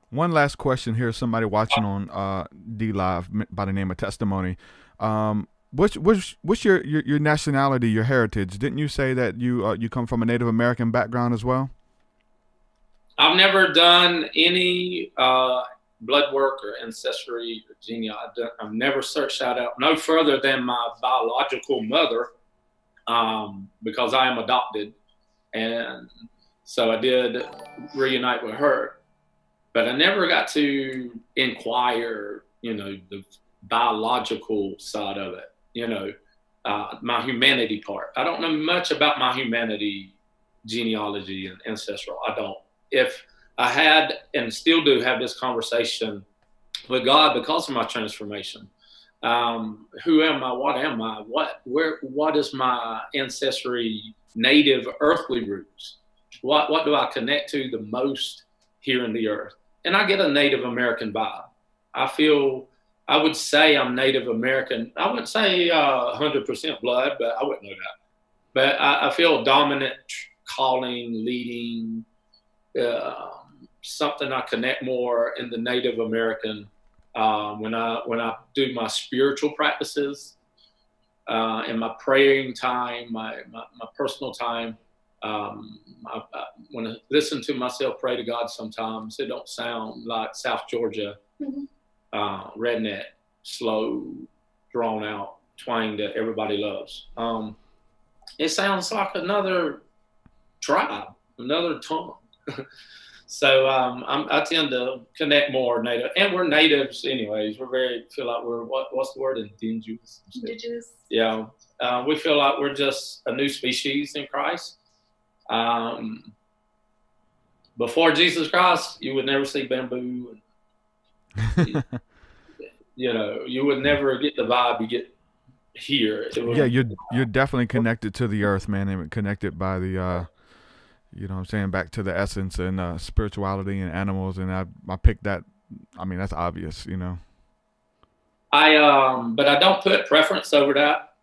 One last question here. Somebody watching on uh, DLive by the name of Testimony. Um, what's what's what's your, your, your nationality, your heritage? Didn't you say that you uh, you come from a Native American background as well?
I've never done any uh, blood work or ancestry or genealogy. I've, never searched that out no further than my biological mother, um, because I am adopted, and so I did reunite with her but I never got to inquire you know, the biological side of it, you know, uh, my humanity part. I don't know much about my humanity genealogy and ancestral. I don't. If I had and still do have this conversation with God because of my transformation, um, who am I? What am I? What where? What is my ancestry? Native earthly roots. What what do I connect to the most here in the earth? And I get a Native American vibe. I feel I would say I'm Native American. I wouldn't say uh, 100% blood, but I wouldn't know that. But I, I feel dominant, calling, leading, uh, something I connect more in the Native American um, when I when I do my spiritual practices uh, and my praying time, my my, my personal time. Um, I, I, when I listen to myself pray to God, sometimes it don't sound like South Georgia mm-hmm. uh, redneck, slow, drawn out twang that everybody loves. Um, it sounds like another tribe, another tongue. So um, i tend to connect more native, and we're natives anyways. We're very feel like we're what, what's the word indigenous?
Indigenous.
Yeah, uh, we feel like we're just a new species in Christ. Um, before Jesus Christ, you would never see bamboo. And, you know, you would never get the vibe you get here.
yeah, you're you're definitely connected to the earth, man, and connected by the uh, you know what I'm saying, back to the essence and uh, spirituality and animals. And I, I picked that. I mean, that's obvious, you know.
I, um, but I don't put preference over that.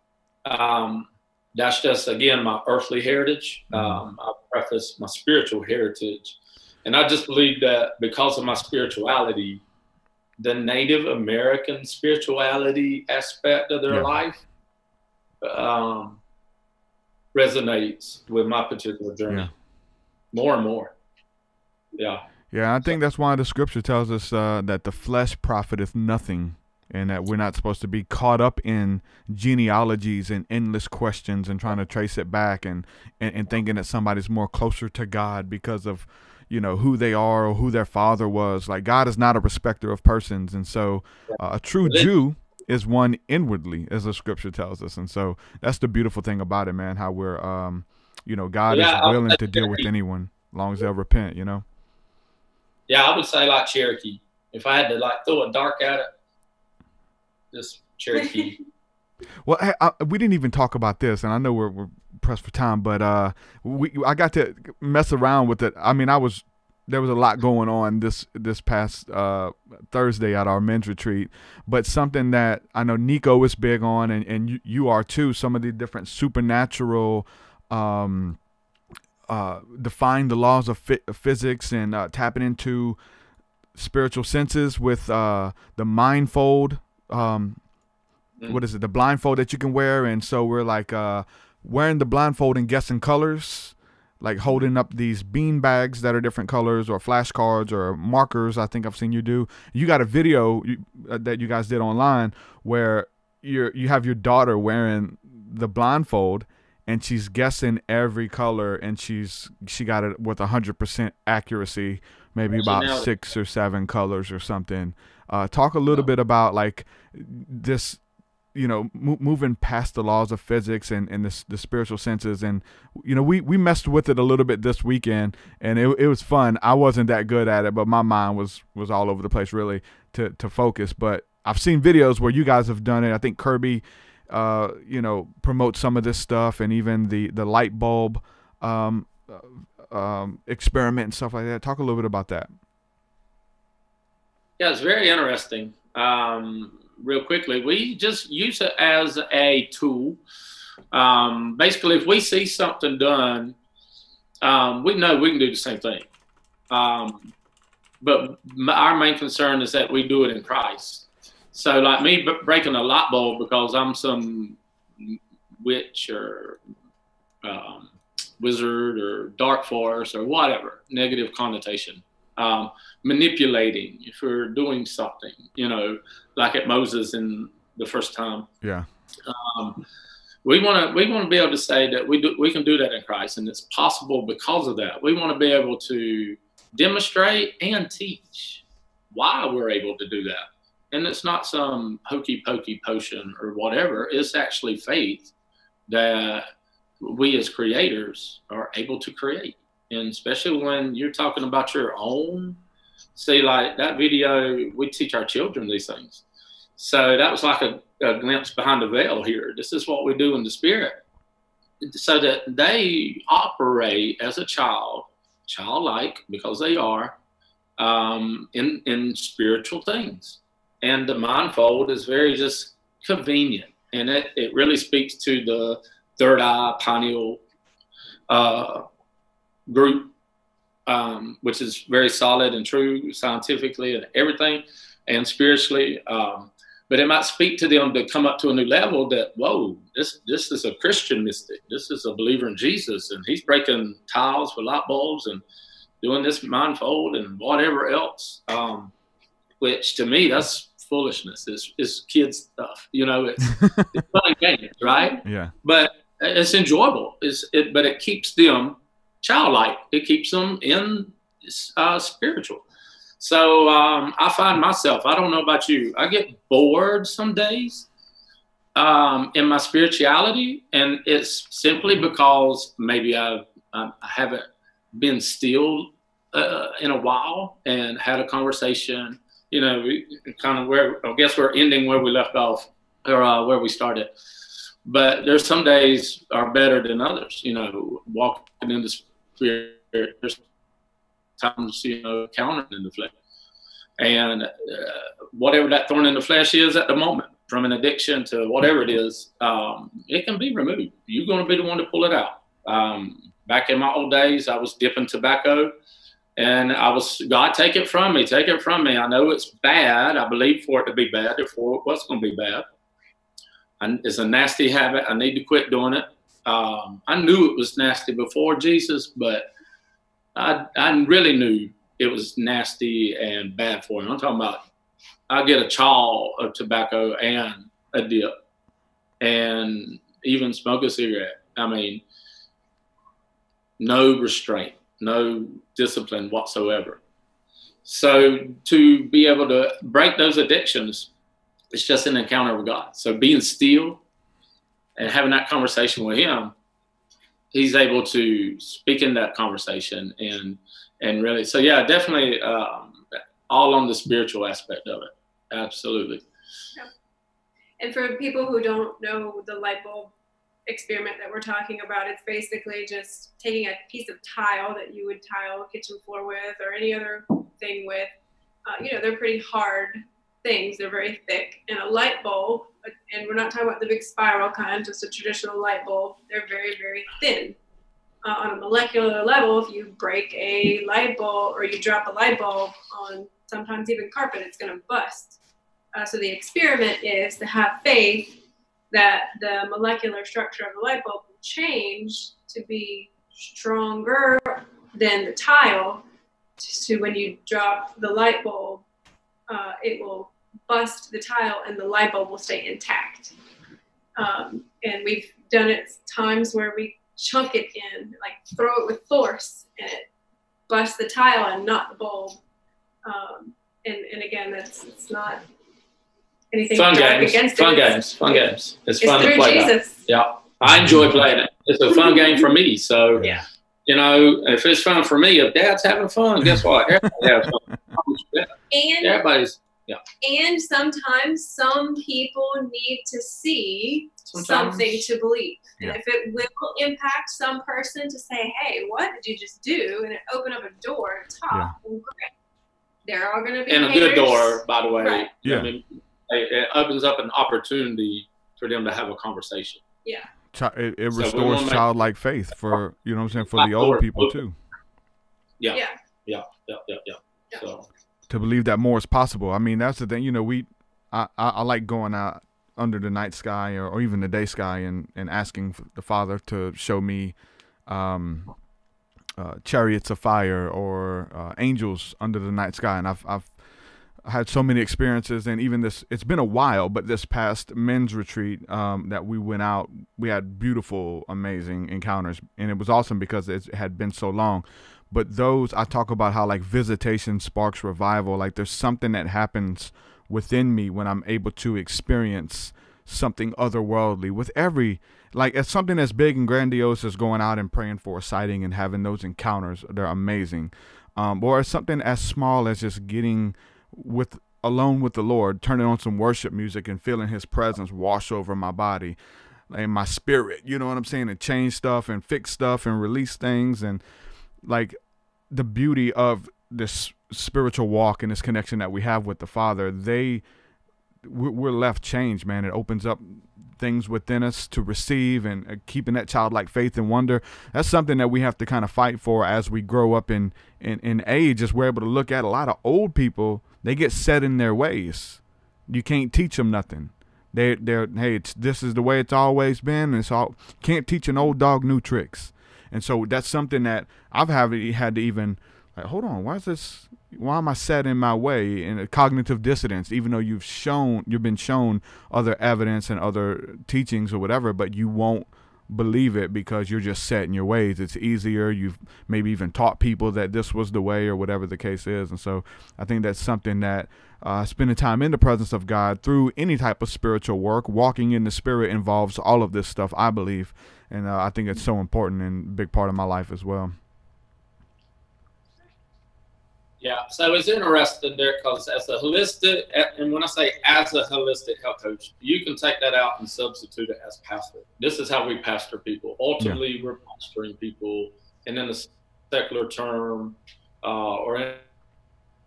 Um, that's just, again, my earthly heritage. Mm-hmm. Um, I preface my spiritual heritage. And I just believe that because of my spirituality, the Native American spirituality aspect of their yeah. life um, resonates with my particular journey. Yeah more and more. Yeah.
Yeah, I think that's why the scripture tells us uh, that the flesh profiteth nothing, and that we're not supposed to be caught up in genealogies and endless questions and trying to trace it back and, and, and thinking that somebody's more closer to God because of you know who they are or who their father was. Like God is not a respecter of persons, and so uh, a true Jew is one inwardly, as the scripture tells us, and so that's the beautiful thing about it, man. How we're um, you know, God yeah, is willing to deal with anyone as long as they'll repent, you know?
Yeah, I would say like Cherokee. If I had to like throw a dark at it, just Cherokee.
well, I, I, we didn't even talk about this, and I know we're, we're pressed for time, but uh, we I got to mess around with it. I mean, I was there was a lot going on this this past uh, Thursday at our men's retreat, but something that I know Nico is big on, and and you, you are too. Some of the different supernatural um, uh, define the laws of, physics and uh, tapping into spiritual senses with uh, the mindfold. Um, mm. What is it? The blindfold that you can wear, and so we're like uh, wearing the blindfold and guessing colors, like holding up these bean bags that are different colors, or flashcards, or markers. I think I've seen you do. You got a video you, uh, that you guys did online where you you have your daughter wearing the blindfold and she's guessing every color and she's she got it with 100% accuracy maybe about six or seven colors or something. Uh, talk a little bit about like this you know mo- moving past the laws of physics and, and the, the spiritual senses and you know we, we messed with it a little bit this weekend and it, it was fun. I wasn't that good at it but my mind was was all over the place really to, to focus. But i've seen videos where you guys have done it. I think kirby uh, you know, promote some of this stuff and even the the light bulb um, uh, um, experiment and stuff like that. Talk a little bit about that.
Yeah, it's very interesting. Um, real quickly, we just use it as a tool. Um, basically, if we see something done, um, we know we can do the same thing. Um, but our main concern is that we do it in Christ. So like me breaking a light bulb because I'm some witch or um, wizard or dark force or whatever negative connotation. Um, manipulating if we're doing something, you know, like at Moses in the first time.
Yeah.
Um, we want to we want to be able to say that we do, we can do that in Christ, and it's possible because of that. We want to be able to demonstrate and teach why we're able to do that and it's not some hokey pokey potion or whatever. It's actually faith that we as creators are able to create. And especially when you're talking about your own, see, like that video, we teach our children these things. So that was like a, a glimpse behind the veil here. This is what we do in the spirit. So that they operate as a child, childlike, because they are, um, in, in spiritual things and the mindfold is very just convenient. And it, it really speaks to the third eye pineal uh, group um, which is very solid and true scientifically and everything and spiritually um, but it might speak to them to come up to a new level that whoa this this is a christian mystic. This is a believer in jesus and he's breaking tiles with light bulbs and doing this mindfold and whatever else um, which to me that's foolishness. It's, it's kids stuff. You know, it's, it's fun games, right?
Yeah.
But it's enjoyable. It's, it, but it keeps them childlike. It keeps them in uh, spiritual. So um, I find myself, I don't know about you, I get bored some days um, in my spirituality. And it's simply because maybe I've, I haven't been still uh, in a while and had a conversation you know, kind of where I guess we're ending where we left off or uh, where we started. But there's some days are better than others. You know, walking in the spirit. There's times you know countering in the flesh, and uh, whatever that thorn in the flesh is at the moment, from an addiction to whatever it is, um, it can be removed. You're going to be the one to pull it out. Um, back in my old days, I was dipping tobacco and I was, God, take it from me, take it from me. I know it's bad. I believe for it to be bad, therefore it was going to be bad. And it's a nasty habit. I need to quit doing it. Um, I knew it was nasty before Jesus, but I, I really knew it was nasty and bad for him. I'm talking about I get a chaw of tobacco and a dip and even smoke a cigarette. I mean, no restraint no discipline whatsoever. So to be able to break those addictions, it's just an encounter with God. So being still and having that conversation with Him, He's able to speak in that conversation and and really. So yeah, definitely um, all on the spiritual aspect of it. Absolutely.
And for people who don't know the light bulb experiment that we're talking about, it's basically just taking a piece of tile that you would tile a kitchen floor with or any other thing with. Uh, you know, they're pretty hard things. They're very thick. And a light bulb, and we're not talking about the big spiral kind, just a traditional light bulb. They're very, very thin. Uh, on a molecular level, if you break a light bulb or you drop a light bulb on sometimes even carpet, it's going to bust. Uh, so the experiment is to have faith that the molecular structure of the light bulb will change to be stronger than the tile. So when you drop the light bulb, uh, it will bust the tile and the light bulb will stay intact. Um, and we've done it times where we chunk it in, like throw it with force, and it busts the tile and not the bulb. Um, and, and again, that's it's not anything
fun
games,
games, fun games, fun games. It's, it's fun to play
Jesus.
that. Yeah, I enjoy playing it. It's a fun game for me. So
yeah.
You know, if it's fun for me, if Dad's having fun, guess what? Everybody has fun.
And
everybody's yeah.
And sometimes some people need to see sometimes. something to believe. Yeah. And if it will impact some person to say, hey, what did you just do? And it open up a door to talk, yeah. well, great. They're all going to be
And
haters.
a good door, by the way.
Right.
Yeah.
I mean, it opens up an opportunity for them to have a conversation.
Yeah.
It, it
So
restores
we wanna make-
childlike faith for you know what I'm saying for the old people too
Yeah.
Yeah.
Yeah. Yeah. Yeah. Yeah.
Yeah.
So
to believe that more is possible. I mean that's the thing. You know we I I, I like going out under the night sky or, or even the day sky and and asking the Father to show me um uh, chariots of fire or uh, angels under the night sky and I've I've had so many experiences and even this it's been a while but this past men's retreat um, that we went out we had beautiful amazing encounters. And it was awesome because it had been so long. But those i talk about how like visitation sparks revival. Like there's something that happens within me when I'm able to experience something otherworldly with every like it's something as big and grandiose as going out and praying for a sighting and having those encounters. They're amazing. Um, or something as small as just getting with alone with the lord turning on some worship music and feeling his presence wash over my body and my spirit you know what i'm saying and change stuff and fix stuff and release things and like the beauty of this spiritual walk and this connection that we have with the father they we're left changed man. It opens up things within us to receive and uh, keeping that childlike faith and wonder. That's something that we have to kind of fight for as we grow up in, in in age as we're able to look at a lot of old people they get set in their ways. You can't teach them nothing. They they're hey it's this is the way it's always been and it's all can't teach an old dog new tricks. And so that's something that i've have, had to even like hold on why is this why am I set in my way in a cognitive dissonance, even though you've shown you've been shown other evidence and other teachings or whatever, but you won't believe it because you're just set in your ways. It's easier. You've maybe even taught people that this was the way or whatever the case is. And so I think that's something that uh, spending time in the presence of God through any type of spiritual work, walking in the spirit involves all of this stuff, I believe. And uh, I think it's so important and big part of my life as well.
Yeah, so it's interesting there because as a holistic, and when I say as a holistic health coach, you can take that out and substitute it as pastor. This is how we pastor people. Ultimately, yeah. we're pastoring people, and in the secular term, uh, or in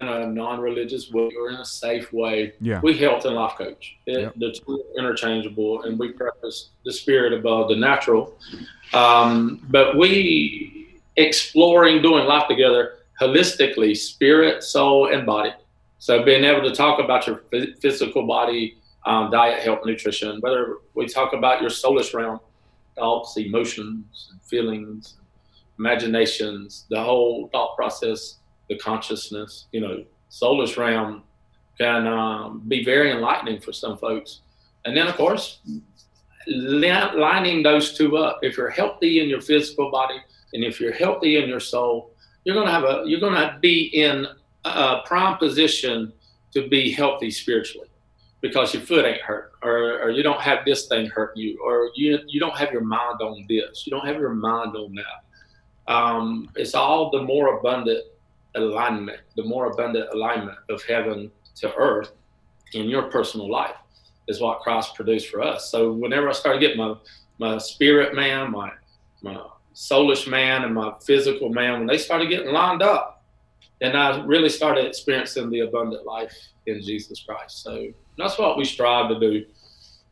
a non-religious way, or in a safe way,
yeah.
we health and life coach. It, yep. The two are interchangeable, and we practice the spirit above the natural. Um, but we exploring doing life together holistically, spirit, soul, and body. So being able to talk about your physical body, um, diet, health, nutrition, whether we talk about your soulish realm, thoughts, emotions, feelings, imaginations, the whole thought process, the consciousness, you know, soulish realm can um, be very enlightening for some folks. And then, of course, lining those two up. If you're healthy in your physical body and if you're healthy in your soul, you're going to have a you're going to be in a prime position to be healthy spiritually because your foot ain't hurt or, or you don't have this thing hurt you or you you don't have your mind on this. You don't have your mind on that. Um, it's all the more abundant alignment the more abundant alignment of heaven to earth in your personal life is what christ produced for us. So whenever i started getting my my spirit man my my soulish man and my physical man, when they started getting lined up, and I really started experiencing the abundant life in Jesus Christ. So that's what we strive to do.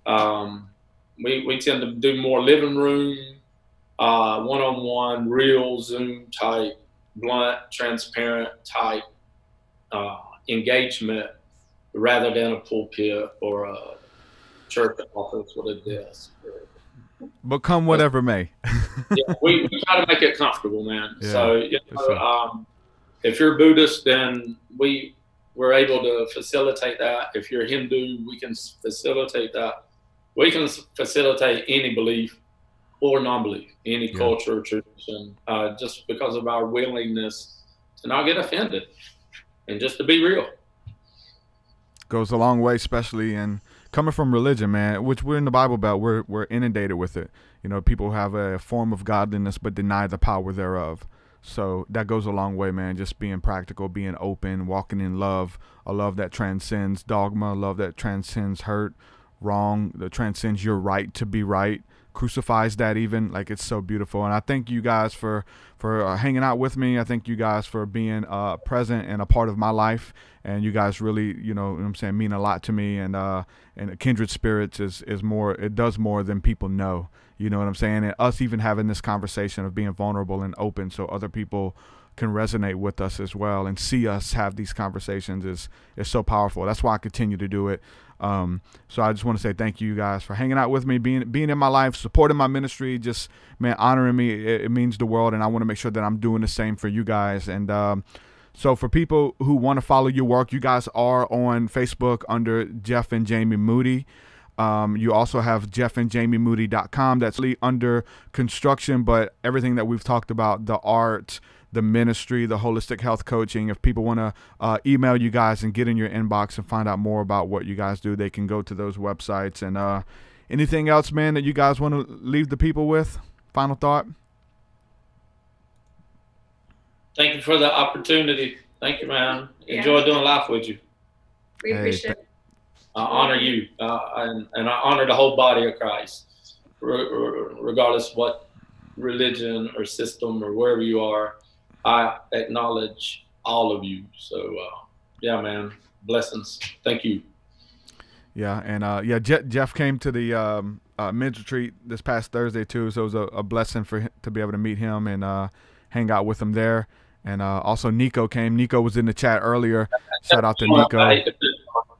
Um, we, we tend to do more living room, uh, one-on-one, real Zoom type, blunt, transparent type uh, engagement rather than a pulpit or a church office with a desk.
But come whatever may.
yeah, we, we, try to make it comfortable, man. Yeah, so you know, um, if you're Buddhist, then we we're able to facilitate that. If you're Hindu, we can facilitate that. We can facilitate any belief or non-belief, any yeah. culture, tradition, uh, just because of our willingness to not get offended and just to be real.
Goes a long way, especially in coming from religion, man, which we're in the Bible Belt, we're we're inundated with it. You know, people have a form of godliness but deny the power thereof. So that goes a long way, man. Just being practical, being open, walking in love, a love that transcends dogma, love that transcends hurt, wrong, that transcends your right to be right crucifies that even like it's so beautiful. And i thank you guys for for uh, hanging out with me. I thank you guys for being uh, present and a part of my life. And you guys really you know i'm saying mean a lot to me. And uh and kindred spirits is is more it does more than people know. You know what i'm saying? And us even having this conversation of being vulnerable and open so other people can resonate with us as well and see us have these conversations is is so powerful. That's why i continue to do it um, so I just want to say thank you guys for hanging out with me, being being in my life, supporting my ministry, just man honoring me. It, it means the world, and I want to make sure that I'm doing the same for you guys. And um, so for people who want to follow your work, you guys are on Facebook under Jeff and Jamie Moody. Um, you also have jeffandjamiemoody.com. That's under construction, but everything that we've talked about, the art, the ministry, the holistic health coaching. If people want to uh, email you guys and get in your inbox and find out more about what you guys do, they can go to those websites. And uh, anything else, man, that you guys want to leave the people with? Final thought.
Thank you for the opportunity. Thank you, man.
Yeah.
Enjoy doing life with you.
We
Hey,
appreciate
th-
it.
I honor you, uh, and, and I honor the whole body of Christ, re- re- regardless what religion or system or wherever you are. I acknowledge all of you. So, uh, yeah, man, blessings. Thank you.
Yeah, and uh, yeah, Je- Jeff came to the um, uh, men's retreat this past Thursday too, so it was a, a blessing for him to be able to meet him and uh, hang out with him there. And uh, also Nico came. Nico was in the chat earlier. Shout out to
I
Nico.
hate to,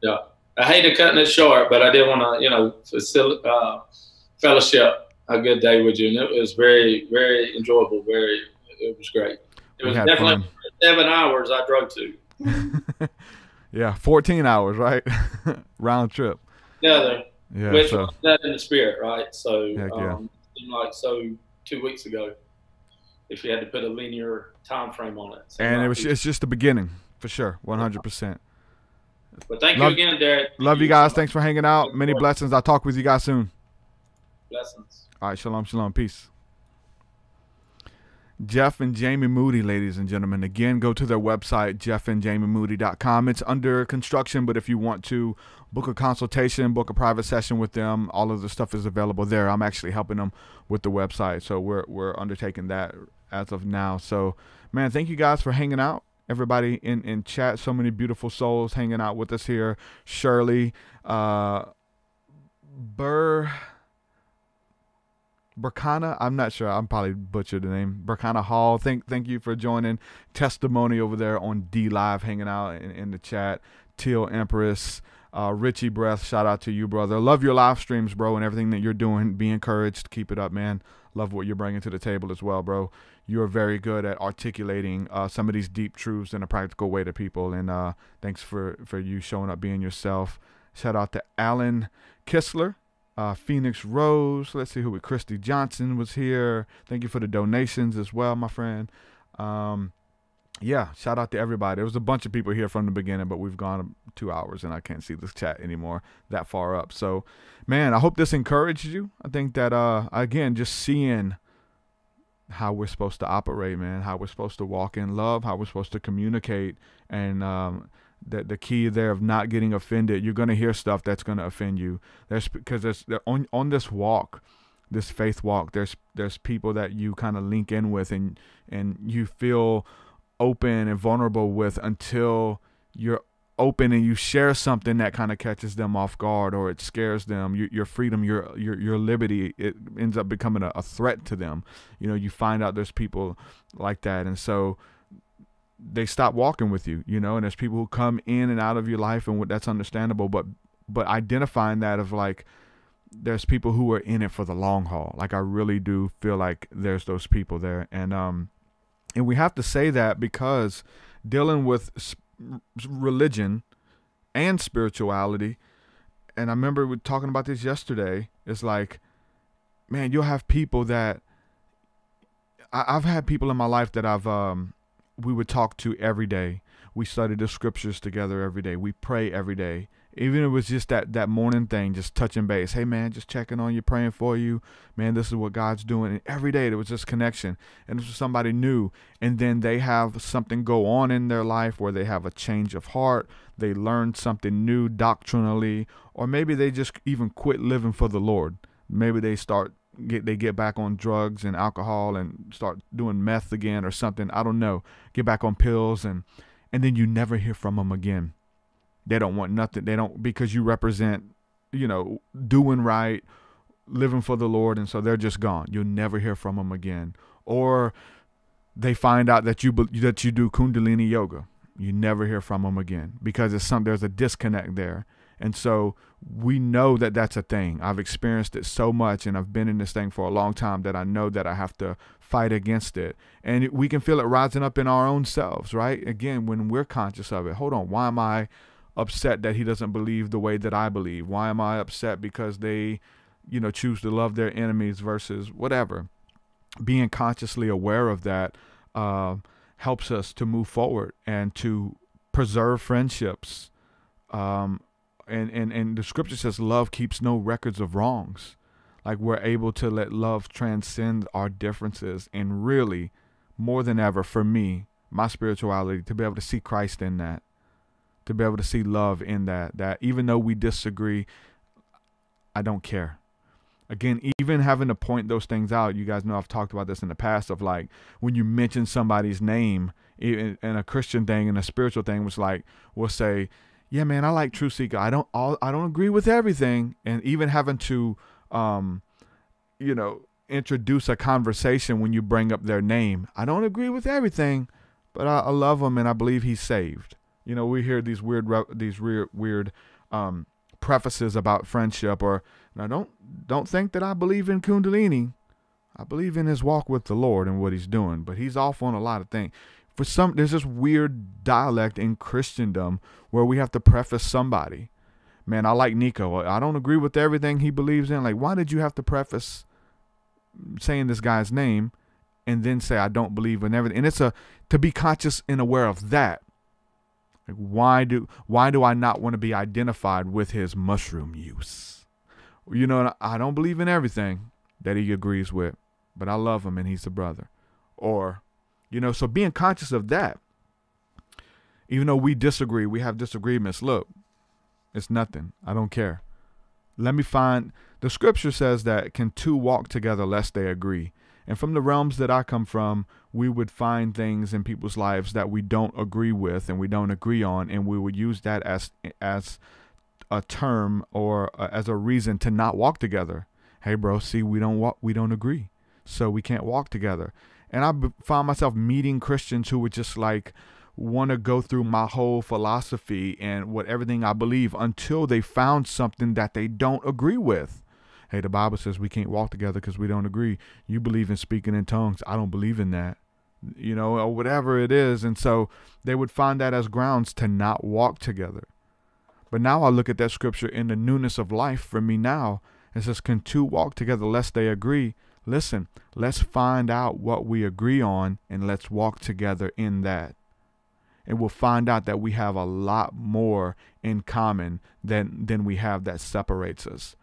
yeah, I hate to cutting it short, but I did want to, you know, facil- uh, fellowship a good day with you, and it was very, very enjoyable. Very, it was great. It was definitely
fun.
seven hours I drove to
Yeah, 14 hours, right? Round trip.
together,
Yeah,
which
so
was that in the spirit, right? So,
yeah.
um, like so two weeks ago, if you had to put a linear time frame on it. So
and it was, it's just the beginning for sure, 100%.
but thank
love-
you again, Derek.
Love you guys. Thanks for hanging out. Many blessings. I'll talk with you guys soon.
Blessings.
All right, shalom, shalom, peace. Jeff and Jamie Moody, ladies and gentlemen. Again, go to their website, jeffandjamiemoody.com. It's under construction, but if you want to book a consultation, book a private session with them, all of the stuff is available there. I'm actually helping them with the website, so we're we're undertaking that as of now. So, man, thank you guys for hanging out. Everybody in in chat, so many beautiful souls hanging out with us here. Shirley, uh, Burr. Burkana, I'm not sure. I'm probably butchered the name. Burkana Hall. Thank thank you for joining. Testimony over there on DLive, hanging out in, in the chat. Teal Empress, uh, Richie Breath. Shout out to you, brother. Love your live streams, bro, and everything that you're doing. Be encouraged. Keep it up, man. Love what you're bringing to the table as well, bro. You're very good at articulating uh, some of these deep truths in a practical way to people. And uh, thanks for for you showing up, being yourself. Shout out to Alan Kistler uh, Phoenix Rose. Let's see who we. Christy Johnson was here. Thank you for the donations as well, my friend. Um, yeah, shout out to everybody. There was a bunch of people here from the beginning, but we've gone two hours and I can't see this chat anymore that far up. So, man, I hope this encouraged you. I think that uh, again, just seeing how we're supposed to operate, man, how we're supposed to walk in love, how we're supposed to communicate, and um, the the key there of not getting offended. You're gonna hear stuff that's gonna offend you. There's because there's on on this walk, this faith walk. There's there's people that you kind of link in with, and and you feel open and vulnerable with until you're open and you share something that kind of catches them off guard or it scares them your, your freedom your, your your liberty it ends up becoming a, a threat to them you know you find out there's people like that and so they stop walking with you you know and there's people who come in and out of your life and that's understandable but but identifying that of like there's people who are in it for the long haul. Like i really do feel like there's those people there. And um and we have to say that because dealing with religion and spirituality and i remember we talking about this yesterday it's like man you'll have people that I, i've had people in my life that i've um we would talk to every day. We studied the scriptures together every day. We pray every day. Even if it was just that that morning thing just touching base. Hey man just checking on you praying for you. Man this is what god's doing. And every day there was this connection. And this was somebody new. And then they have something go on in their life where they have a change of heart. They learn something new doctrinally. Or maybe they just even quit living for the lord. Maybe they start get they get back on drugs and alcohol and start doing meth again or something i don't know. Get back on pills and and then you never hear from them again. They don't want nothing. They don't because you represent you know doing right living for the lord and so they're just gone. You'll never hear from them again. Or they find out that you that you do kundalini yoga. You never hear from them again because it's some there's a disconnect there and so we know that that's a thing i've experienced it so much and i've been in this thing for a long time that i know that i have to fight against it and we can feel it rising up in our own selves right again when we're conscious of it hold on why am i upset that he doesn't believe the way that I believe? Why am I upset because they, you know, choose to love their enemies versus whatever? Being consciously aware of that, uh, helps us to move forward and to preserve friendships. Um, and, and, and the scripture says love keeps no records of wrongs. Like we're able to let love transcend our differences and really, more than ever, for me, my spirituality, to be able to see Christ in that, to be able to see love in that, that even though we disagree, I don't care. Again, even having to point those things out, you guys know I've talked about this in the past of like when you mention somebody's name in, in a Christian thing and a spiritual thing, was like we'll say, "Yeah, man, I like TruthSeekah. I don't all I don't agree with everything," and even having to, um, you know, introduce a conversation when you bring up their name. I don't agree with everything, but I, I love him and I believe he's saved. You know, we hear these weird these weird weird um, prefaces about friendship or now don't don't think that I believe in Kundalini. I believe in his walk with the Lord and what he's doing, but he's off on a lot of things. For some there's this weird dialect in Christendom where we have to preface somebody. Man, I like Nico. I don't agree with everything he believes in. Like, why did you have to preface saying this guy's name and then say I don't believe in everything? And it's a to be conscious and aware of that. Like why do why do I not want to be identified with his mushroom use? you know, I don't believe in everything that he agrees with, but I love him and he's a brother. Or, you know, so being conscious of that, even though we disagree, we have disagreements. Look, it's nothing. I don't care. Let me find the scripture says that can two walk together lest they agree. And from the realms that I come from, we would find things in people's lives that we don't agree with and we don't agree on, and we would use that as as a term or as a reason to not walk together. Hey, bro, see, we don't walk, we don't agree, so we can't walk together. And I found myself meeting Christians who would just like want to go through my whole philosophy and what everything I believe until they found something that they don't agree with. Hey, the Bible says we can't walk together because we don't agree. You believe in speaking in tongues. I don't believe in that you know, or whatever it is. And so they would find that as grounds to not walk together. But now I look at that scripture in the newness of life for me now. It says, Can two walk together lest they agree? Listen, let's find out what we agree on and let's walk together in that. And we'll find out that we have a lot more in common than than we have that separates us.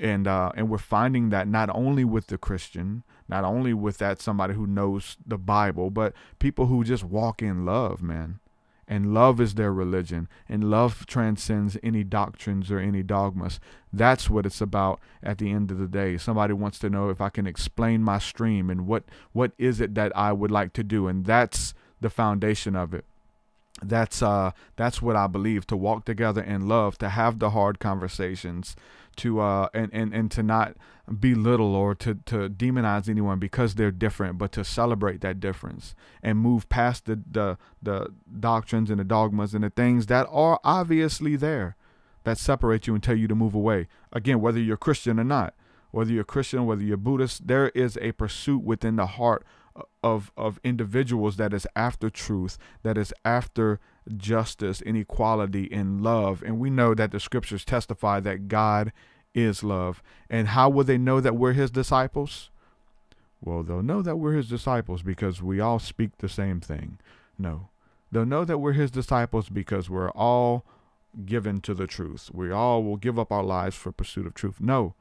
And uh, and we're finding that not only with the Christian, not only with that somebody who knows the Bible, but people who just walk in love, man and love is their religion and love transcends any doctrines or any dogmas. That's what it's about at the end of the day. Somebody wants to know if i can explain my stream and what what is it that i would like to do and that's the foundation of it. That's uh that's what i believe to walk together in love to have the hard conversations to uh and and, and to not belittle or to to demonize anyone because they're different but to celebrate that difference and move past the the the doctrines and the dogmas and the things that are obviously there that separate you and tell you to move away. Again whether you're christian or not whether you're christian whether you're buddhist there is a pursuit within the heart of of individuals that is after truth, that is after justice and equality and love. And we know that the scriptures testify that God is love. And how will they know that we're his disciples? Well, they'll know that we're his disciples because we all speak the same thing. No. They'll know that we're his disciples because we're all given to the truth. We all will give up our lives for pursuit of truth. No.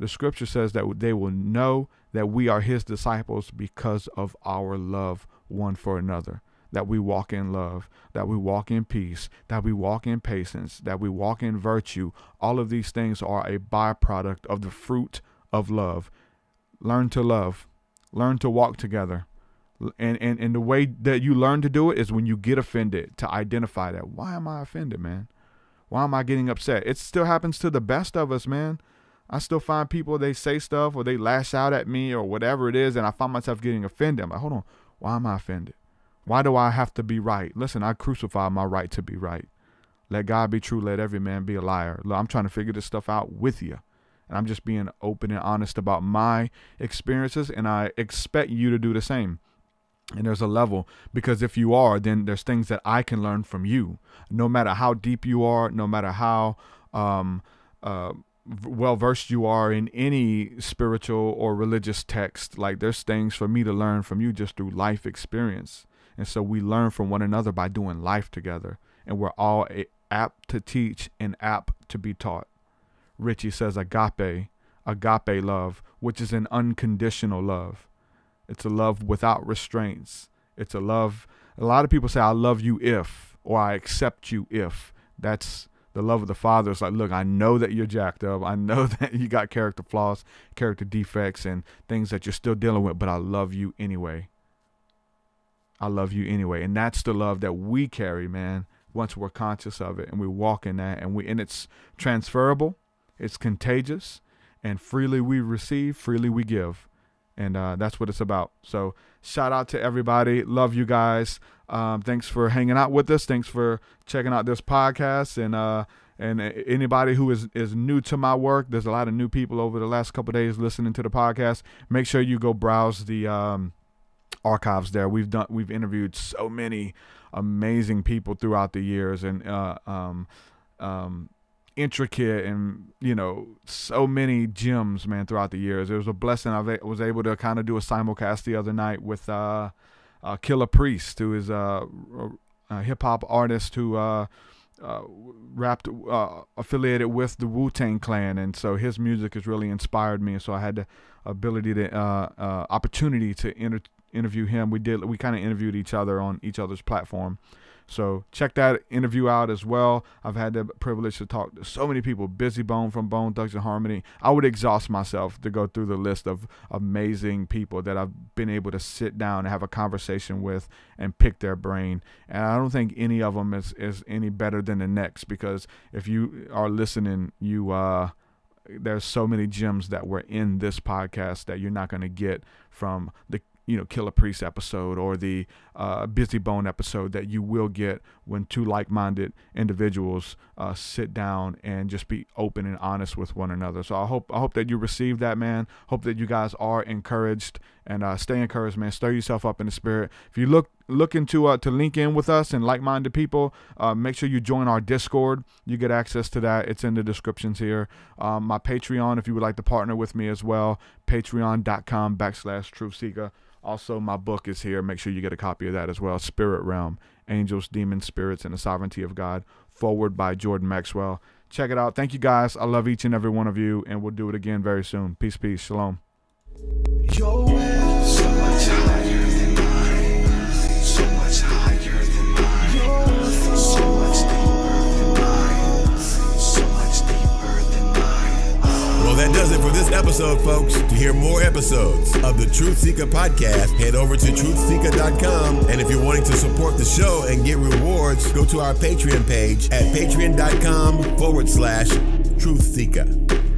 The scripture says that they will know that we are his disciples because of our love one for another. That we walk in love, that we walk in peace, that we walk in patience, that we walk in virtue. All of these things are a byproduct of the fruit of love. Learn to love, learn to walk together. And, and, and the way that you learn to do it is when you get offended to identify that. Why am I offended, man? Why am I getting upset? It still happens to the best of us, man. I still find people they say stuff or they lash out at me or whatever it is, and I find myself getting offended. I'm like, hold on, why am I offended? Why do I have to be right? Listen, I crucify my right to be right. Let God be true, let every man be a liar. Look, I'm trying to figure this stuff out with you. And I'm just being open and honest about my experiences, and I expect you to do the same. And there's a level because if you are, then there's things that I can learn from you. No matter how deep you are, no matter how um, uh, well versed you are in any spiritual or religious text like there's things for me to learn from you just through life experience And so we learn from one another by doing life together. And we're all apt to teach and apt to be taught. Richie says agape, agape love, which is an unconditional love. It's a love without restraints. It's a love. A lot of people say, I love you if, or I accept you if. That's the love of the Father. is like, look, I know that you're jacked up. I know that you got character flaws, character defects, and things that you're still dealing with, but I love you anyway. I love you anyway. And that's the love that we carry, man, once we're conscious of it and we walk in that and we and it's transferable, it's contagious, and freely we receive, freely we give. And uh, that's what it's about. So shout out to everybody. Love you guys. Um, thanks for hanging out with us. Thanks for checking out this podcast. And uh, and anybody who is, is new to my work, there's a lot of new people over the last couple days listening to the podcast. Make sure you go browse the um, archives there. We've done we've interviewed so many amazing people throughout the years and uh, um, um, intricate and you know so many gems man throughout the years. It was a blessing. I was able to kind of do a simulcast the other night with uh, uh, Killah Priest, who is a, a hip hop artist who. Uh, uh, rapped uh, affiliated with the Wu Tang Clan, and so his music has really inspired me. And so I had the ability to uh, uh opportunity to inter- interview him. We did we kind of interviewed each other on each other's platform. So check that interview out as well. I've had the privilege to talk to so many people. Bizzy Bone from Bone Thugs and Harmony. I would exhaust myself to go through the list of amazing people that I've been able to sit down and have a conversation with and pick their brain. And I don't think any of them is, is any better than the next because if you are listening, you uh there's so many gems that were in this podcast that you're not going to get from the you know Killah Priest episode or the uh, Bizzy Bone episode that you will get when two like-minded individuals uh, sit down and just be open and honest with one another. So I hope I hope that you receive that, man. Hope that you guys are encouraged and uh, stay encouraged, man. Stir yourself up in the spirit. If you look looking to uh, to link in with us and like-minded people, uh, make sure you join our Discord. You get access to that. It's in the descriptions here. Um, my Patreon, if you would like to partner with me as well, patreon.com backslash TruthSeekah. Also, my book is here. Make sure you get a copy of that as well. Spirit Realm Angels, Demons, Spirits, and the Sovereignty of God. Foreword by Jordan Maxwell. Check it out. Thank you guys. I love each and every one of you, and we'll do it again very soon. Peace, peace. Shalom.
That does it for this episode, folks. To hear more episodes of the TruthSeekah podcast, head over to truthseekah.com. And if you're wanting to support the show and get rewards, go to our Patreon page at patreon.com forward slash truthseekah.